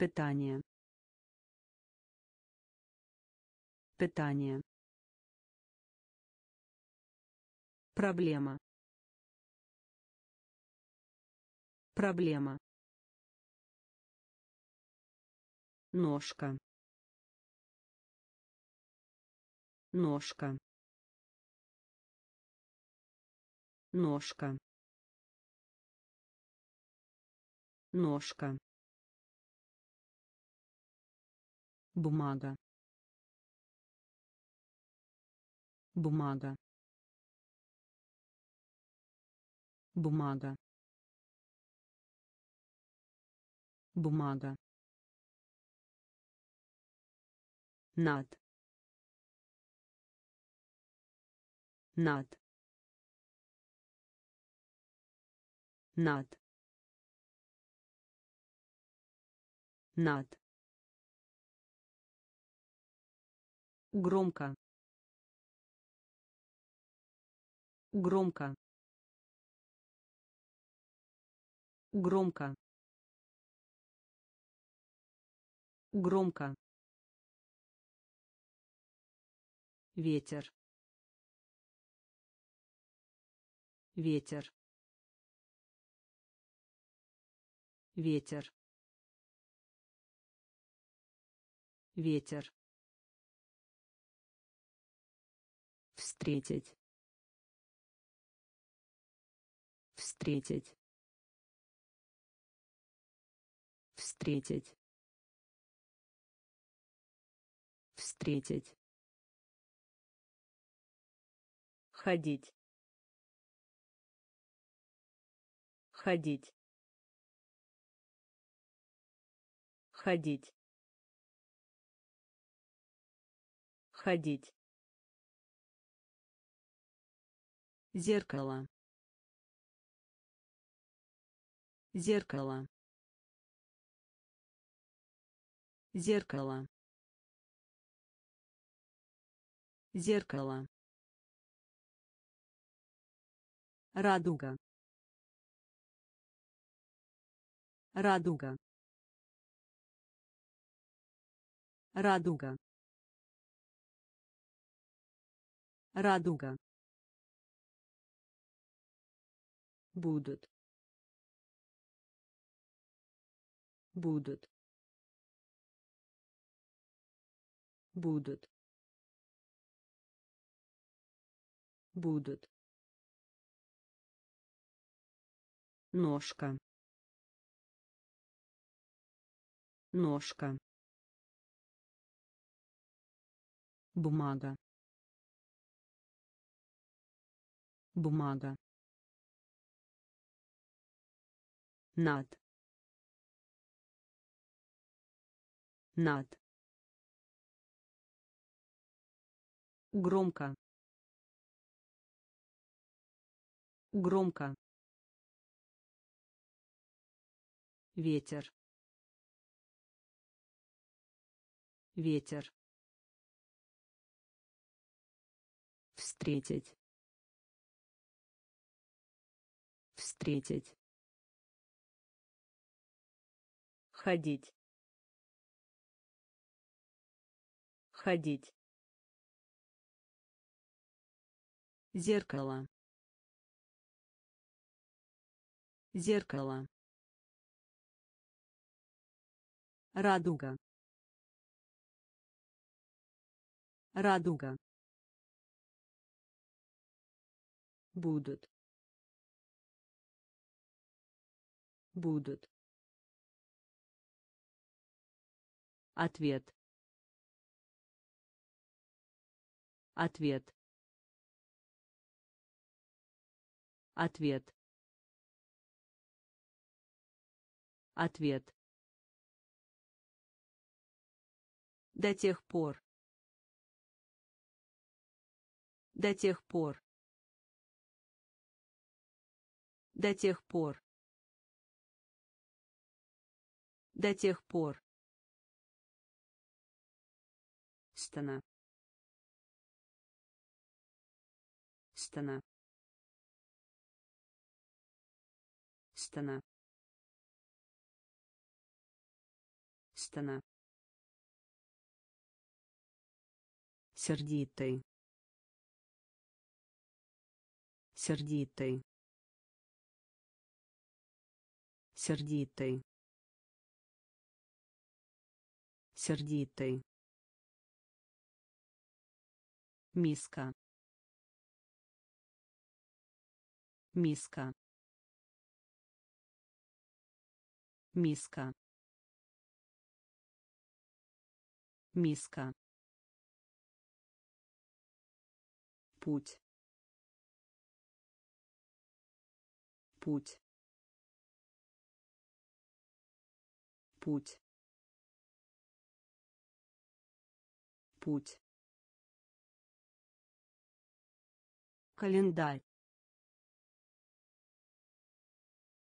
Питание. Питание. Проблема. Проблема. ножка ножка ножка ножка бумага. Бумага. Бумага. Бумага. Над. Над. Над. Над громко. Громко. Громко. Громко. Ветер. Ветер. Ветер. Ветер встретить. Встретить. Встретить. Встретить. Ходить. Ходить. Ходить. Ходить зеркало. Зеркало. Зеркало. Зеркало. Радуга. Радуга. Радуга. Радуга будут. Будут. Будут. Будут. Ножка. Ножка. Бумага. Бумага над. Над. Громко. Громко. Ветер. Ветер. Встретить. Встретить ходить. Ходить. Зеркало. Зеркало. Радуга. Радуга. Будут. Будут ответ. Ответ. Ответ. Ответ. До тех пор. До тех пор. До тех пор. До тех пор стена. Стена. Стена. Стена. Сердитый. Сердитый. Сердитый. Сердитый. Миска. Миска. Миска. Миска. Путь. Путь. Путь. Путь. Календарь.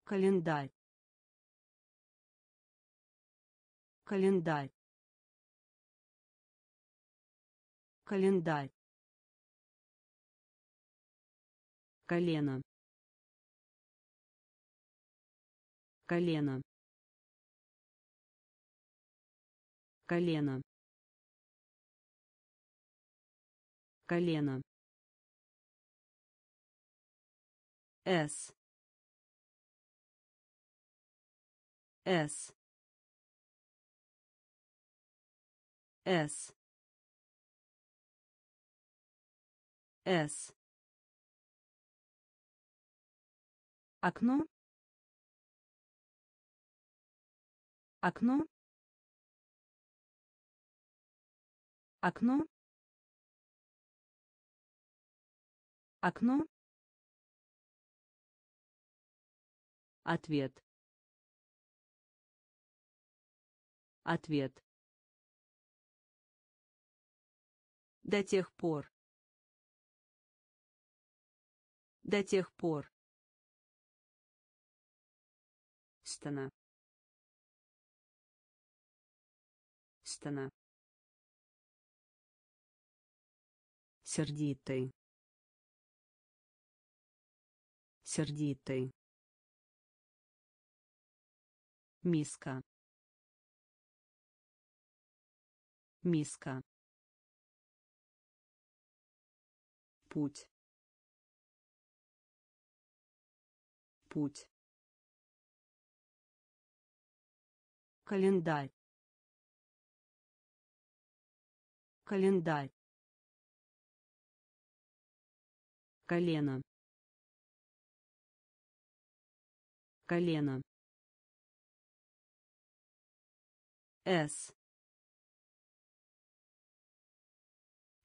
Календарь. Календарь. Календарь. колено колено колено колено с с с с окно. Окно. Окно. Окно ответ. Ответ. До тех пор. До тех пор. Стена. Стена. Сердитый. Сердитый. Миска. Миска. Путь. Путь. Календарь. Календарь. колено колено с.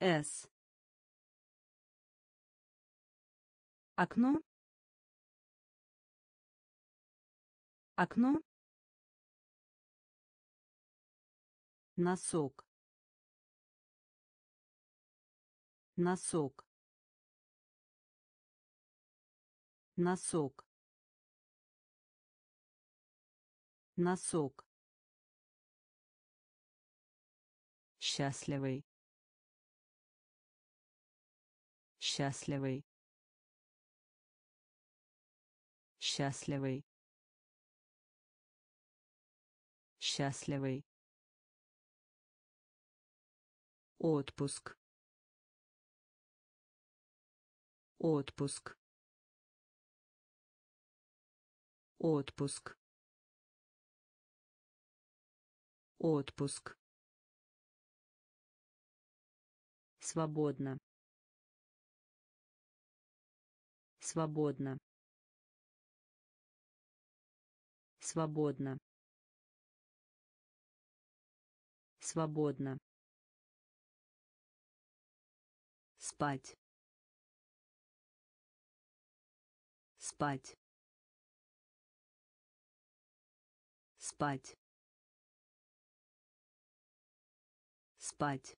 С. Окно. Окно. Носок. Носок. Носок. Носок счастливый. Счастливый. Счастливый. Счастливый. Отпуск. Отпуск. Отпуск. Отпуск свободно. Свободно. Свободно. Свободно. Спать. Спать. Спать. Спать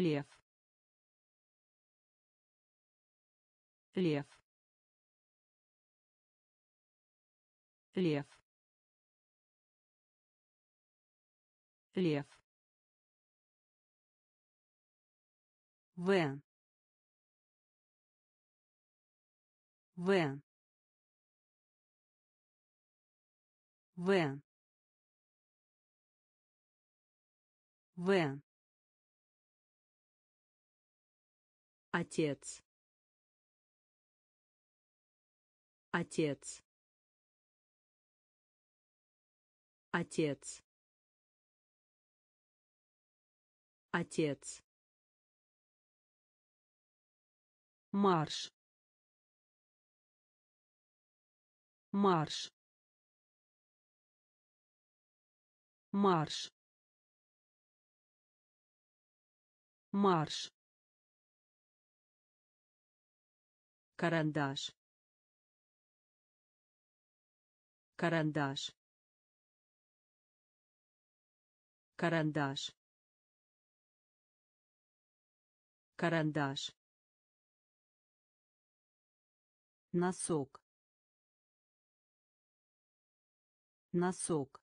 лев лев лев лев В. В. В. В. Отец. Отец. Отец. Отец. марш марш марш марш карандаш. Карандаш. Карандаш. Карандаш. Носок. Носок.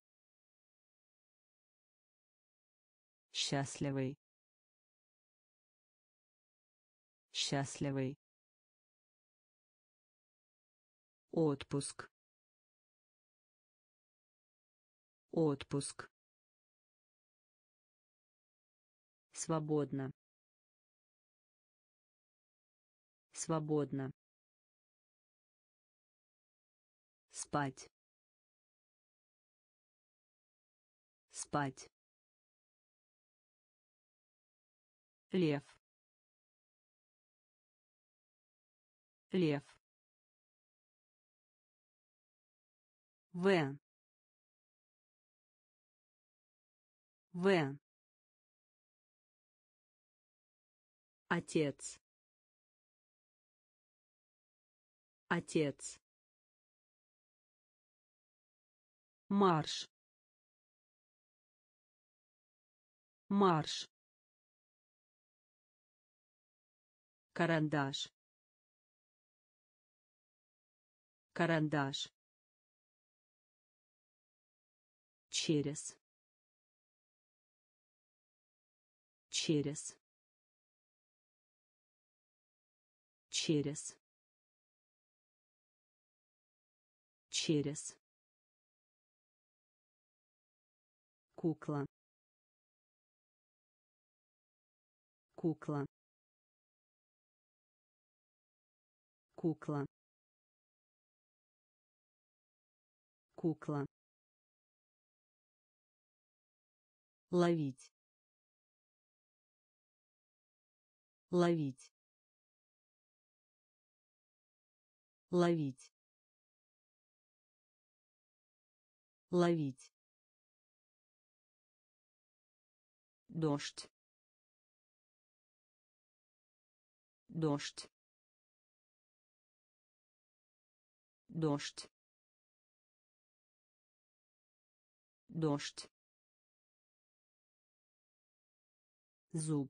Счастливый. Счастливый отпуск. Отпуск. Свободно. Свободно. Спать. Спать. Лев. Лев В. В. Отец. Отец. Марш. Марш. Карандаш. Карандаш. Через. Через. Через. Через. Кукла. Кукла. Кукла. Кукла ловить. Ловить. Ловить. Ловить. Дождь. Дождь. Дождь. Дождь зуб.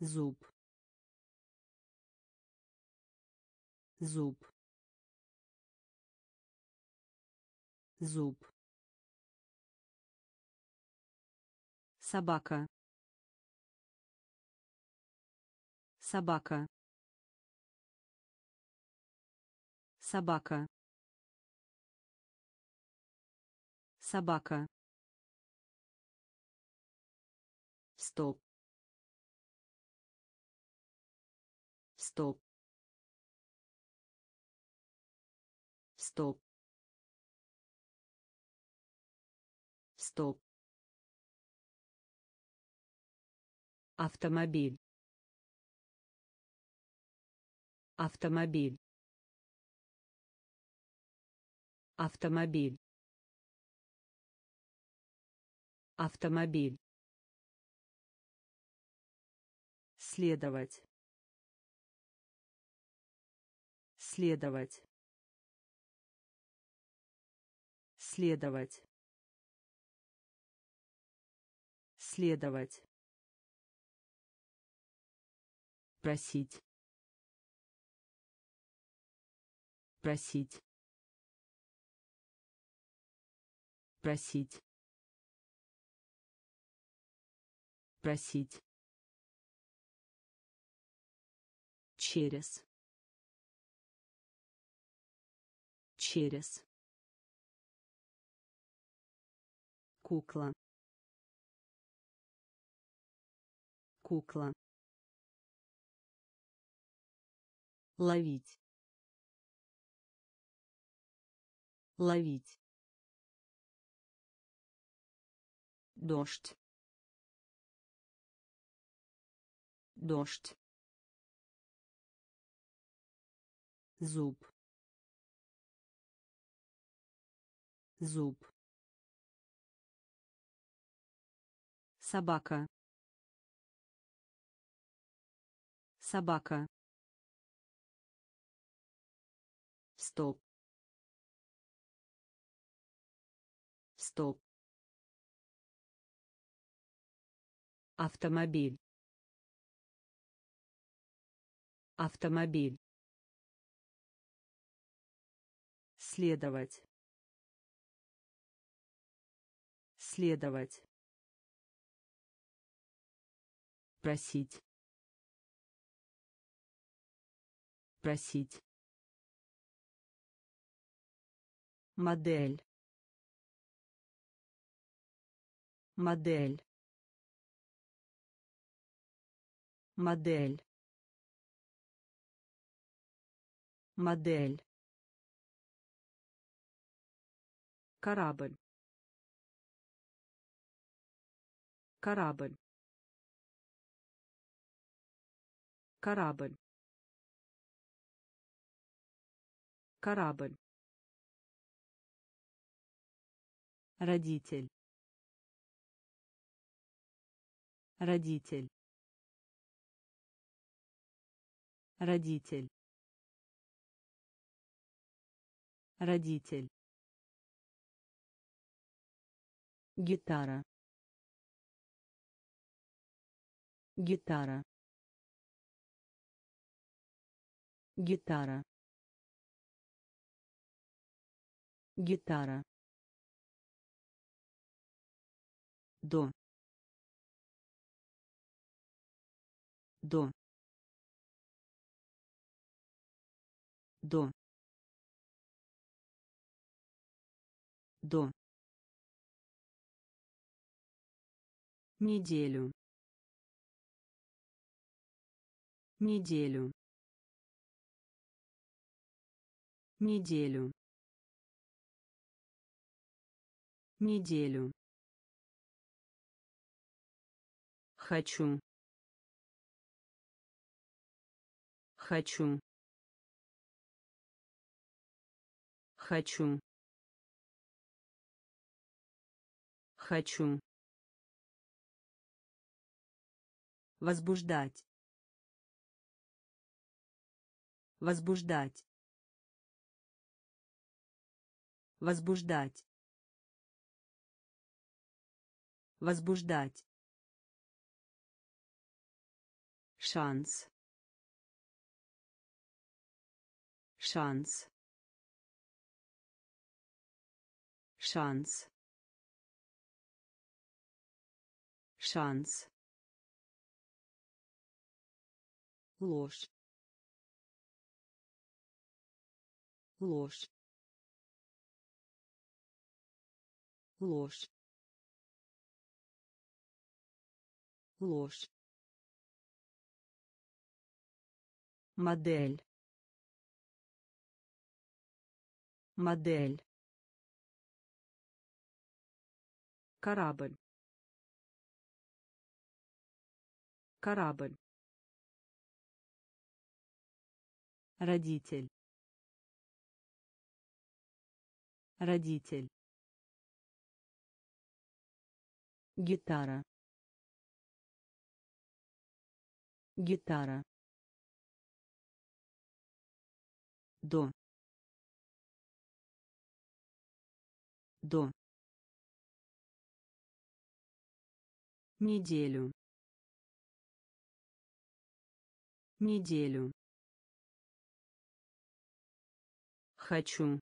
Зуб. Зуб. Зуб. Собака. Собака. Собака. Собака стоп. Стоп. Стоп. Стоп. Автомобиль. Автомобиль. Автомобиль. Автомобиль следовать. Следовать. Следовать. Следовать. Просить. Просить. Просить. Просить через. Через. Кукла. Кукла. Ловить. Ловить. Дождь. Дождь зуб. Зуб. Собака. Собака. Стоп. Стоп. Автомобиль. Автомобиль следовать. Следовать. Просить. Просить. Модель. Модель. Модель. Модель корабль. Корабль. Корабль. Корабль. Родитель. Родитель. Родитель. Родитель гитара. Гитара. Гитара. Гитара. До. До. До. До неделю. Неделю. Неделю. Неделю. Хочу. Хочу. Хочу. Хочу возбуждать. Возбуждать. Возбуждать. Возбуждать. Шанс. Шанс. Шанс. Шанс ложь. Ложь. Ложь. Ложь. Модель. Модель. Корабль. Корабль родитель. Родитель. Гитара. Гитара. До. До. Неделю. Неделю хочу.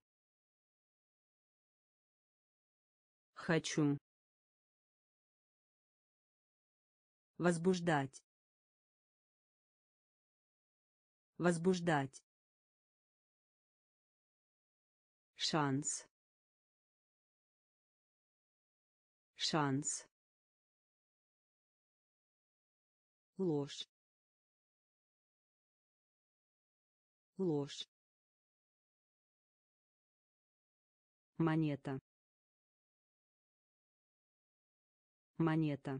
Хочу. Возбуждать. Возбуждать. Шанс. Шанс. Ложь. Ложь монета. Монета.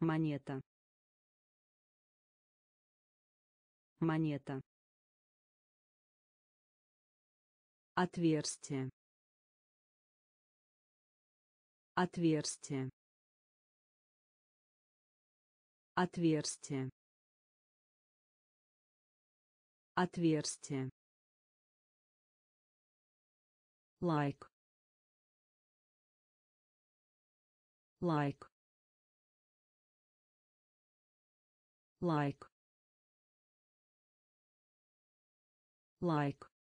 Монета. Монета. Отверстие. Отверстие. Отверстие. Отверстие лайк лайк лайк лайк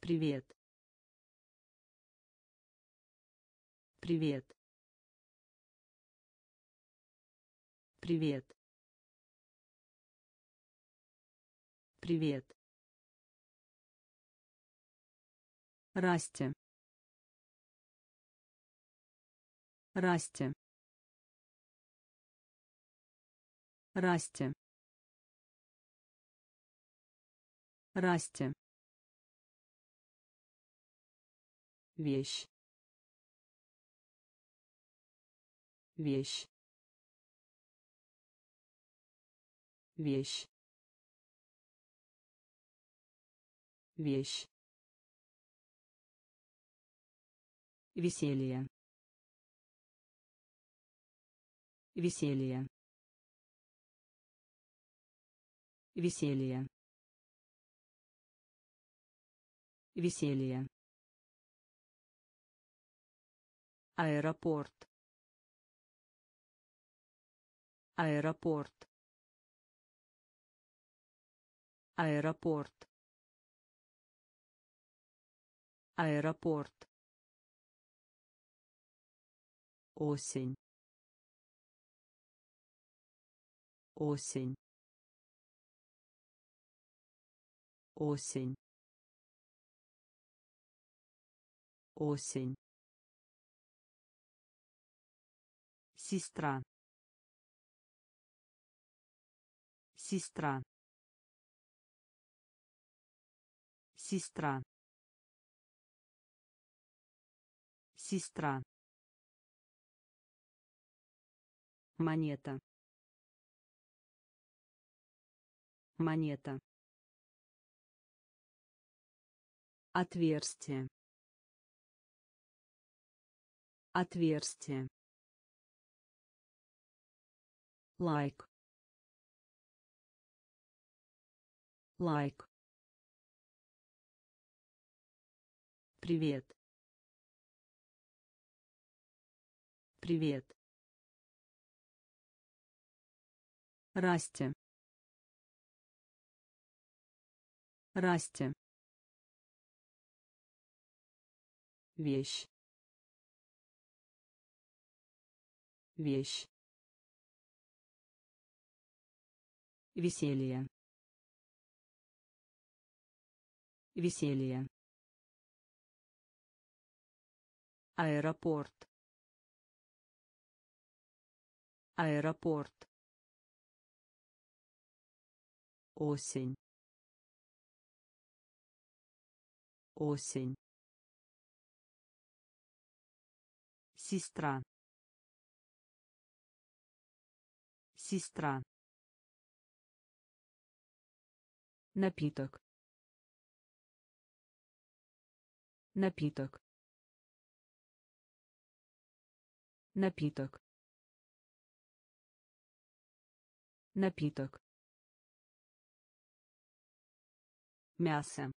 привет. Привет. Привет. Привет Расти. Расти. Расти. Расти. Вещь. Вещь. Вещь. Вещь. Веселье. Веселье. Веселье. Веселье. Аэропорт. Аэропорт. Аэропорт. Аэропорт. Осень. Осень. Осень. Осень. Сестра. Сестра. Сестра. Сестра монета. Монета. Отверстие. Отверстие. Лайк. Лайк. Привет. Привет Расти. Расти. Вещь. Вещь. Веселье. Веселье. Аэропорт. Аэропорт. Осень. Осень. Сестра. Сестра. Напиток. Напиток. Напиток. Напиток мясо.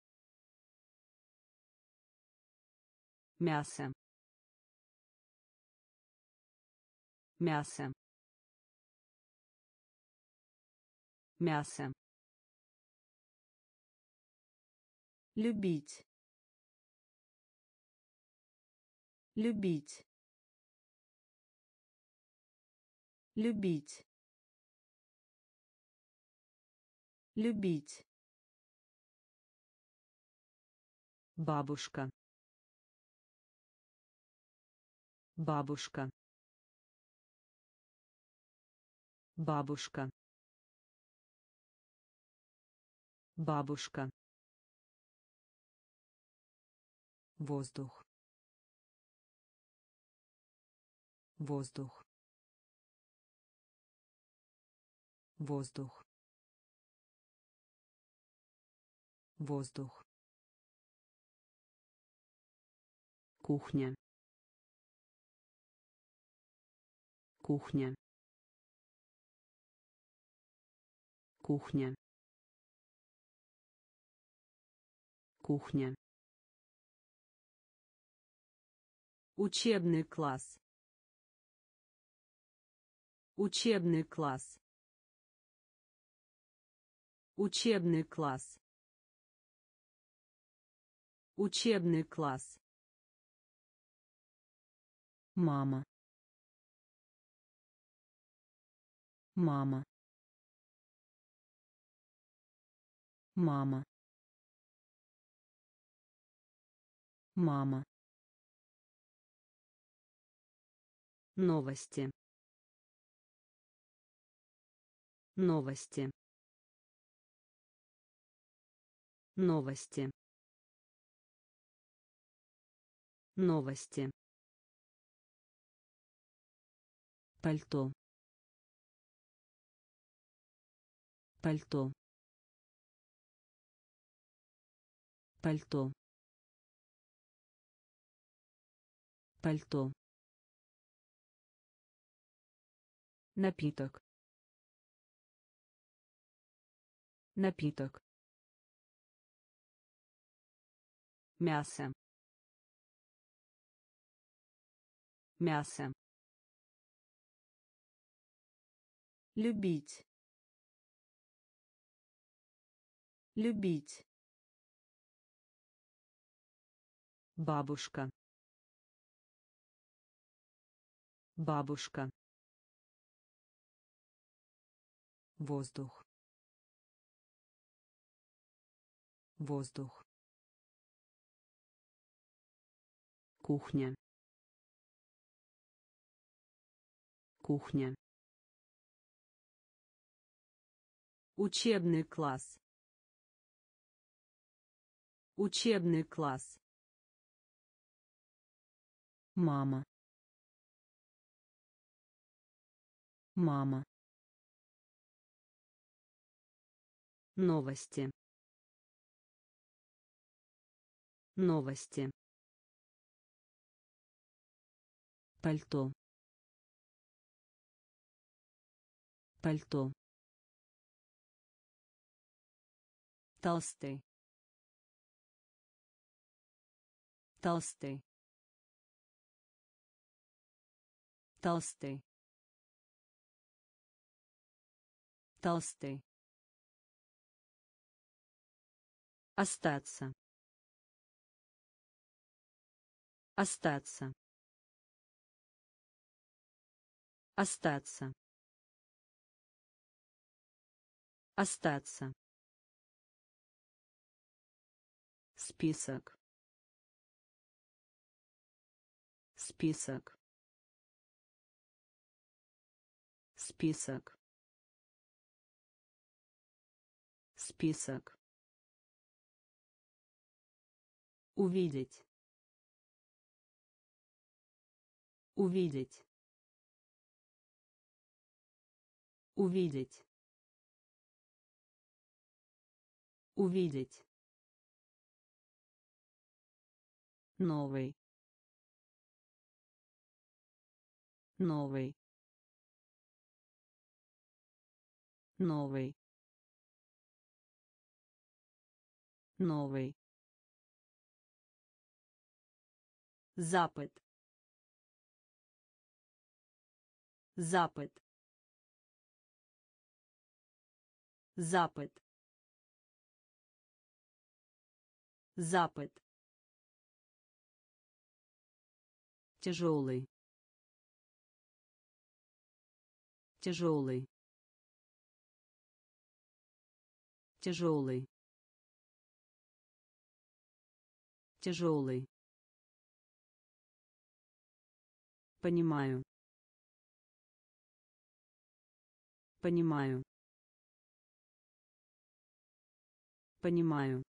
Мясо. Мясо. Мясо. Любить. Любить. Любить. Любить бабушка. Бабушка. Бабушка. Бабушка. Воздух. Воздух. Воздух. Воздух кухня. Кухня. Кухня. Кухня. Учебный класс. Учебный класс. Учебный класс. Учебный класс мама. Мама. Мама. Мама. Новости. Новости. Новости. Новости пальто. Пальто. Пальто. Пальто. Напиток. Напиток. Мясо. Мясо любить. Любить. Бабушка. Бабушка. Воздух. Воздух. Кухня. Кухня учебный класс. Учебный класс. Мама. Мама. Новости. Новости. Пальто. Пальто толстый. Толстый. Толстый. Толстый. Остаться. Остаться. Остаться. Остаться список. Список. Список. Список. Увидеть. Увидеть. Увидеть. Увидеть новый. Новый. Новый. Новый. Запад. Запад. Запад. Запад тяжелый. Тяжелый. Тяжелый. Тяжелый. Понимаю. Понимаю. Понимаю.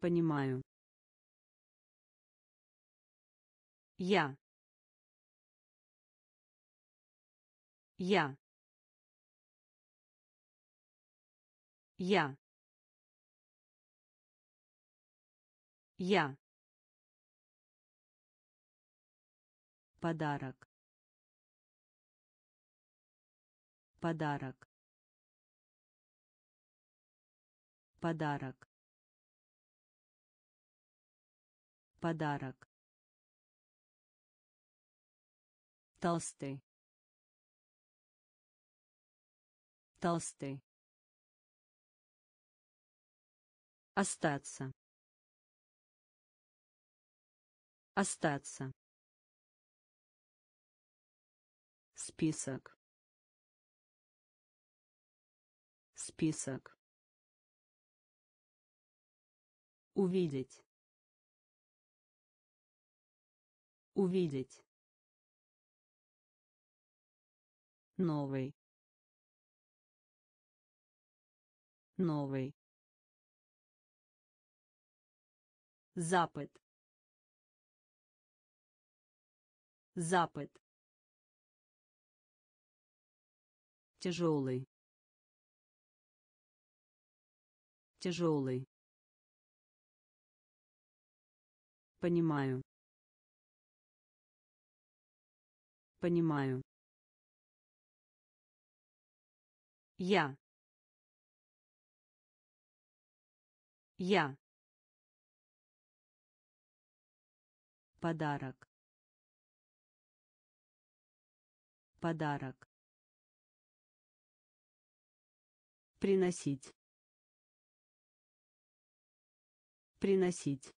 Понимаю. Я. Я. Я. Я. Подарок. Подарок. Подарок. Подарок. Толстый. Толстый. Остаться. Остаться. Список. Список. Увидеть. Увидеть. Новый. Новый. Запад. Запад. Тяжелый. Тяжелый. Понимаю. Понимаю. Я. Я. Подарок. Подарок. Приносить. Приносить.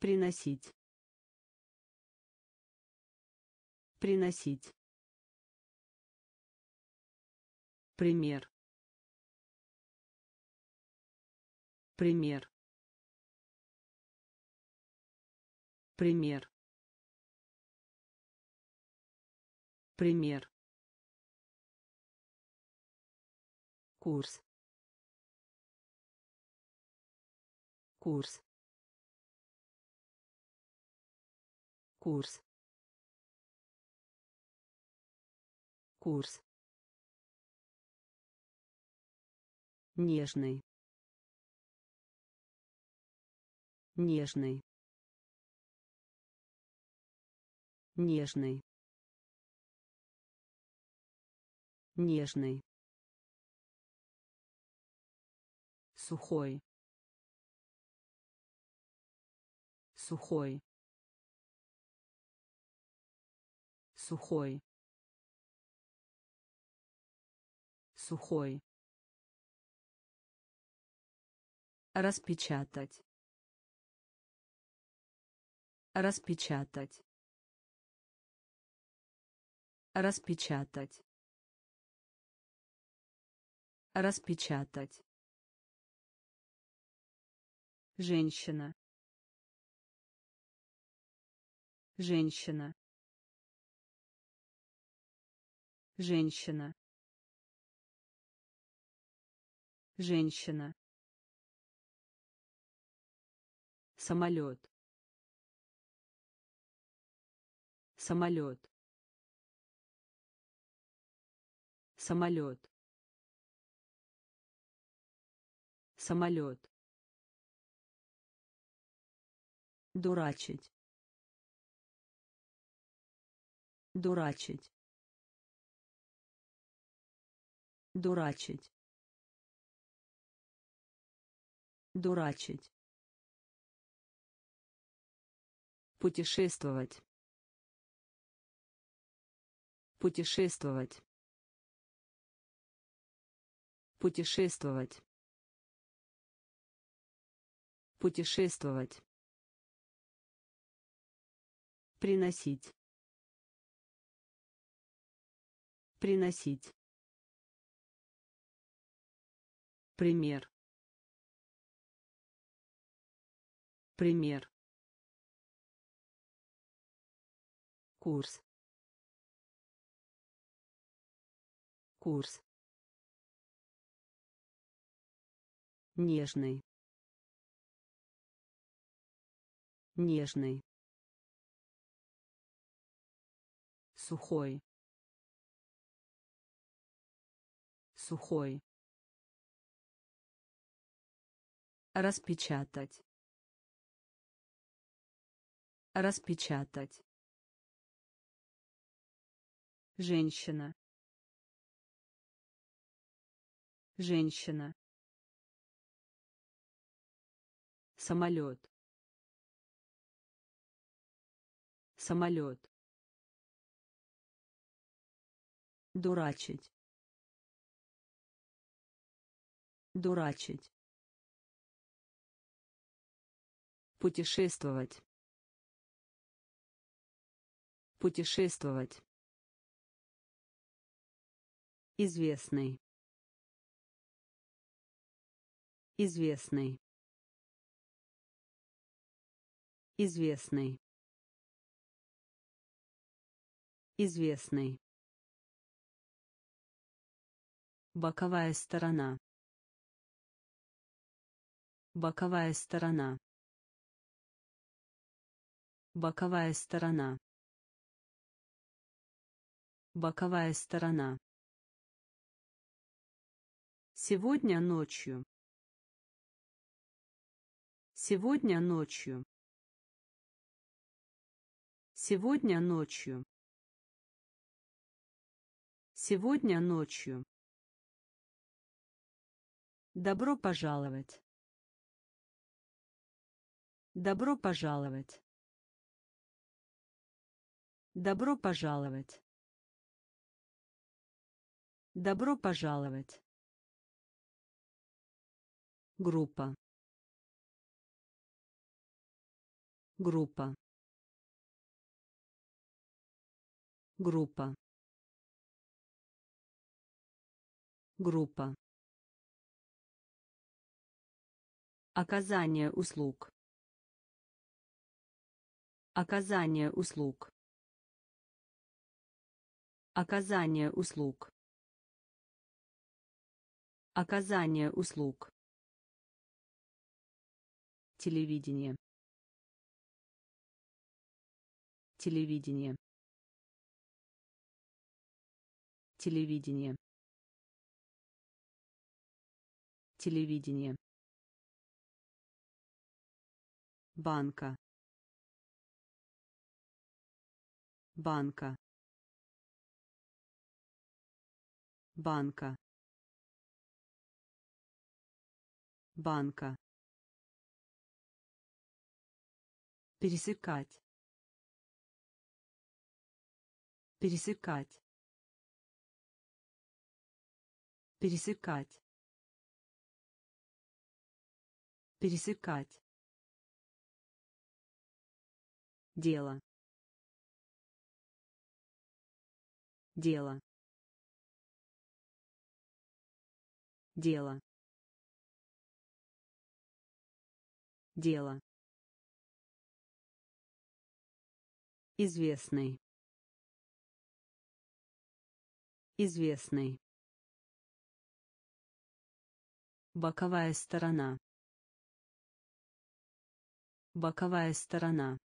Приносить. Приносить. Пример. Пример. Пример. Пример. Курс. Курс. Курс. Курс. Нежный. Нежный. Нежный. Нежный. Сухой. Сухой. Сухой. Сухой. Распечатать. Распечатать. Распечатать. Распечатать. Женщина. Женщина. Женщина. Женщина. Самолет. Самолет. Самолет. Самолет. Дурачить. Дурачить. Дурачить. Дурачить. Путешествовать. Путешествовать. Путешествовать. Путешествовать. Приносить. Приносить. Пример. Пример. Курс. курс. Нежный. Нежный. Сухой. Сухой. Распечатать. Распечатать женщина. Женщина. Самолет. Самолет. Дурачить. Дурачить. Путешествовать. Путешествовать известный. Известный. Известный. Известный. Боковая сторона. Боковая сторона. Боковая сторона. Боковая сторона сегодня ночью сегодня ночью сегодня ночью сегодня ночью Добро пожаловать. Добро пожаловать. Добро пожаловать. Добро пожаловать. Группа. Группа. Группа. Группа. Оказание услуг. Оказание услуг. Оказание услуг. Оказание услуг. Телевидение. Телевидение. Телевидение. Телевидение. банка банка банка банка пересекать. Пересекать. Пересекать. Пересекать. Дело. Дело. Дело. Дело известный известный боковая сторона боковая сторона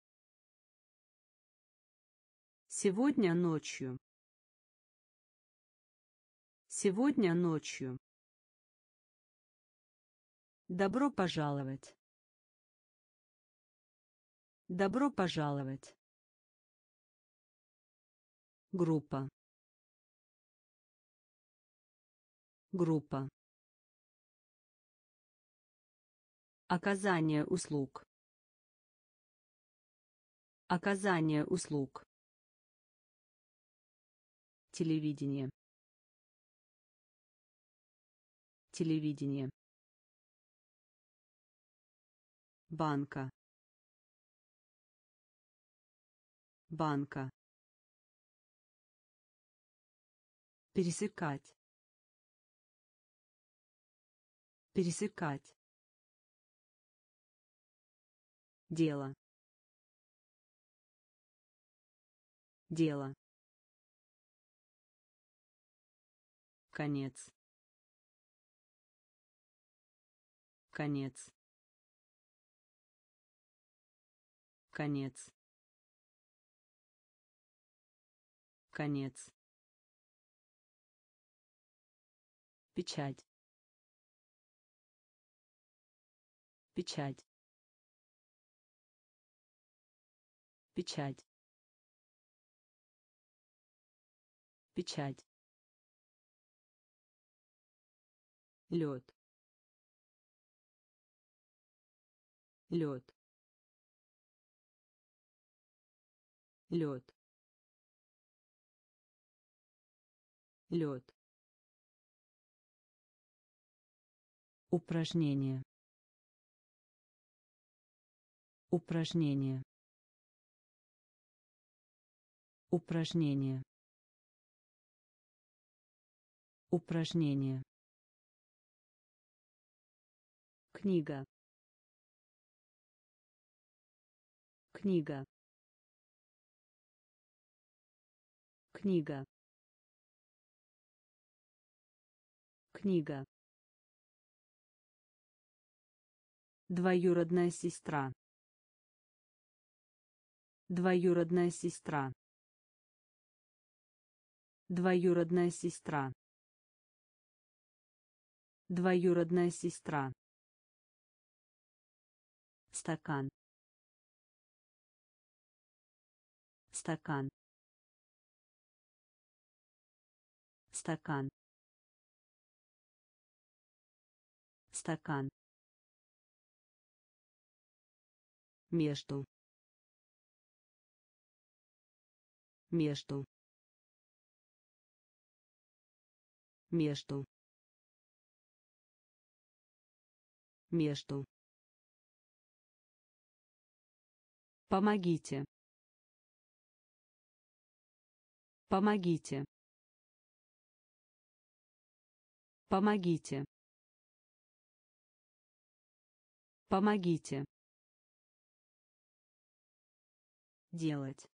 Сегодня ночью. Сегодня ночью. Добро пожаловать. Добро пожаловать. Группа. Группа. Оказание услуг. Оказание услуг. Телевидение. Телевидение. Банка. Банка. Пересекать. Пересекать. Дело. Дело. конец конец конец конец печать. Печать. Печать. Печать. Лед. Лед. Лед. Лед упражнение. Упражнение. Упражнение. Упражнение. Книга. Книга. Книга. Книга двоюродная сестра. Двоюродная сестра. Двоюродная сестра. Двоюродная сестра. Стакан. Стакан. Стакан. Стакан между между между между. Помогите. Помогите. Помогите. Помогите делать.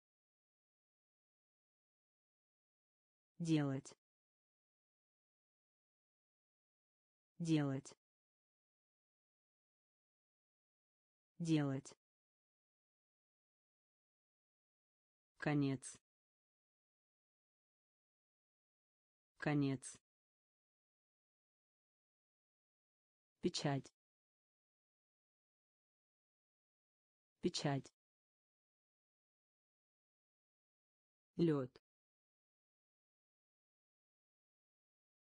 Делать. Делать. Делать. Конец. Конец. Печать. Печать лед.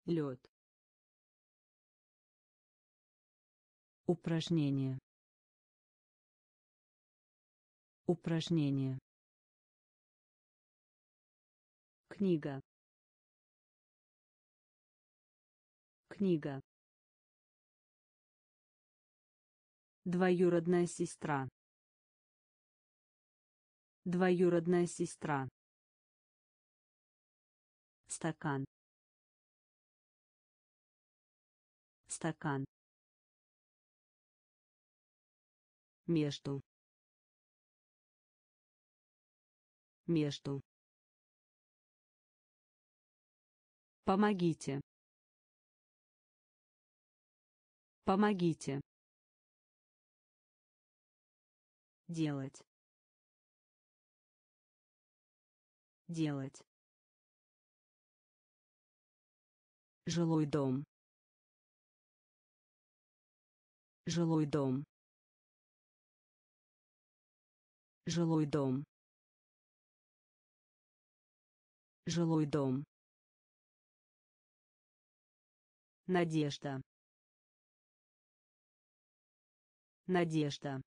Лед. Упражнение. Упражнение. Книга. Книга. Двоюродная сестра. Двоюродная сестра стакан. Стакан. Между. Между. Помогите. Помогите. Делать. Делать жилой дом. Жилой дом. Жилой дом. Жилой дом. Надежда. Надежда.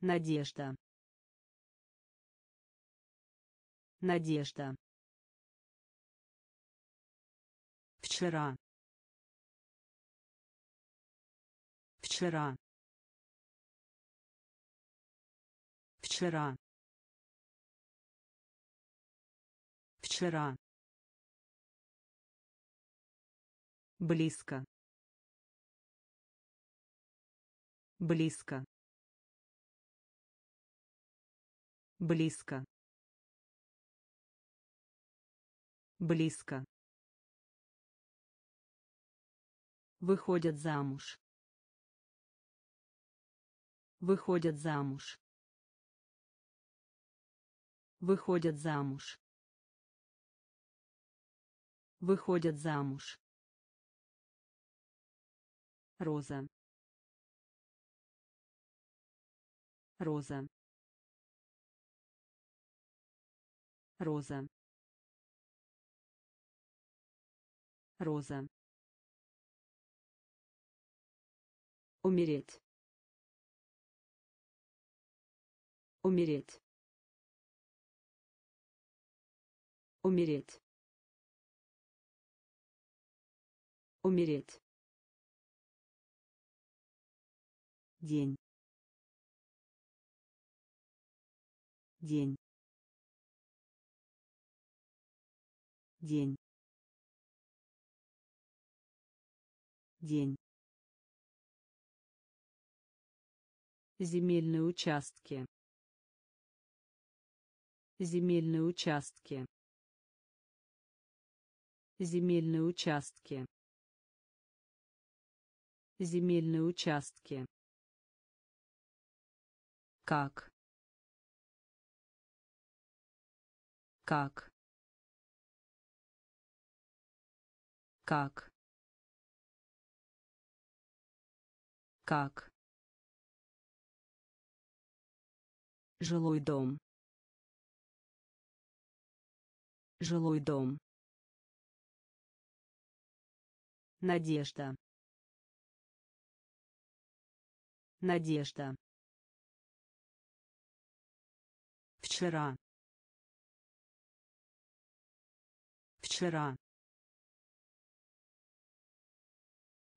Надежда. Надежда вчера. Вчера. Вчера. Вчера. Близко. Близко. Близко. Близко выходят замуж. Выходят замуж. Выходят замуж. Выходят замуж. Роза. Роза. Роза. Роза умереть. Умереть. Умереть. Умереть. День. День. День. День земельные участки. Земельные участки. Земельные участки. Земельные участки. Как? Как? Как? Как жилой дом. Жилой дом. Надежда. Надежда. Вчера. Вчера.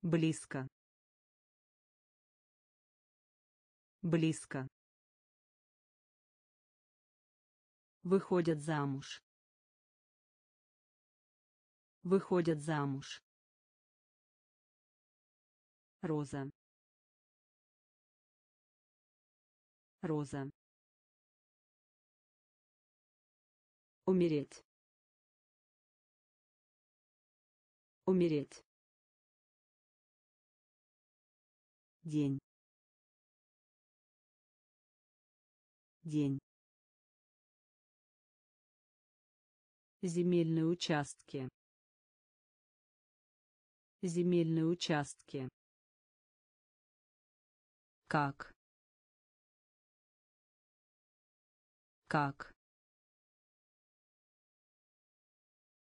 Близко. Близко выходят замуж. Выходят замуж. Роза. Роза. Умереть. Умереть. День. День земельные участки. Земельные участки. Как? Как?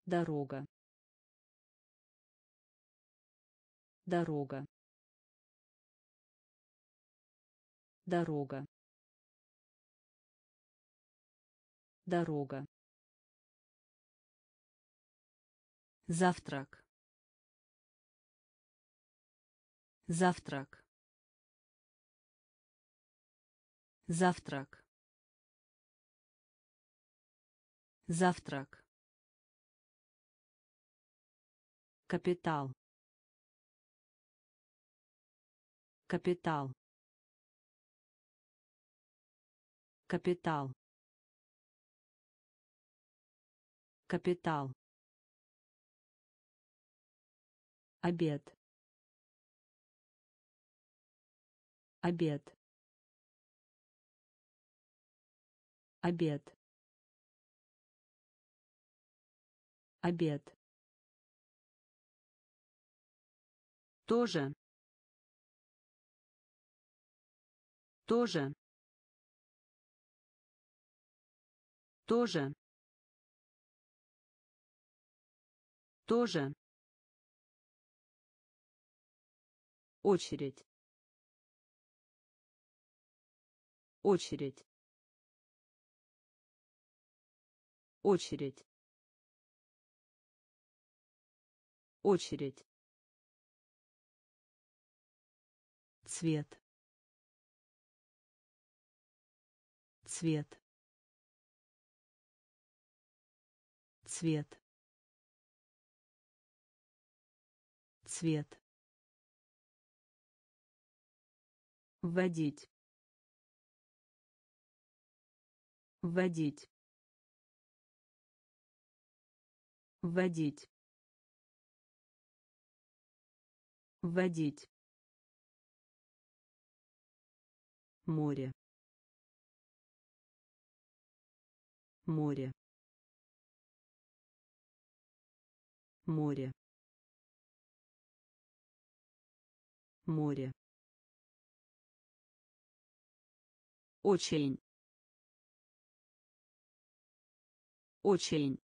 Дорога. Дорога. Дорога. Дорога завтрак. Завтрак. Завтрак. Завтрак. Капитал. Капитал. Капитал. Капитал обед. Обед. Обед. Обед. Тоже. Тоже. Тоже. Тоже очередь. Очередь. Очередь. Очередь. Цвет. Цвет. Цвет. Цвет вводить вводить вводить вводить. Море. Море. Море. Море очень очень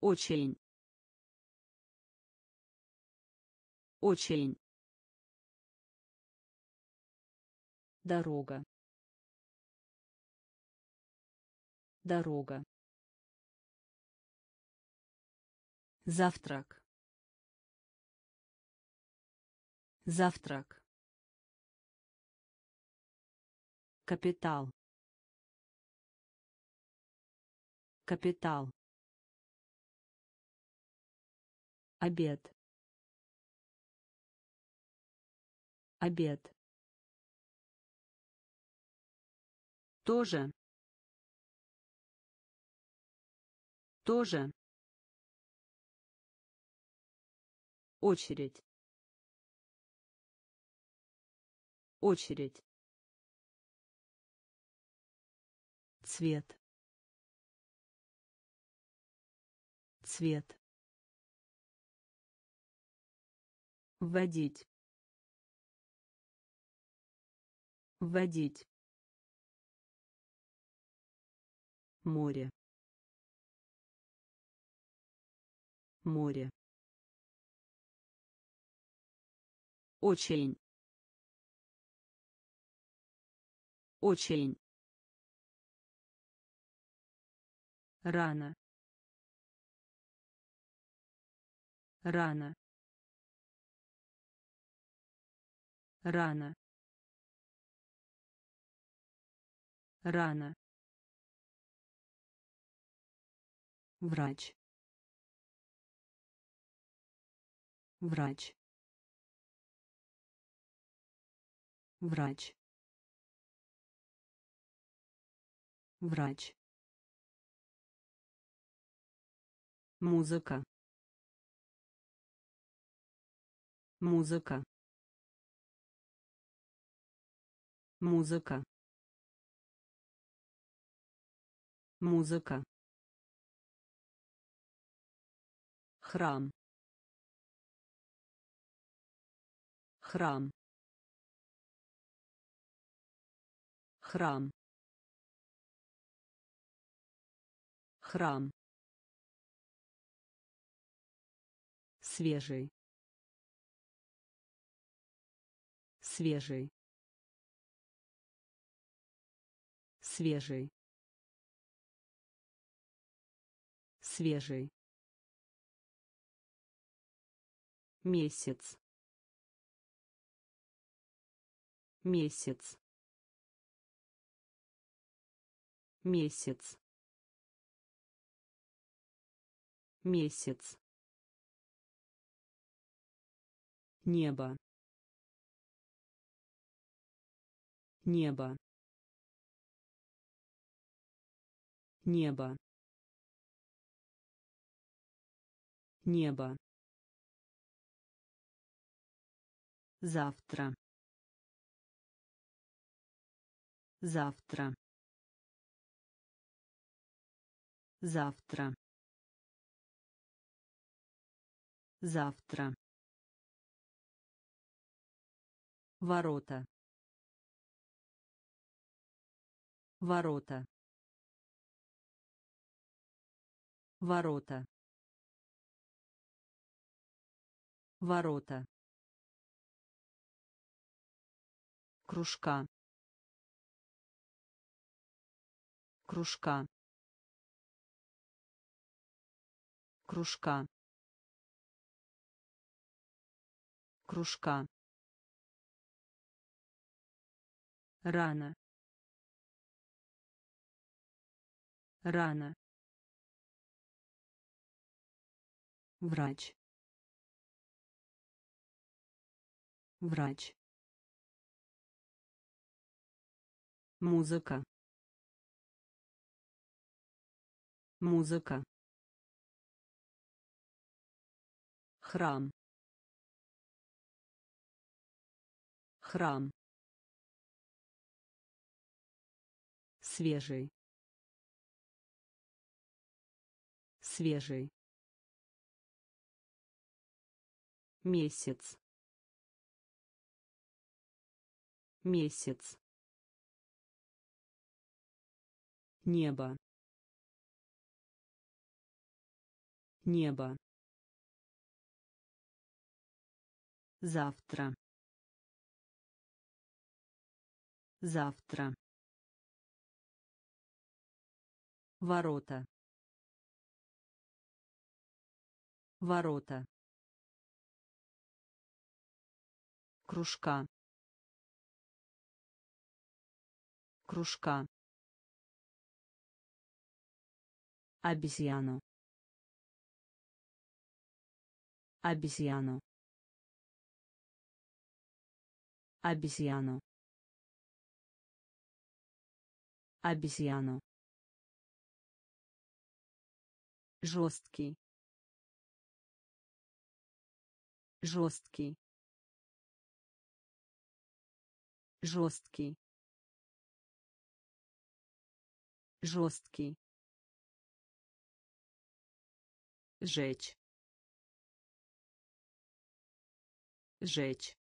очень очень дорога. Дорога. Завтрак. Завтрак капитал. Капитал. Обед. Обед. Тоже. Тоже. Очередь. Очередь цвет. Цвет. Вводить. Вводить. Море. Море. Очень очень рано. Рано. Рано. Рано. Врач. Врач. Врач. Врач музыка. Музыка. Музыка. Музыка. Храм. Храм. Храм. Храм свежий. Свежий. Свежий. Свежий. Месяц. Месяц. Месяц. Месяц небо. Небо. Небо. Небо. Завтра. Завтра. Завтра. Завтра ворота. Ворота. Ворота. Ворота. Кружка. Кружка. Кружка. Кружка рано. Рано. Врач. Врач. Музыка. Музыка. Храм. Храм свежий. Свежий. Месяц. Месяц. Небо. Небо. Завтра. Завтра ворота. Ворота. Кружка. Кружка. Обезьяну. Обезьяну. Обезьяну. Обезьяну жесткий. Жесткий. Жесткий. Жесткий. Жечь. Жечь.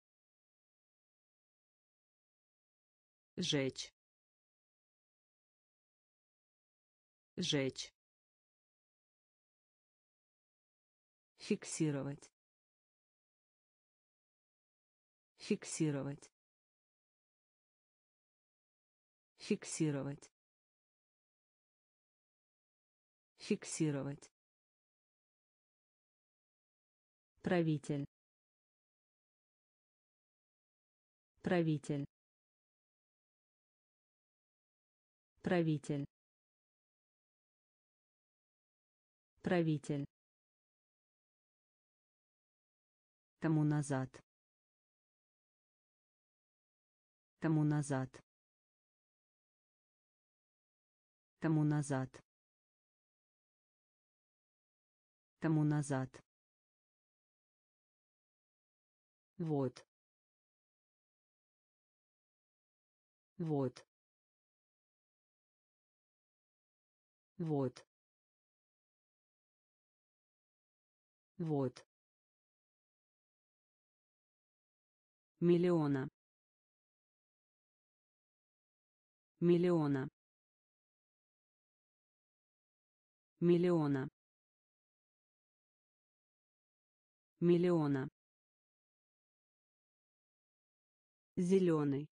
Жечь. Жечь фиксировать. Фиксировать. Фиксировать. Фиксировать. Правитель. Правитель. Правитель. Правитель тому назад. Тому назад. Тому назад. Тому назад. Вот. Вот. Вот. Вот миллиона. Миллиона. Миллиона. Миллиона. Зеленый.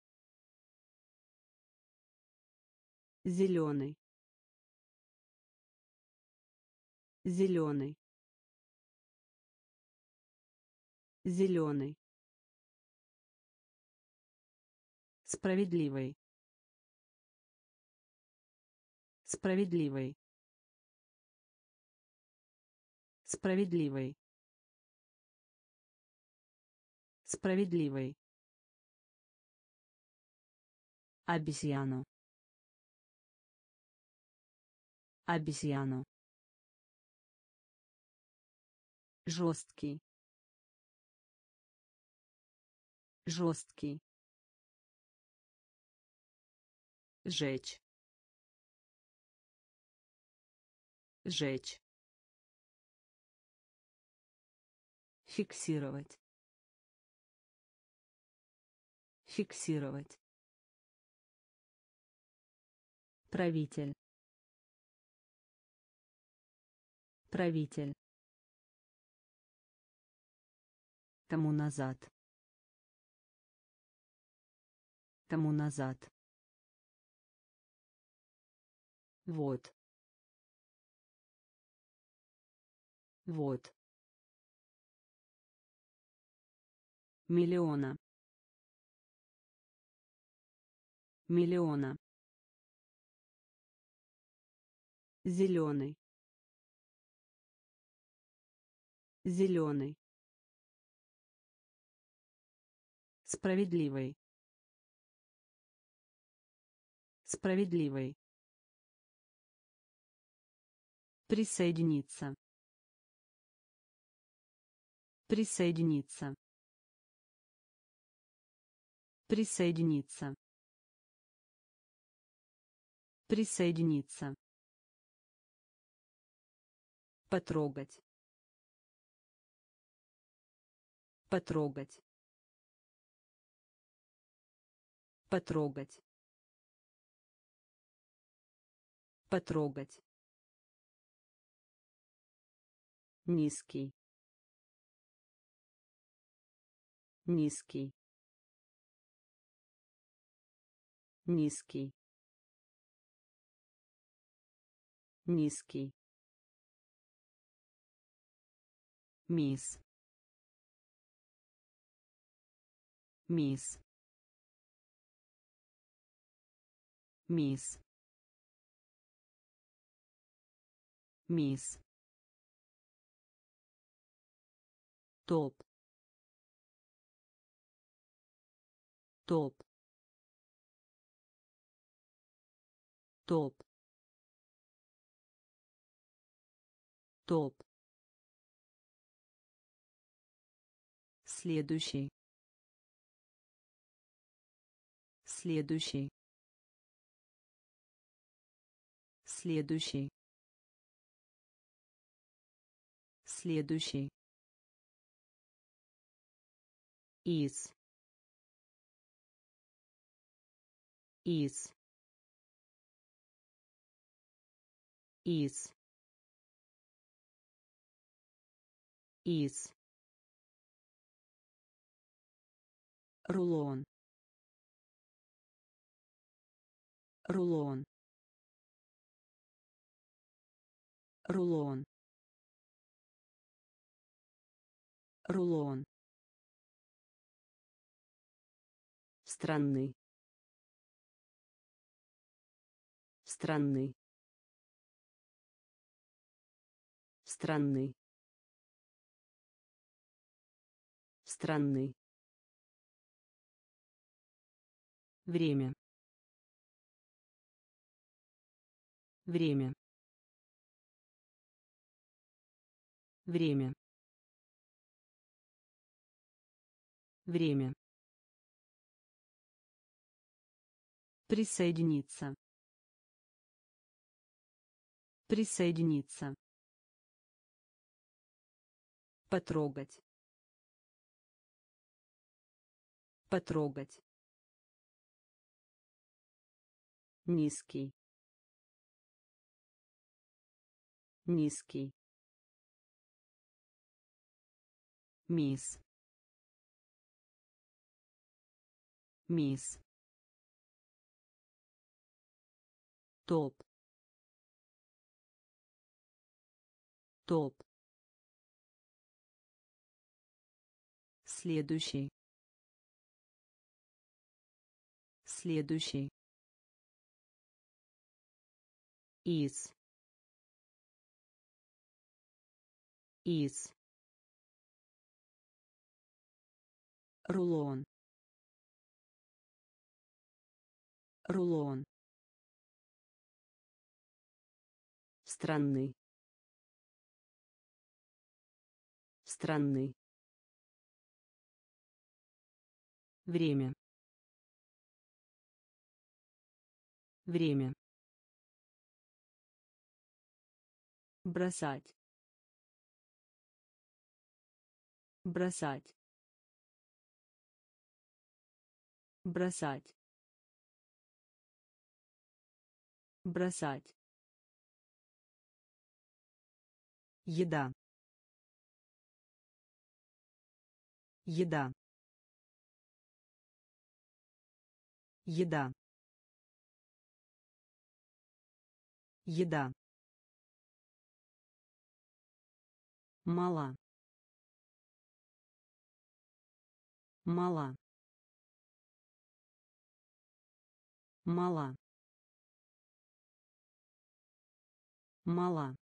Зеленый. Зеленый. Зеленый справедливый справедливый справедливый справедливый обезьяну. Обезьяну. Жесткий. Жесткий жечь. Жечь. Фиксировать. Фиксировать. Правитель. Правитель. Тому назад. Тому назад вот. Вот. Миллиона. Миллиона. Зеленый зеленый справедливый. Справедливый Присоединиться. Присоединиться. Присоединиться. Присоединиться. Потрогать. Потрогать. Потрогать. Потрогать. Низкий. Низкий. Низкий. Низкий. Мисс. Мисс. Мисс. Мисс. Топ. Топ. Топ. Топ. Следующий. Следующий. Следующий. Следующий из из из из. Рулон. Рулон. Рулон. Рулон странный странный странный странный время. Время. Время. Время Присоединиться. Присоединиться. Потрогать. Потрогать. Низкий. Низкий. Мисс. Мисс. Топ. Топ. Следующий. Следующий. Из. Из. Рулон. Рулон странный странный время. Время. Бросать. Бросать. Бросать. Бросать Еда. Еда. Еда. Еда. Мала. Мала. Мала. Мала.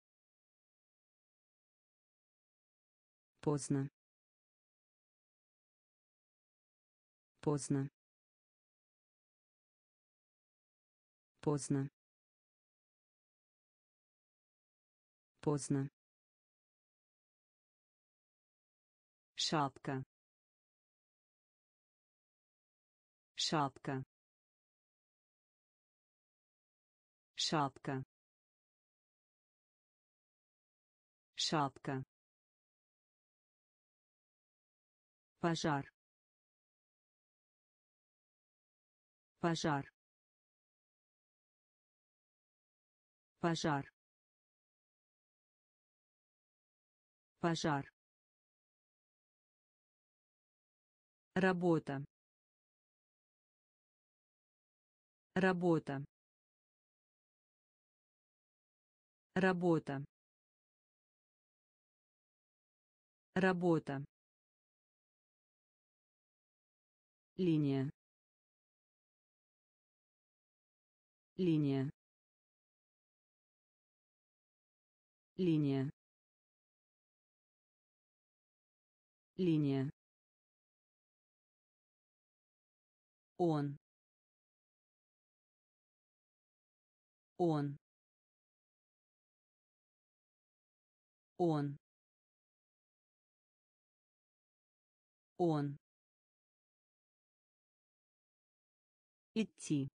Поздно. Поздно. Поздно. Поздно. Шапка. Шапка. Шапка. Шапка. Пожар. Пожар. Пожар. Пожар. Работа. Работа. Работа. Работа. Линия. Линия. Линия. Линия. Он. Он. Он. Он. Идти.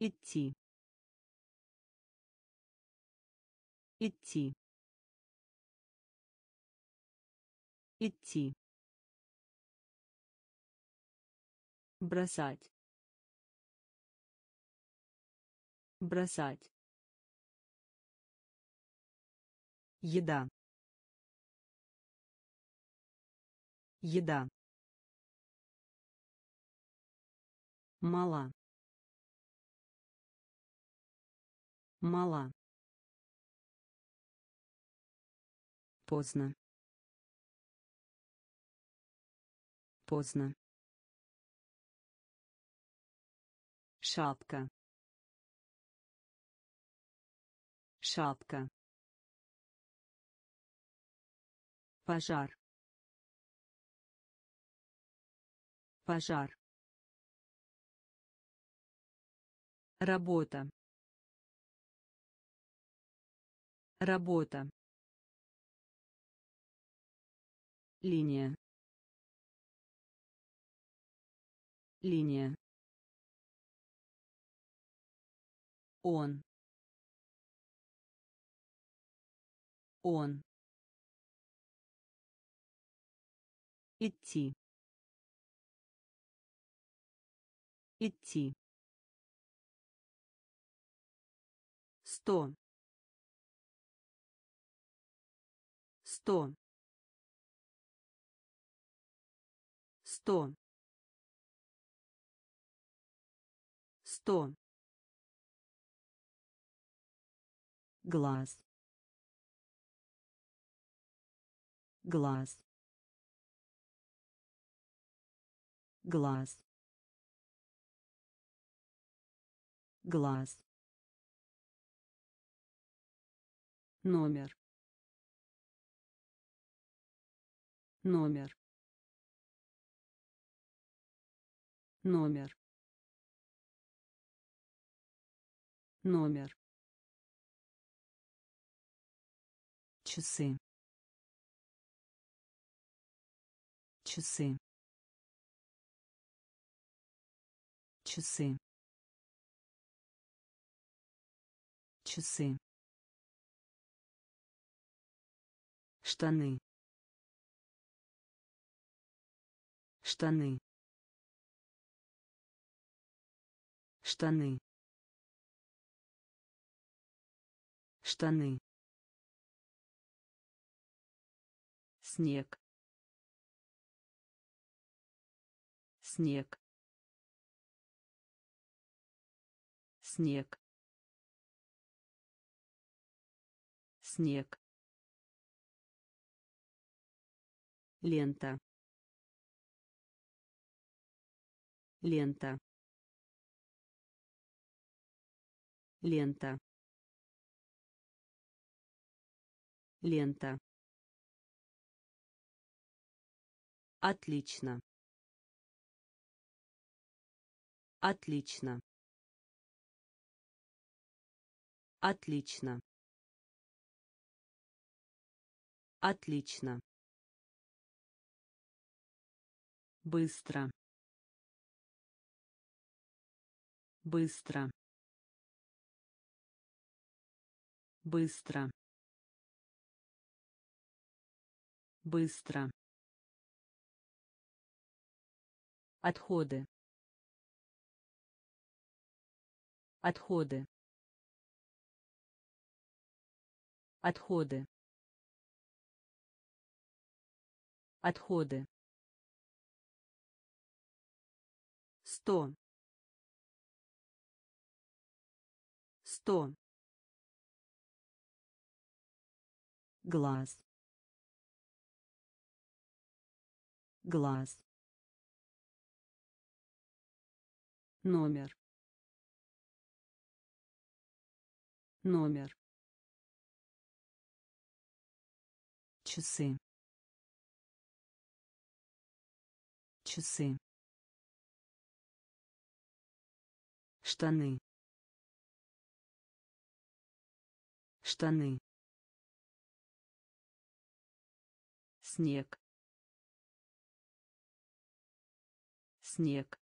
Идти. Идти. Идти. бросать бросать еда еда мала. Мала. Поздно. Поздно. Шапка. Шапка. Пожар. Пожар работа работа линия линия Он. Он. Идти. Идти. Сто. Сто. Сто. Сто. глаз глаз глаз глаз номер. Номер. Номер. Номер. Часы. Часы. Часы. Часы штаны. Штаны. Штаны. Штаны. Снег. Снег. Снег. Снег лента лента лента лента Отлично. Отлично. Отлично. Отлично. Быстро. Быстро. Быстро. Быстро. Отходы. Отходы. Отходы. Отходы. Сто. Сто. глаз. Глаз. Номер. Номер. Часы. Часы штаны. Штаны. Снег. Снег.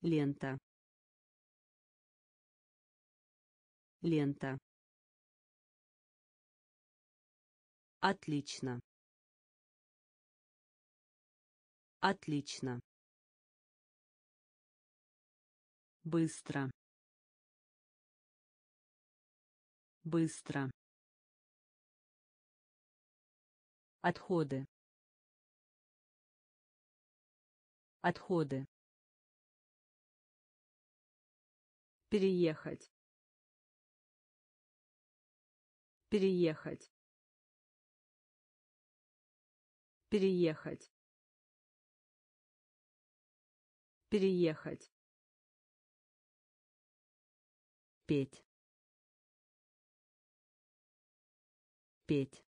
Лента. Лента. Отлично. Отлично быстро. Быстро. Отходы. Отходы. Переехать. Переехать. Переехать. Переехать петь. Петь.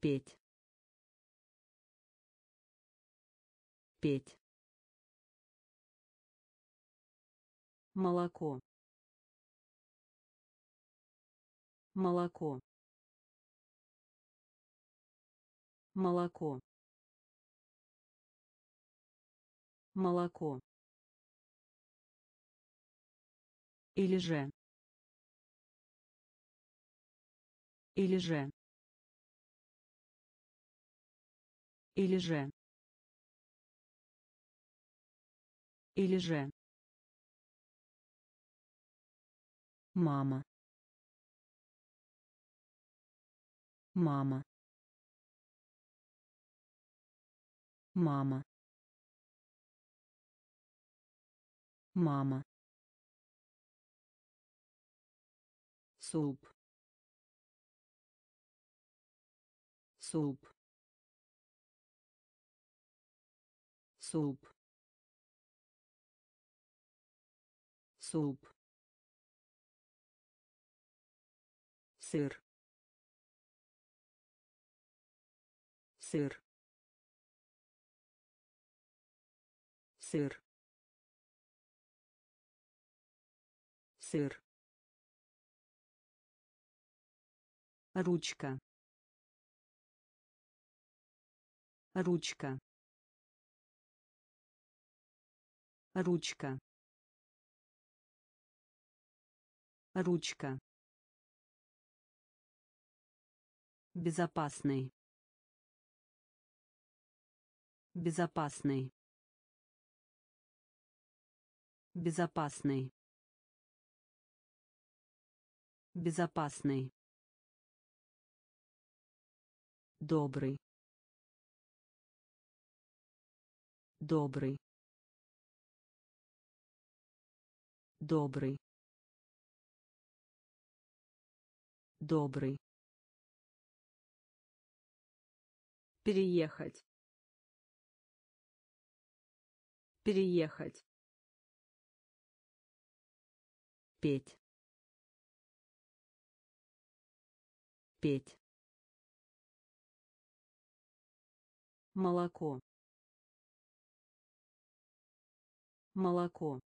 Петь. Петь. Молоко. Молоко. Молоко. Молоко или же или же или же или же. Мама. Мама. Мама. Мама суп. Суп. Суп. Суп. Сыр. Сыр. Сыр. Сыр ручка. Ручка. Ручка. Ручка. Безопасный. Безопасный. Безопасный. Безопасный добрый. Добрый. Добрый. Добрый. Переехать. Переехать. Петь. Петь молоко. Молоко.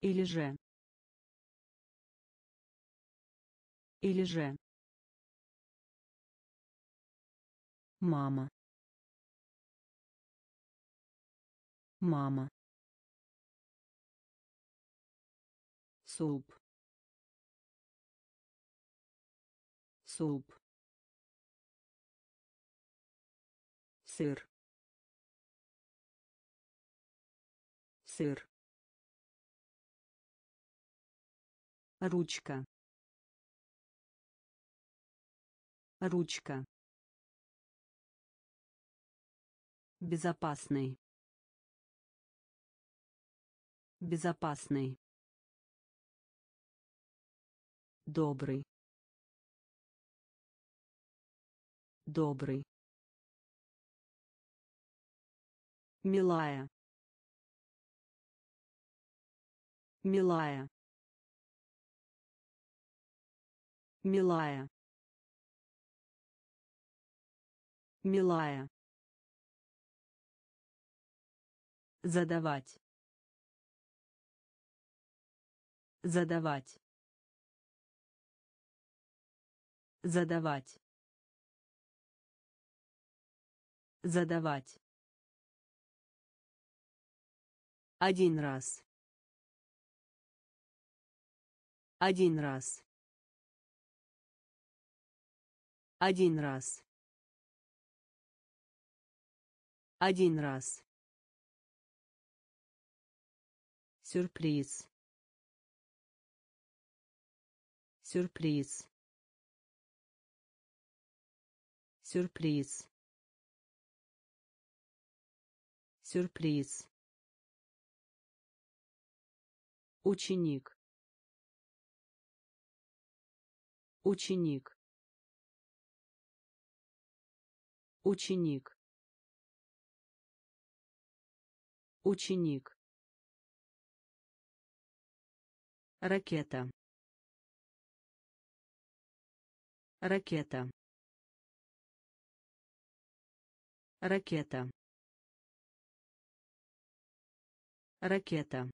Или же. Или же. Мама. Мама. Суп. Суп сыр. Сыр. Ручка. Ручка. Безопасный. Безопасный. Добрый. Добрый милая. Милая. Милая. Милая. Задавать. Задавать. Задавать. Задавать один раз. Один раз. Один раз. Один раз. Сюрприз. Сюрприз. Сюрприз. Сюрприз ученик. Ученик. Ученик. Ученик. Ракета. Ракета. Ракета. Ракета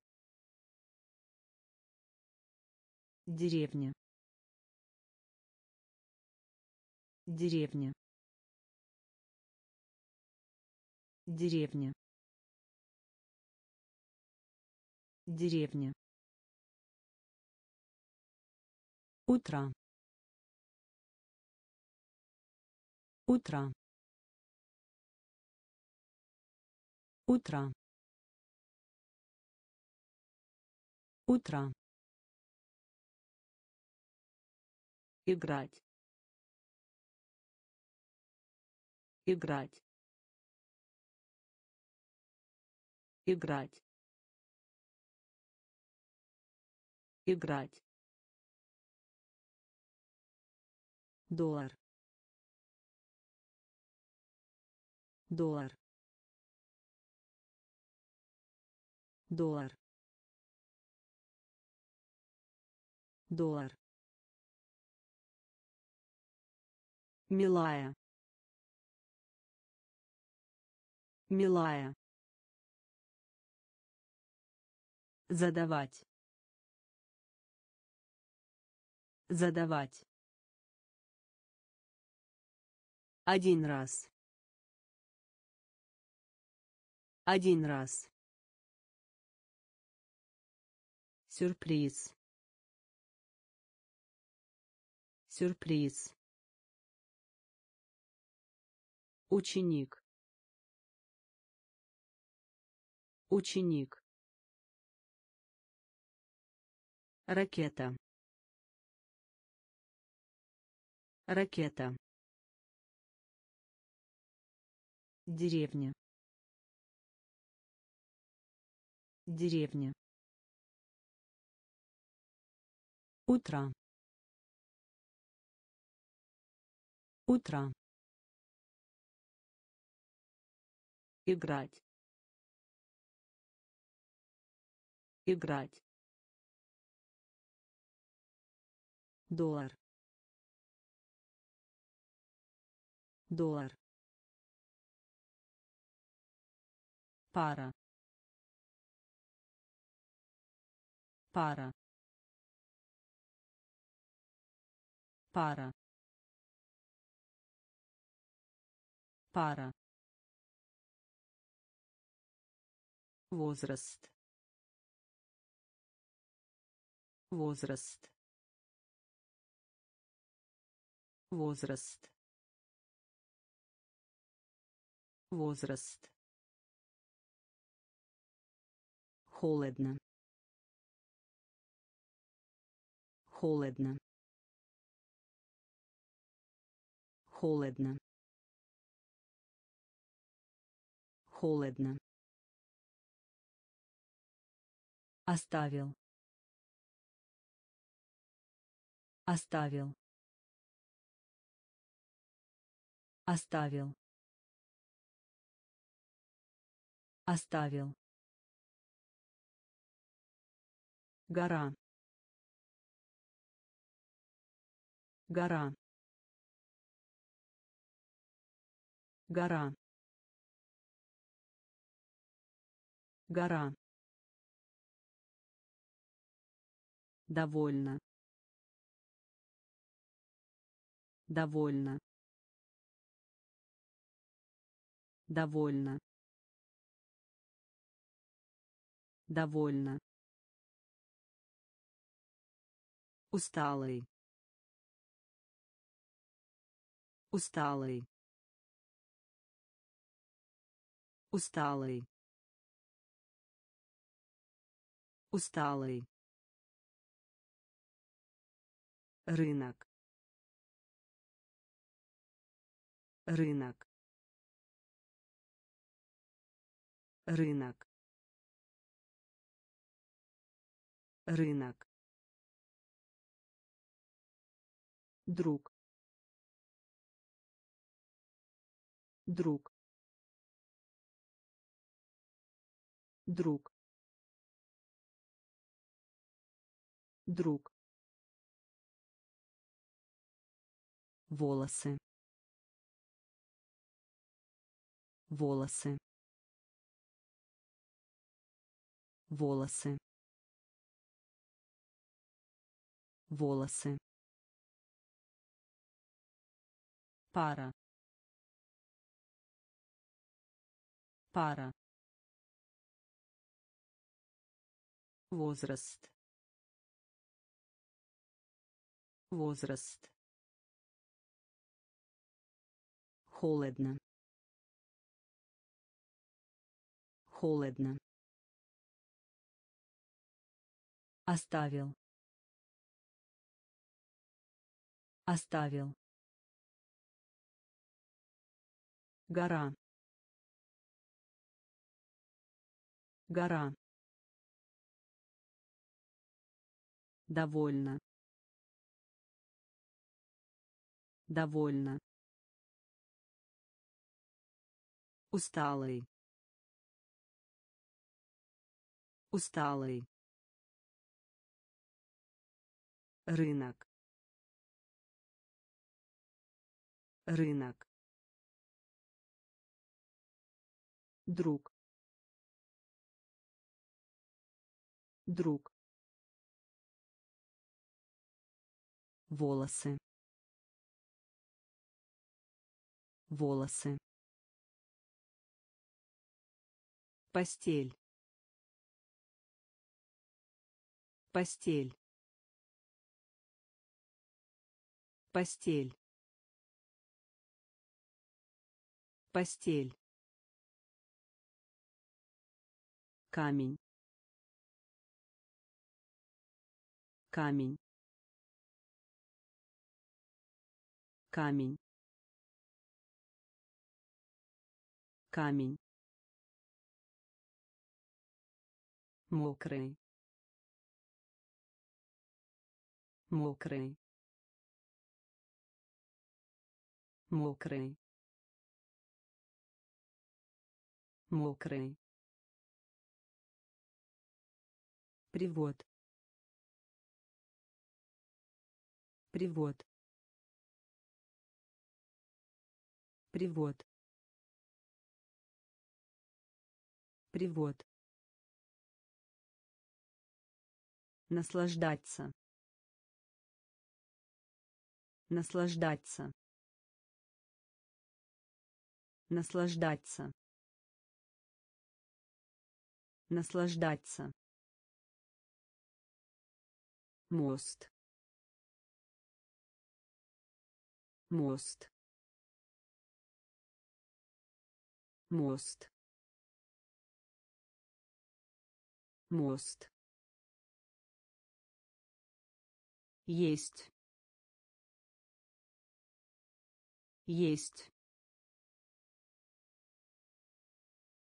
деревня. Деревня. Деревня. Деревня. Утро. Утро. Утро. Утро играть. Играть. Играть. Играть. Доллар. Доллар. Доллар. Доллар милая. Милая. Задавать. Задавать. Один раз. Один раз. Сюрприз. Сюрприз ученик. Ученик. Ракета. Ракета. Деревня. Деревня. Утро. Утро играть. Играть. Доллар. Доллар. Пара. Пара. Пара. Пара возраст. Возраст. Возраст. Возраст. Холодно. Холодно. Холодно. Холодно оставил. Оставил. Оставил. Оставил. Гора. Гора. Гора. Гора довольно довольно довольно довольно усталый усталый усталый усталый рынок рынок рынок рынок. Друг друг друг друг волосы. Волосы. Волосы. Волосы. Пара. Пара. Возраст. Возраст холодно. Холодно. Оставил. Оставил. Гора. Гора. Довольно. Довольно усталый усталый рынок. Рынок. Друг. Друг. Волосы. Волосы постель. Постель. Постель. Постель. Камень. Камень. Камень. Камень мокрый. Мокрый. Мокрый. Мокрый. Привод. Привод. Привод. Привод. Наслаждаться. Наслаждаться. Наслаждаться. Наслаждаться. Мост. Мост. Мост. Мост. Есть. Есть.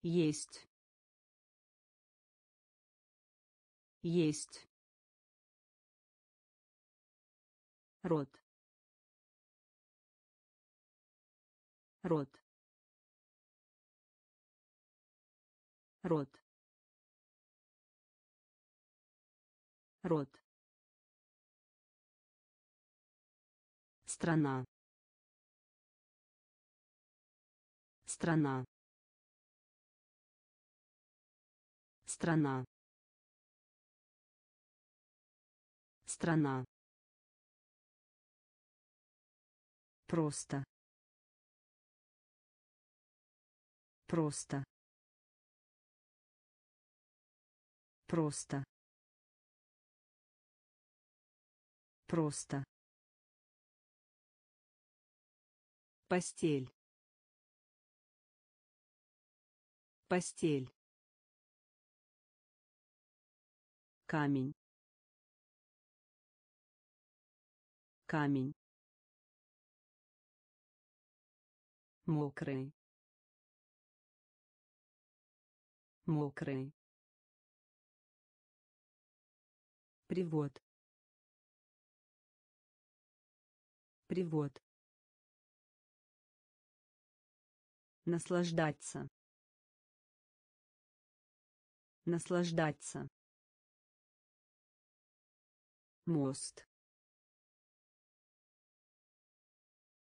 Есть. Есть. рот рот рот рот страна страна страна страна Просто. Просто. Просто. Просто. Постель. Постель. Камень. Камень. мокрый мокрый привод привод наслаждаться наслаждаться мост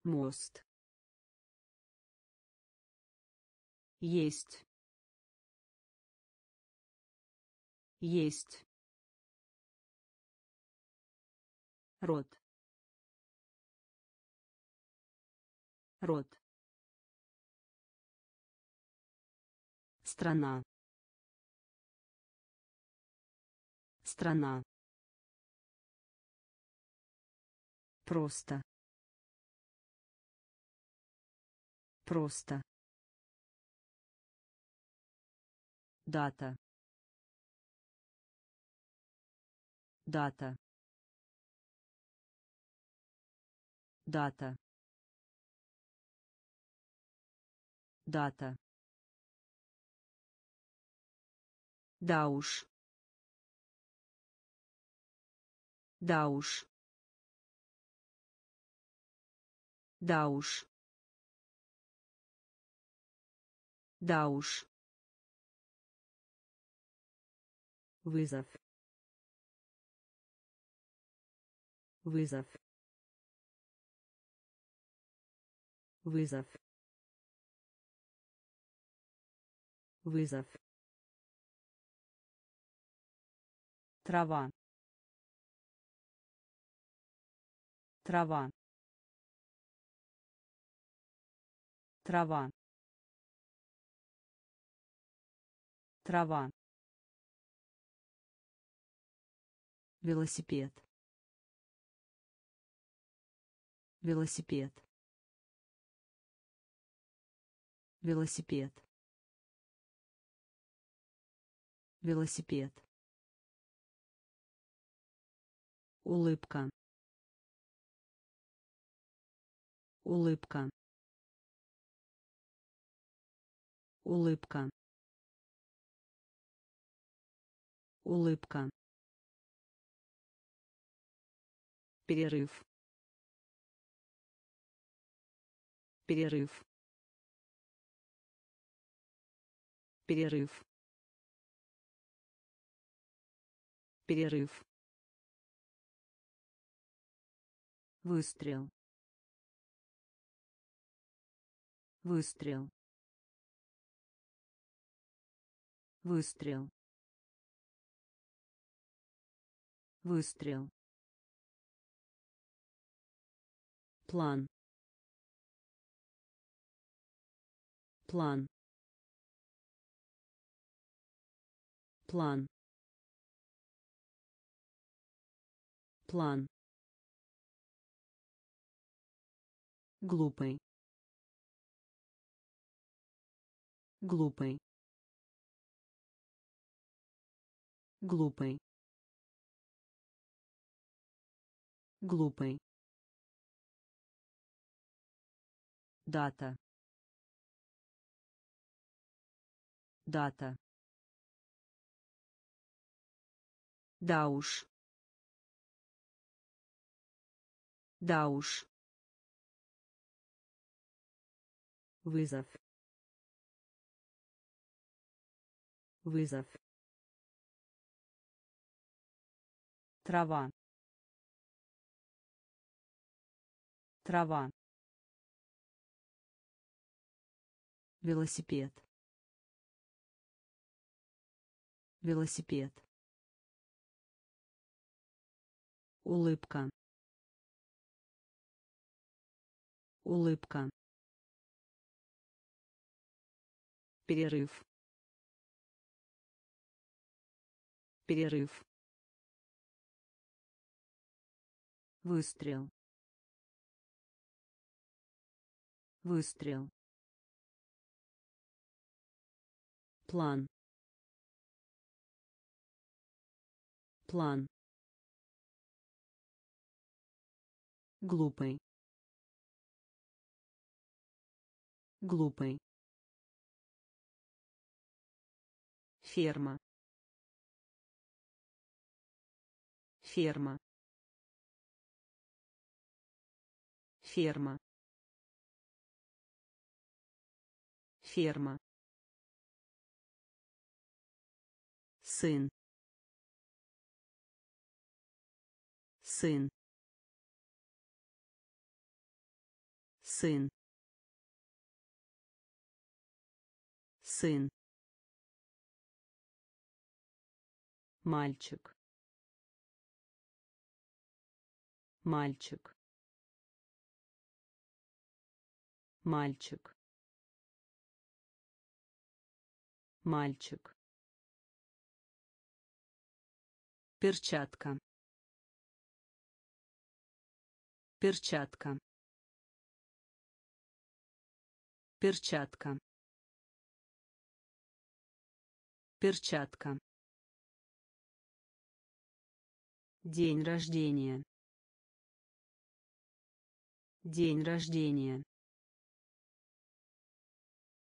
мост Есть. Есть. Рот. Рот. Страна. Страна. Просто. Просто. Дата. Дата. Дата. Дата. Да уж. Да уж. Да уж. Да уж. вызов вызов вызов вызов трава. Трава. Трава. Трава. Велосипед. Велосипед. Велосипед. Велосипед улыбка. Улыбка. Улыбка. Улыбка. Перерыв. Перерыв. Перерыв. Перерыв выстрел выстрел Выстрел. Выстрел. План. План. План. План. Глупый. Глупый. Глупый. Глупый. Дата. Дата. Да уж. Да уж. Вызов. Вызов. Трава. Трава. Велосипед. Велосипед. Улыбка. Улыбка. Перерыв перерыв Выстрел. Выстрел. План. План. Глупый. Глупый. Ферма. Ферма. Ферма. Ферма. Сын. Сын. Сын. Сын мальчик. Мальчик. Мальчик. Мальчик. Перчатка. Перчатка. Перчатка. Перчатка День рождения. День рождения.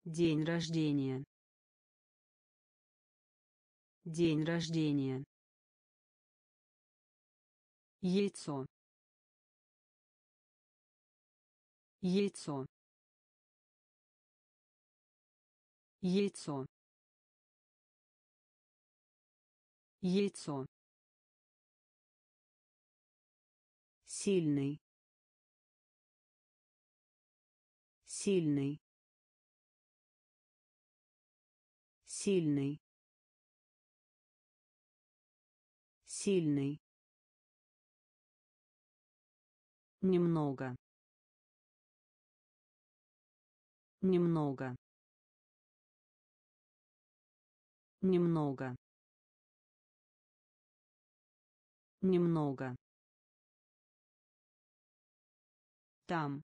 День рождения. День рождения. Яйцо. Яйцо. Яйцо. Яйцо. Сильный. Сильный. Сильный. Сильный. Немного. Немного. Немного. Немного. Там.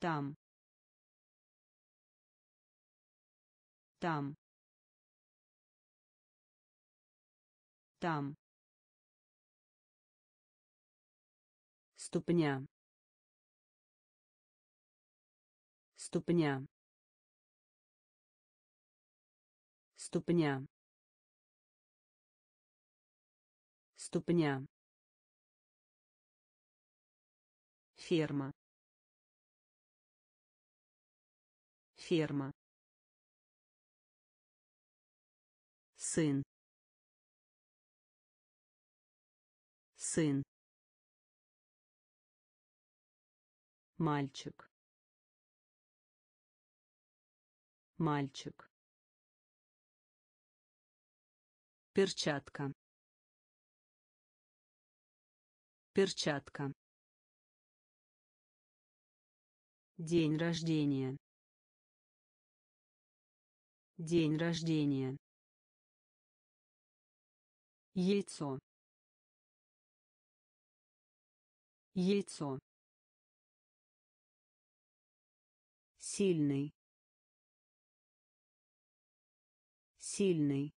Там. Там. Там. Ступня. Ступня. Ступня. Ступня. Ферма. Ферма. Сын. Сын. Мальчик. Мальчик. Перчатка. Перчатка день рождения. День рождения. Яйцо. Яйцо. Сильный. Сильный.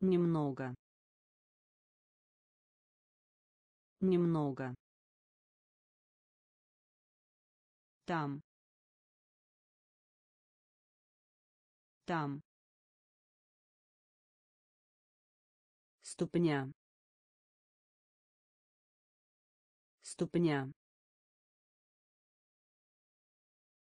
Немного. Немного там. Там. Ступня. Ступня